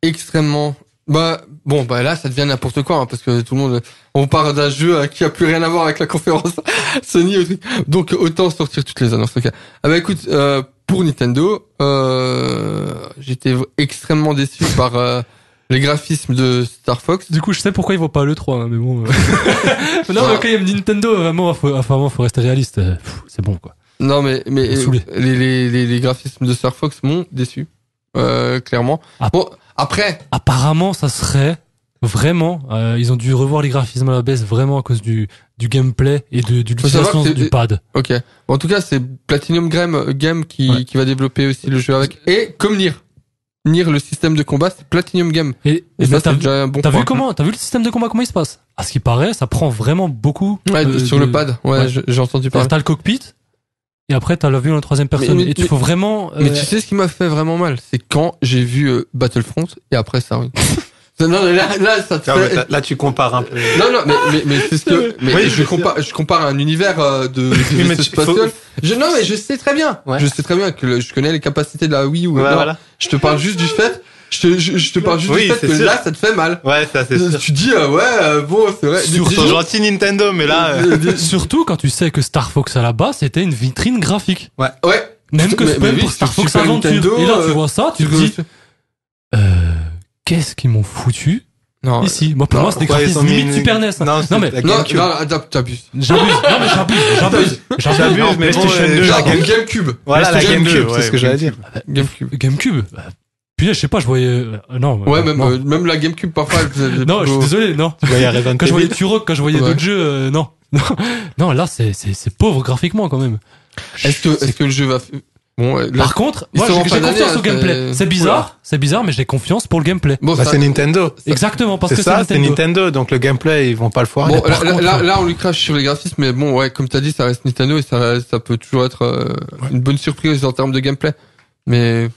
extrêmement. Bah bon, bah là, ça devient n'importe quoi hein, parce que tout le monde. On parle d'un jeu euh, qui a plus rien à voir avec la conférence Sony. au truc. Donc autant sortir toutes les annonces. ok. Ah bah écoute, euh, pour Nintendo, euh, j'étais extrêmement déçu par euh, les graphismes de Star Fox. Du coup, je sais pourquoi ils vont pas le 3, hein, mais bon. euh. non, mais quand il y a Nintendo, vraiment, faut, enfin, vraiment, faut rester réaliste. euh, C'est bon, quoi. Non mais mais les, les, les, les graphismes de Star Fox m'ont déçu, euh, clairement. Ah. Bon après, Apparemment, ça serait vraiment. euh, ils ont dû revoir les graphismes à la baisse vraiment à cause du, du gameplay et de, l'utilisation du pad. ok. Bon, en tout cas, c'est Platinum Game, Game qui Ouais. qui va développer aussi le jeu avec. Et comme Nier, Nier le système de combat, c'est Platinum Game. Et, Et ça, c'est déjà un bon t'as vu comment, t'as vu le système de combat comment il se passe? À ce qui paraît, ça prend vraiment beaucoup. Ouais, euh, sur de- le pad. Ouais, j'ai entendu parler. T'as le cockpit. Et après, t'as la vue en troisième personne. mais- et tu mais- faut vraiment. Mais euh, tu sais ce qui m'a fait vraiment mal, c'est quand j'ai vu euh, Battlefront et après ça. Oui. non, mais là, là, ça te Non, fait. là, là, tu compares un peu. Non, non, mais, mais, mais c'est ce que. Mais Oui, je compare, je compare un univers euh, de, de spatial. Je, non, mais je sais très bien. Ouais. Je sais très bien que le- je connais les capacités de la Wii ou Ouais, non. voilà. Je te parle juste du fait. Je te, je, je te parle juste Oui, du fait que sûr. là, ça te fait mal. Ouais, ça c'est sûr. Tu dis euh, ouais, euh, bon, c'est vrai. Sur Dis- ton dis- gentil Nintendo, mais là, euh, Surtout quand tu sais que Star Fox à la base c'était une vitrine graphique. Ouais. Même que Mais- c'est mais même oui, pour sur Star Fox Aventure. Nintendo, et là, tu euh, vois ça, tu tu te dis, euh, qu'est-ce qu'ils m'ont foutu Non, ici Moi, pour non, moi, c'était graphisme limite une- Super NES. Non, c'est mais la non, non, t'abuses. j'abuse. Non, mais j'abuse, j'abuse, j'abuse. J'abuse, Non, mais bon, PlayStation euh, 2, La genre- Game- GameCube. Voilà, la GameCube, c'est ce que j'allais dire. GameCube. GameCube. Puis, je sais pas, je voyais. euh, non. Ouais, euh, même, Non, euh, même la GameCube parfois. non je suis désolé, non. Quand je voyais. Turok, quand je voyais d'autres jeux, euh, non. Non, non, là, c'est, c'est, pauvre graphiquement quand même. Est-ce que, est-ce que le jeu va, bon, là- Par contre, moi, j'ai, confiance hein, au gameplay. c'est- C'est bizarre, c'est bizarre, mais j'ai confiance pour le gameplay. bon, Bah, ça- c'est Nintendo. Exactement, parce C'est que ça, c'est c'est Nintendo. Donc le gameplay, ils vont pas le foirer. Bon, là, là, contre, là, euh, là, on lui crache sur les graphismes, mais bon, ouais, comme t'as dit, ça reste Nintendo et ça, ça peut toujours être euh, une bonne surprise en termes de gameplay. Mais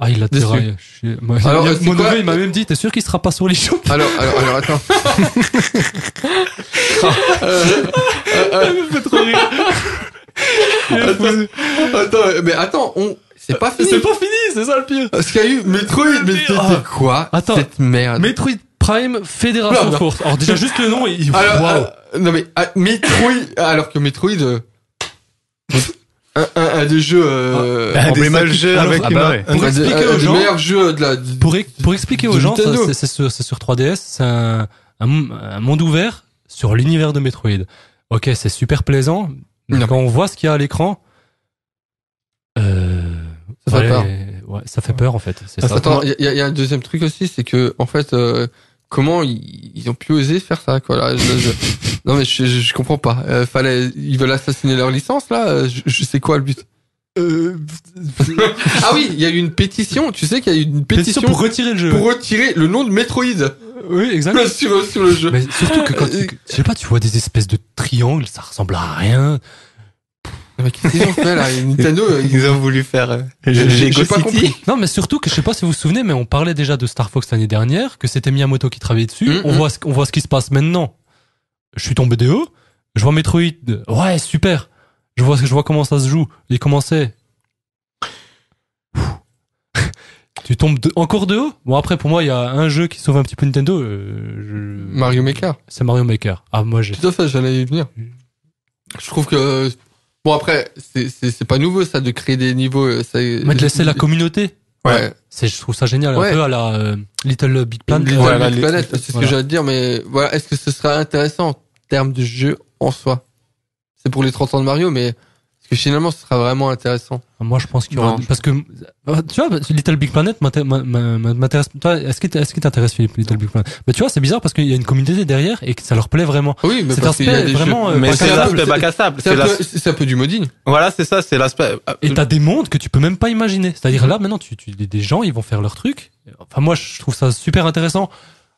Ah, il a tiré. Je suis- moi, Alors, a- c'est mon neveu, il m'a même dit, t'es sûr qu'il sera pas sur les shops? Alors, alors, alors, attends. Euh, attends, attends, mais attends, on, c'est pas fini. C'est pas fini, c'est ça le pire. Parce qu'il y a eu Metroid, mais c'était Ah. quoi Attends. cette merde Metroid Prime Fédération Non, non. Force. Alors déjà juste le nom, il... Alors, euh, non mais ah, Metroid, alors que Metroid, euh, un, un, un des jeux, euh, des avec ah bah ouais. un- Pour des, expliquer un aux des gens- meilleurs jeux de la. Pour, ex- pour expliquer aux gens, c'est sur, sur 3DS, c'est un, un, un monde ouvert sur l'univers de Metroid. Ok, c'est super plaisant, mais Non. quand on voit ce qu'il y a à l'écran, euh, Ça fait ouais, peur. ouais, ça fait peur en fait. C'est ça. Attends, il y, a- il y a un deuxième truc aussi, c'est que en fait, euh, comment ils, ils ont pu oser faire ça quoi là, je- je- Non mais je, je, je comprends pas. Euh, fallait, ils veulent assassiner leur licence là. euh, Je, je sais quoi le but? Ah oui, il y a eu une pétition. Tu sais qu'il y a eu une pétition, Pétition pour retirer le jeu. pour retirer le nom de Metroid Oui, exact. sur, sur le jeu. Mais surtout que quand tu, je sais pas, tu vois des espèces de triangles, ça ressemble à rien. Qu'est-ce qu'ils ont fait là? Nintendo, euh, ils- ont voulu faire euh, j'ai pas City. compris. Non, mais surtout que je sais pas si vous vous souvenez, mais on parlait déjà de Star Fox l'année dernière, que c'était Miyamoto qui travaillait dessus. Mhm. On voit, ce- on voit ce qui se passe maintenant. Je suis tombé de haut, je vois Metroid, ouais, super. Je vois, je vois comment ça se joue. Il commençait. Tu tombes de- encore de haut? Bon après, pour moi, il y a un jeu qui sauve un petit peu Nintendo. euh, je- Mario Maker. C'est Mario Maker. Ah moi, j'ai. Tout à fait, j'allais y venir. Je trouve que bon après, c'est c'est c'est pas nouveau ça de créer des niveaux. euh, Ça, Mais de laisser la communauté. Ouais. C'est, je trouve ça génial. Ouais. Un peu à la euh, Little Big Planet. Little Ouais, la- Big Planet, c'est ce voilà. que j'allais dire, mais voilà, est-ce que ce serait intéressant en termes de jeu en soi? C'est pour les 30 ans de Mario, mais que finalement ce sera vraiment intéressant Moi, je pense qu'il y aura, Non. parce que, euh, tu vois, Little Big Planet m'intéresse, toi, est-ce que, est-ce que t'intéresse Philippe, Little Big Planet? Mais tu vois, c'est bizarre parce qu'il y a une communauté derrière et que ça leur plaît vraiment. Oui, mais Cet parce qu'il y a aspect des vraiment, euh, Mais c'est à un peu- l'aspect bac à sable. C'est C'est un, peu- c'est un peu du modding. Voilà, c'est ça, c'est l'aspect. Et t'as des mondes que tu peux même pas imaginer. C'est-à-dire là, maintenant, tu, tu, des- gens, ils vont faire leur truc. Enfin, moi, je trouve ça super intéressant.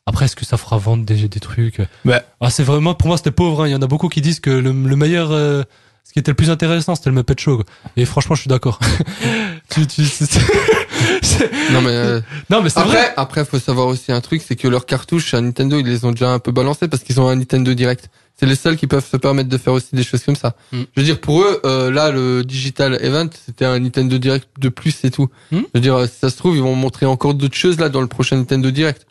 Après, est-ce que ça fera vendre des, des trucs? Ouais. Ah, c'est vraiment, pour moi, c'était pauvre, hein. Il y en a beaucoup qui disent que le, le meilleur, euh, ce qui était le plus intéressant, c'était le Muppet Show. quoi. Et franchement, je suis d'accord. tu, tu, c'est- c'est- Non mais euh, non, mais c'est vrai. après, après, faut savoir aussi un truc, c'est que leurs cartouches à Nintendo, ils les ont déjà un peu balancées parce qu'ils ont un Nintendo Direct. C'est les seuls qui peuvent se permettre de faire aussi des choses comme ça. Mm. Je veux dire, pour eux, euh, là, le Digital Event, c'était un Nintendo Direct de plus, c'est tout. Mm. Je veux dire, euh, si ça se trouve, ils vont montrer encore d'autres choses là dans le prochain Nintendo Direct.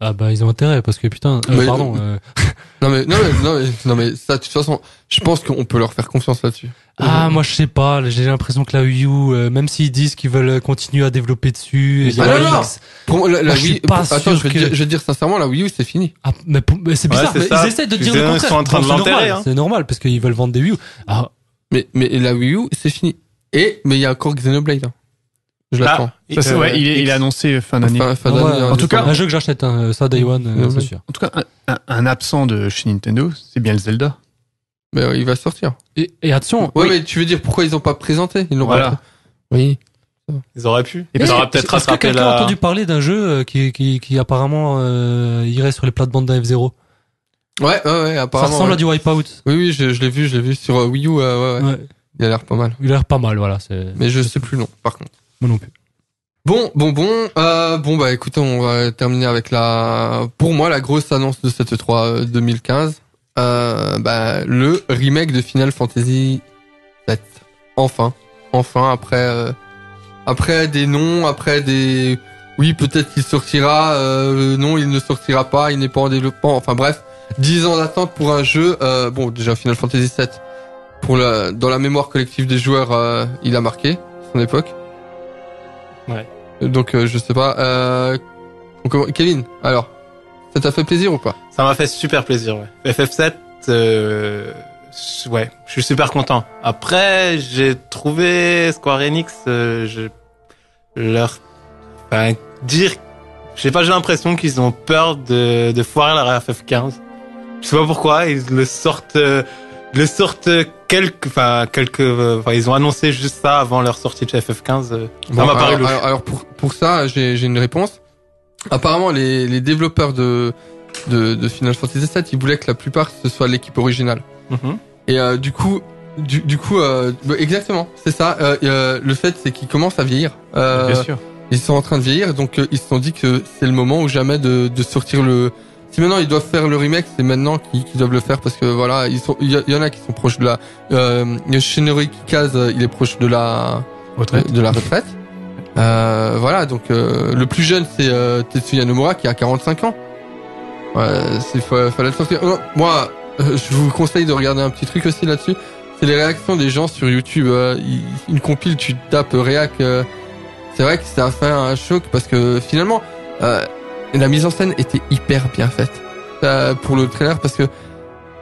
Ah bah ils ont intérêt parce que putain. euh, Mais- pardon. euh, Non mais, non mais, non mais, non mais, ça, de toute façon, je pense qu'on peut leur faire confiance là-dessus. Ah, moi je sais pas, j'ai l'impression que la Wii U, euh, même s'ils disent qu'ils veulent continuer à développer dessus, et Ah, la non, non. X- Pour moi, la, la Moi, je suis Wii, pas attends, sûr je vais, que- dire, je vais dire sincèrement, la Wii U, c'est fini. Ah, mais, mais c'est bizarre, mais ils essaient de Ils dire le sont contraire. en train de l'enterrer, normal, hein. C'est normal parce qu'ils veulent vendre des Wii U. Ah, Mais, mais la Wii U, c'est fini. Et, mais il y a encore Xenoblade. hein. Je l'attends. Ça, c'est- Euh, ouais, il est, il est annoncé fin d'année. Fin, fin Ouais, d'année, en hein, tout cas, un jeu que j'achète, hein, ça Day One, euh, c'est sûr. En tout cas, un, un- absent de chez Nintendo, c'est bien le Zelda. Mais euh, il va sortir. Et, et attention, Ouais, Oui. mais tu veux dire pourquoi ils ont pas présenté? Ils l'ont Voilà. pas Oui. Ils auraient pu. Et auraient peut-être est-ce que quelqu'un a la... entendu parler d'un jeu euh, qui, qui, qui apparemment euh, irait sur les plates-bandes d'un F0 Ouais, ouais, ouais, Ça apparemment. ressemble ouais. à du Wipeout. Oui, oui, je, je l'ai vu, je l'ai vu sur Wii U. euh, ouais, ouais. Ouais. Il a l'air pas mal. Il a l'air pas mal, voilà. Mais je sais plus nom, par contre. Non plus. Bon, bon, bon. Euh, bon, bah écoutez, on va terminer avec la, pour moi, la grosse annonce de cette 3 euh, 2015. Euh, bah, le remake de Final Fantasy 7. Enfin, enfin, après, euh, après des noms, après des, oui, peut-être qu'il sortira, euh, non, il ne sortira pas, il n'est pas en développement. Enfin bref, 10 ans d'attente pour un jeu. Euh, bon, déjà Final Fantasy 7, pour la, dans la mémoire collective des joueurs, euh, il a marqué son époque. Ouais. Donc euh, je sais pas. Euh, Kevin, alors, ça t'a fait plaisir ou pas? Ça m'a fait super plaisir, ouais. FF7, euh, ouais, je suis super content. Après, j'ai trouvé Square Enix, euh, je, leur, enfin, dire, je sais pas, j'ai l'impression qu'ils ont peur de, de foirer leur FF15. Je sais pas pourquoi, ils le sortent, euh, le sortent quelques, enfin, quelques, euh, enfin, ils ont annoncé juste ça avant leur sortie de FF15. euh, ça Bon, m'a paru alors, louche. alors, alors, pour, pour ça, j'ai j'ai une réponse. Apparemment, les, les développeurs de, de, de Final Fantasy VII, ils voulaient que la plupart ce soit l'équipe originale. Mhm. Et euh, du coup, du, du coup, euh, bah, exactement, c'est ça. Euh, euh, le fait, c'est qu'ils commencent à vieillir. Euh, Bien sûr. ils sont en train de vieillir, donc euh, ils se sont dit que c'est le moment ou jamais de, de sortir le. Si maintenant ils doivent faire le remake, c'est maintenant qu'ils doivent le faire parce que voilà, ils sont, il y, en a qui sont proches de la. Euh, Shinori Kikaz, euh, il est proche de la Retraite. de la retraite. Euh, voilà, donc euh, le plus jeune c'est euh, Tetsuya Nomura qui a 45 ans. Ouais, c'est fa- fallait le sortir. Moi, euh, je vous conseille de regarder un petit truc aussi là-dessus. C'est les réactions des gens sur YouTube. Euh, une compile, tu tapes réac. c'est vrai que ça a fait un choc parce que finalement, euh, la mise en scène était hyper bien faite euh, pour le trailer parce que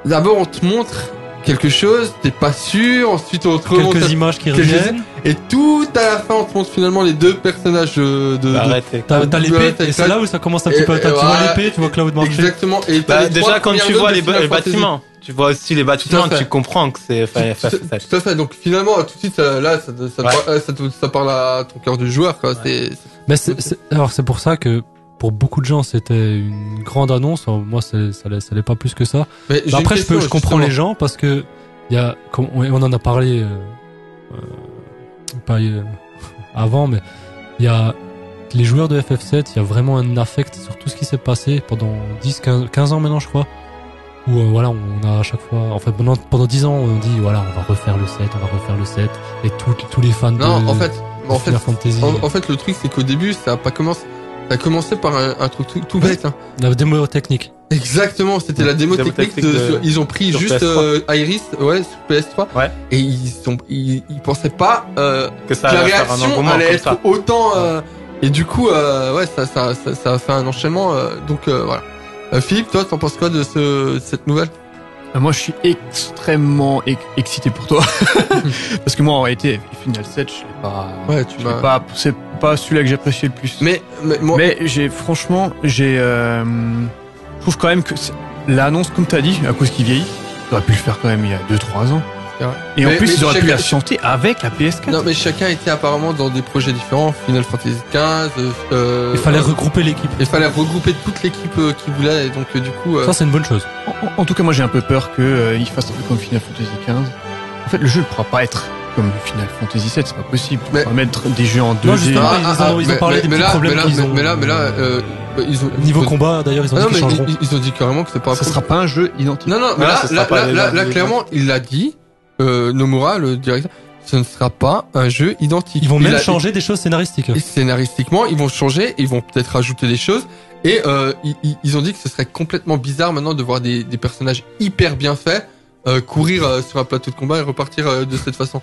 d'abord on te montre quelque chose, t'es pas sûr, ensuite on te remonte Quelques images qui quelques- reviennent. et tout à la fin, on te montre finalement les deux personnages euh, de. de- Arrêtez. T'as t'as Ouais, l'épée, t'as- et c'est là où ça commence un petit Et- peu. et t'as- Tu vois l'épée, tu vois Cloud marcher. Exactement. Et t'as Bah, déjà, quand tu vois les, bâtiments, tu vois aussi les bâtiments, tu comprends que c'est Tout, FF7. tout à fait. Donc finalement, tout de suite, là, ça, te- ça, te Ouais. ça, te- ça parle à ton cœur du joueur. Quoi. C'est, c'est- Mais c'est- c'est- alors c'est pour ça que pour beaucoup de gens c'était une grande annonce. Moi ça l'est ça l'est pas plus que ça. Mais Bah, après je question, peux je comprends les gens parce que il y a comme on on en a parlé euh, euh, pas euh, avant mais il y a les joueurs de FF7, il y a vraiment un affect sur tout ce qui s'est passé pendant 10 15, 15 ans maintenant je crois. Où euh, voilà, on a à chaque fois en fait pendant pendant 10 ans on dit voilà, on va refaire le 7, on va refaire le 7 et tous tous les fans Non, de en fait, de en fait, Fantasy en, en fait, le truc, c'est qu'au début, ça a pas commencé. Ça a commencé par un, un truc tout, tout bête. Hein. la démo technique. Exactement, c'était la démo Démo technique. technique de- de- sur- ils ont pris juste PS3. euh, Iris, ouais, sur PS3. Ouais. Et ils sont, ils, ils pensaient pas euh, Que ça que la réaction allait être ça. autant. euh, et du coup, euh, ouais, ça, ça, ça, ça a fait un enchaînement. euh, donc euh, voilà. Euh, Philippe, toi, t'en penses quoi de ce, de cette nouvelle? Moi, je suis extrêmement ex- excité pour toi. Parce que moi, en réalité, Final 7, je l'ai pas. Ouais, tu je l'ai pas c'est pas celui-là que j'appréciais le plus. Mais, mais moi, Mais j'ai franchement, j'ai, euh, je trouve quand même que c'est- l'annonce, comme t'as dit, à cause qu'il vieillit, ils auraient pu le faire quand même il y a 2-3 ans. C'est vrai. Et en plus, mais ils auraient pu la chanter avec la PS4. non, mais chacun était apparemment dans des projets différents. Final Fantasy XV. Euh, Il fallait euh, regrouper l'équipe. Il fallait regrouper toute l'équipe euh, qui voulait. Et donc, euh, du coup. euh, Ça c'est une bonne chose. En, en tout cas, moi, j'ai un peu peur euh, il fasse un peu comme Final Fantasy XV. En fait, le jeu ne pourra pas être comme Final Fantasy VII, c'est pas possible. Mais- On va mettre des jeux en 2D. Non, justement, ils ont- ils ont mais- parlé mais- des mais petits là, problèmes mais là, ont. Mais là, mais là, euh, bah, ils ont Niveau ils ont- combat, d'ailleurs, ils ont Ah dit non, mais qu'ils changeront. ils, ils ont dit carrément que c'est pas un ça sera pas un jeu identique. Non, non, mais là, là, là, là, clairement, il l'a dit, euh, Nomura, le directeur, ce ne sera pas un jeu identique. Ils vont Il même a- changer des choses scénaristiques. Et scénaristiquement, ils vont changer, ils vont peut-être rajouter des choses. Et euh, ils, ils- ils ont dit que ce serait complètement bizarre maintenant de voir des, des personnages hyper bien faits euh, courir euh, sur un plateau de combat et repartir euh, de cette façon.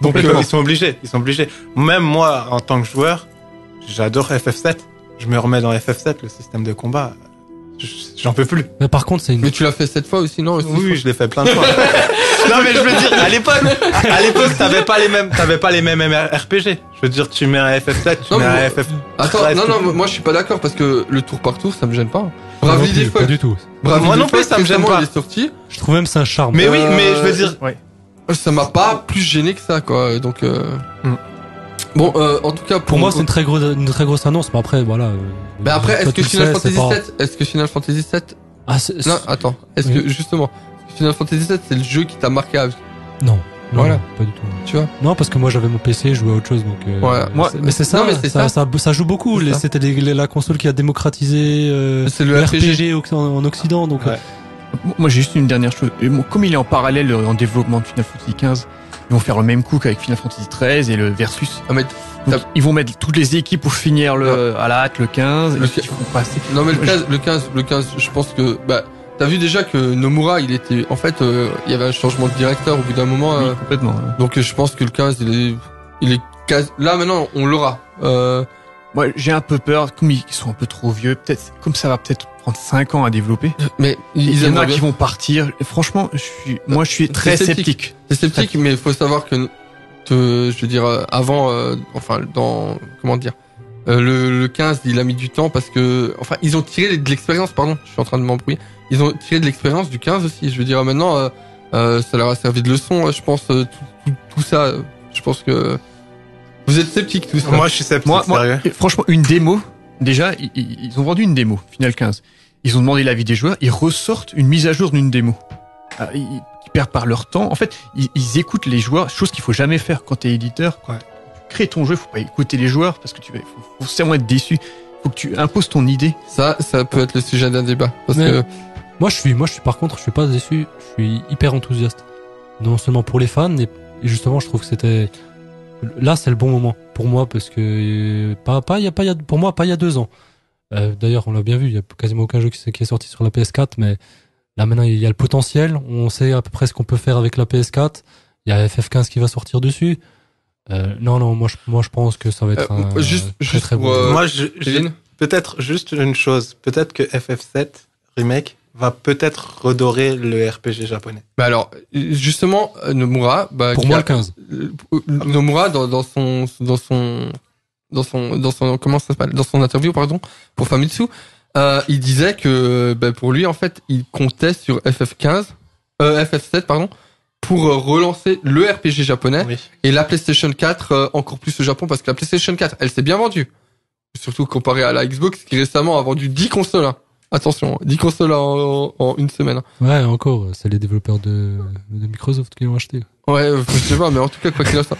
Donc, euh, ils sont obligés, ils sont obligés. Même moi, en tant que joueur, j'adore FF7. Je me remets dans FF7, le système de combat. Je- J'en peux plus. Mais par contre, c'est une. mais tu l'as fait cette fois aussi, non aussi, Oui, je l'ai fait plein de fois. non mais je veux dire, à l'époque, à l'époque, t'avais pas les mêmes, t'avais pas les mêmes RPG. Je veux dire, tu mets un FF7, tu Non, mets un FF. Attends, non, non, moi je suis pas d'accord parce que le tour par tour, ça me gêne pas. Default, Pas du tout. Bravely Moi non plus, ça me gêne pas. il est sorti. Je trouve même que c'est un charme. Mais oui, Euh, mais je veux dire, Ça m'a pas plus gêné que ça, quoi. Donc, euh... Hmm. bon, euh, en tout cas, pour, Pour moi, c'est une très grosse, une très grosse annonce. Mais après, voilà. euh, Mais après, est-ce que Final Fantasy 7, est-ce que Final Fantasy 7, Ah, c'est- non, attends, est-ce Oui. que justement, Final Fantasy 7, c'est le jeu qui t'a marqué à Non. Non, Voilà. non, pas du tout. tu vois Non, parce que moi j'avais mon PC, je jouais à autre chose, donc. euh, Voilà. Moi- mais c'est ça, Non, mais c'est ça, ça. ça, joue beaucoup. C'était la console qui a démocratisé euh, C'est le RPG. en, en Occident, donc. Ouais. Moi, j'ai juste une dernière chose. Comme il est en parallèle euh, en développement de Final Fantasy XV, ils vont faire le même coup qu'avec Final Fantasy XIII et le Versus. Ah, mais, Donc, ils vont mettre toutes les équipes pour finir le, à la hâte le 15. Le- non, mais le Moi, 15, le 15, le 15, je pense que, bah, t'as vu déjà que Nomura, il était, en fait, euh, il y avait un changement de directeur au bout d'un moment, Oui, euh, complètement. donc je pense que le 15, il est, il est là maintenant, on l'aura, euh, Moi, j'ai un peu peur, comme ils sont un peu trop vieux, peut-être, comme ça va peut-être prendre 5 ans à développer. mais Il y en a qui vont partir. Franchement, je suis, moi, je suis très sceptique. sceptique. C'est sceptique, mais il faut savoir que, te- je veux dire, euh, avant, euh, enfin, dans, comment dire, euh, le, le 15, il a mis du temps parce que, enfin, ils ont tiré de l'expérience, pardon, je suis en train de m'embrouiller, ils ont tiré de l'expérience du 15 aussi, je veux dire, maintenant, euh, euh, ça leur a servi de leçon, euh, je pense, euh, tout, tout, tout ça, euh, je pense que, vous êtes sceptique tout ça. moi, je suis sceptique, Moi, moi, sérieux. et franchement, une démo. Déjà, ils, ont vendu une démo, Final 15. Ils ont demandé l'avis des joueurs. Ils ressortent une mise à jour d'une démo. Ah, Ils, ils perdent par leur temps. En fait, ils, ils écoutent les joueurs, chose qu'il faut jamais faire quand t'es éditeur. Ouais. Tu crées ton jeu, faut pas écouter les joueurs parce que tu vas, faut, faut forcément être déçu. Faut que tu imposes ton idée. Ça, ça peut être le sujet d'un débat, parce Mais- que, Moi, je suis, moi, je suis par contre, je suis pas déçu. Je suis hyper enthousiaste. Non seulement pour les fans, mais et justement, je trouve que c'était là, c'est le bon moment pour moi parce que euh, pas, pas, il y a pas, il y a, pour moi, pas il y a deux ans. Euh, D'ailleurs, on l'a bien vu, il y a quasiment aucun jeu qui, est sorti sur la PS4, mais là maintenant, il y a le potentiel. On sait à peu près ce qu'on peut faire avec la PS4. Il y a FF15 qui va sortir dessus. Euh, non, non, moi, je, moi, je pense que ça va être Euh, un juste- très juste très bon. euh, Moi, je, peut-être juste une chose. Peut-être que FF7 remake va peut-être redorer le RPG japonais. bah alors, justement, euh, Nomura, bah, Pour moi, a- le 15. Euh, Nomura dans, dans son dans son dans son dans son comment ça s'appelle dans son interview pardon pour Famitsu euh, il disait que bah, pour lui en fait il comptait sur FF15 euh, FF7 pardon pour euh, relancer le RPG japonais Oui. et la PlayStation 4 euh, encore plus au Japon parce que la PlayStation 4 elle s'est bien vendue surtout comparé à la Xbox qui récemment a vendu 10 consoles hein. Attention 10 consoles en, en une semaine. Ouais, encore, c'est les développeurs de, de Microsoft qui l'ont acheté. ouais euh, je sais pas mais en tout cas quoi qu'il en soit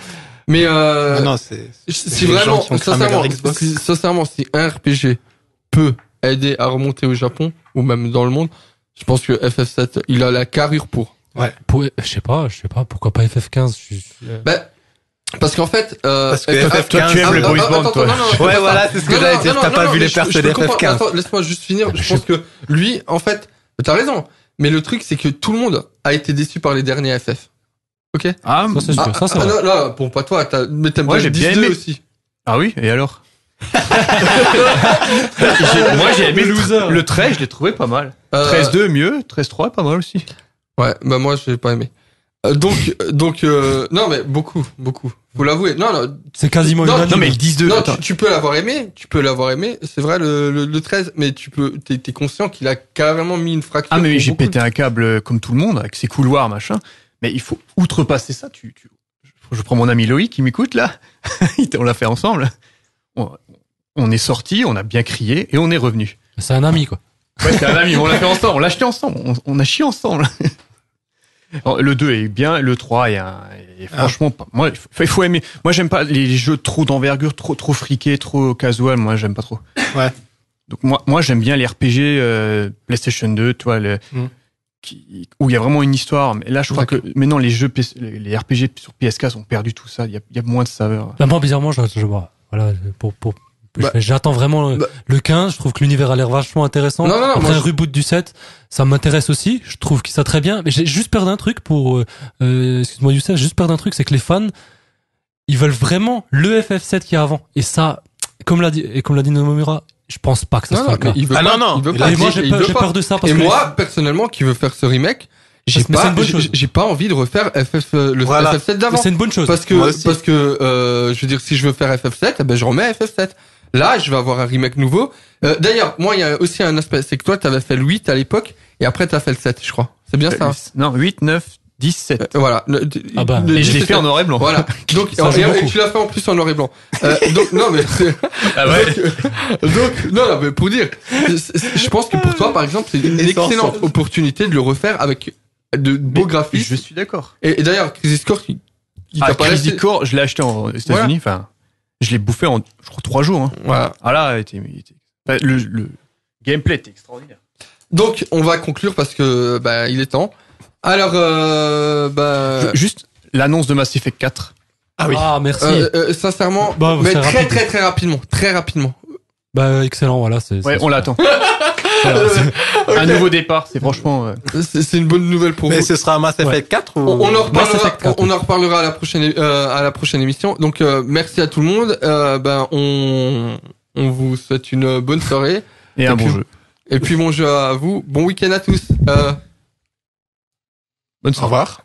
mais euh, Ah non, c'est. si vraiment, sincèrement, si, sincèrement, si un RPG peut aider à remonter au Japon ou même dans le monde, je pense que FF7, il a la carrure pour. Pour, je sais pas, je sais pas, pourquoi pas FF15 je suis- euh, Ben, parce qu'en fait, euh, Parce que FF- FF15, Toi, tu aimes Ah, le ah, boys ah, band, toi. non, non, c'est Ouais, pas voilà, ça. c'est ce que j'allais dire. T'as pas non, vu les je- persos je peux des comprendre. FF15. Attends, laisse-moi juste finir. Je pense que lui, en fait, t'as raison. Mais le truc, c'est que tout le monde a été déçu par les derniers FF. Ok? Ah, Ça, c'est sûr. ah, ça, c'est ah, vrai. non, non, bon, pas toi, t'as- mais t'aimes Moi, bien j'ai le bien 10-2 aimé. aussi. ah oui, et alors? J'ai- Moi, j'ai aimé le, loser. le 13, je l'ai trouvé pas mal. Euh, 13-2 mieux, 13-3 pas mal aussi. Ouais, bah moi j'ai pas aimé. Euh, donc donc euh, non mais beaucoup beaucoup. Faut l'avouer. Non non C'est quasiment Non, unanime. Non mais le 10-2, non attends. tu, tu peux l'avoir aimé, tu peux l'avoir aimé, c'est vrai le, le, le 13 mais tu peux t'es t'es conscient qu'il a carrément mis une fracture. Ah mais j'ai pété un câble euh, comme tout le monde avec ses couloirs machin. Mais il faut outrepasser ça. Tu, tu... Je prends mon ami Loïc qui m'écoute là. on l'a fait ensemble. On, on est sorti, on a bien crié et on est revenu. C'est un ami, quoi. Ouais, c'est un ami, on l'a fait ensemble, on l'a acheté ensemble, on, on a chié ensemble. Le 2 est bien, le 3 est, un, est franchement pas. Moi, il faut- aimer. Moi, j'aime pas les jeux trop d'envergure, trop trop friqués, trop casual. Moi, j'aime pas trop. Ouais. Donc moi, moi, j'aime bien les RPG euh, PlayStation 2, tu vois, le, Mm. qui, où il y a vraiment une histoire. Mais là, je crois que maintenant les jeux, les RPG sur PSK ont perdu tout ça. Il y a, il y a moins de saveur. Bah, moi, bizarrement, je, je vois. Voilà, pour, pour, Bah, j'attends vraiment le, bah. le 15. Je trouve que l'univers a l'air vachement intéressant. Non, non, non, Après moi, un je- reboot du 7, ça m'intéresse aussi. Je trouve que ça très bien. Mais j'ai juste peur d'un truc pour, euh, euh, excuse-moi Youssef, j'ai juste peur d'un truc, c'est que les fans, ils veulent vraiment le FF7 qu'il y a avant. Et ça, comme l'a dit, et comme l'a dit Nomura, je pense pas que ça non, le cas. il veut Ah, pas, non, non, il veut pas, Et moi, j'ai peur, de ça parce Et que les- moi, personnellement, qui veut faire ce remake, j'ai pas, j'ai- pas envie de refaire FF, euh, le Voilà. FF7 Mais d'avant. c'est une bonne chose. Parce que, parce que, euh, je veux dire, si je veux faire FF7, eh ben, je remets FF7. Là, je vais avoir un remake nouveau. Euh, D'ailleurs, moi, il y a aussi un aspect, c'est que toi, t'avais fait le 8 à l'époque, et après, t'as fait le 7, je crois. C'est bien ça. hein Non, 8, 9, 10, 7. Euh, Voilà. Le- Ah bah. le Et je l'ai 17, fait en noir et blanc. Voilà. Donc, et, tu l'as fait en plus en noir et blanc. Euh, donc, non, mais, Ah ouais. donc, non, non, mais pour dire, je pense que pour toi, par exemple, c'est une excellente opportunité de le refaire avec de beaux graphismes. Je suis d'accord. Et, et d'ailleurs, Crisis Core, qui, qui Ah, t'a pas Crisis Core, je l'ai acheté en- aux États-Unis. Enfin, je l'ai bouffé en, je crois, trois jours. Hein. Voilà. Ah là, il était, il était- enfin, le, le gameplay était extraordinaire. Donc, on va conclure parce que, bah, il est temps. Alors, euh, bah, Juste l'annonce de Mass Effect 4. Ah oui. Ah, merci. euh, euh, sincèrement, Bah, mais très, rapide. très, très rapidement, très rapidement. Bah, excellent, voilà. c'est Ouais, on l'attend. Un nouveau départ, c'est franchement. euh, C'est c'est une bonne nouvelle pour Mais vous. ce sera Mass Effect 4 ou... On, on en reparlera. On, 4. on en reparlera à la prochaine euh, à la prochaine émission. Donc euh, merci à tout le monde. Euh, ben on on vous souhaite une bonne soirée Et un puis- bon jeu. et puis bon jeu à vous. Bon week-end à tous. Euh, Bonne Au soirée. revoir.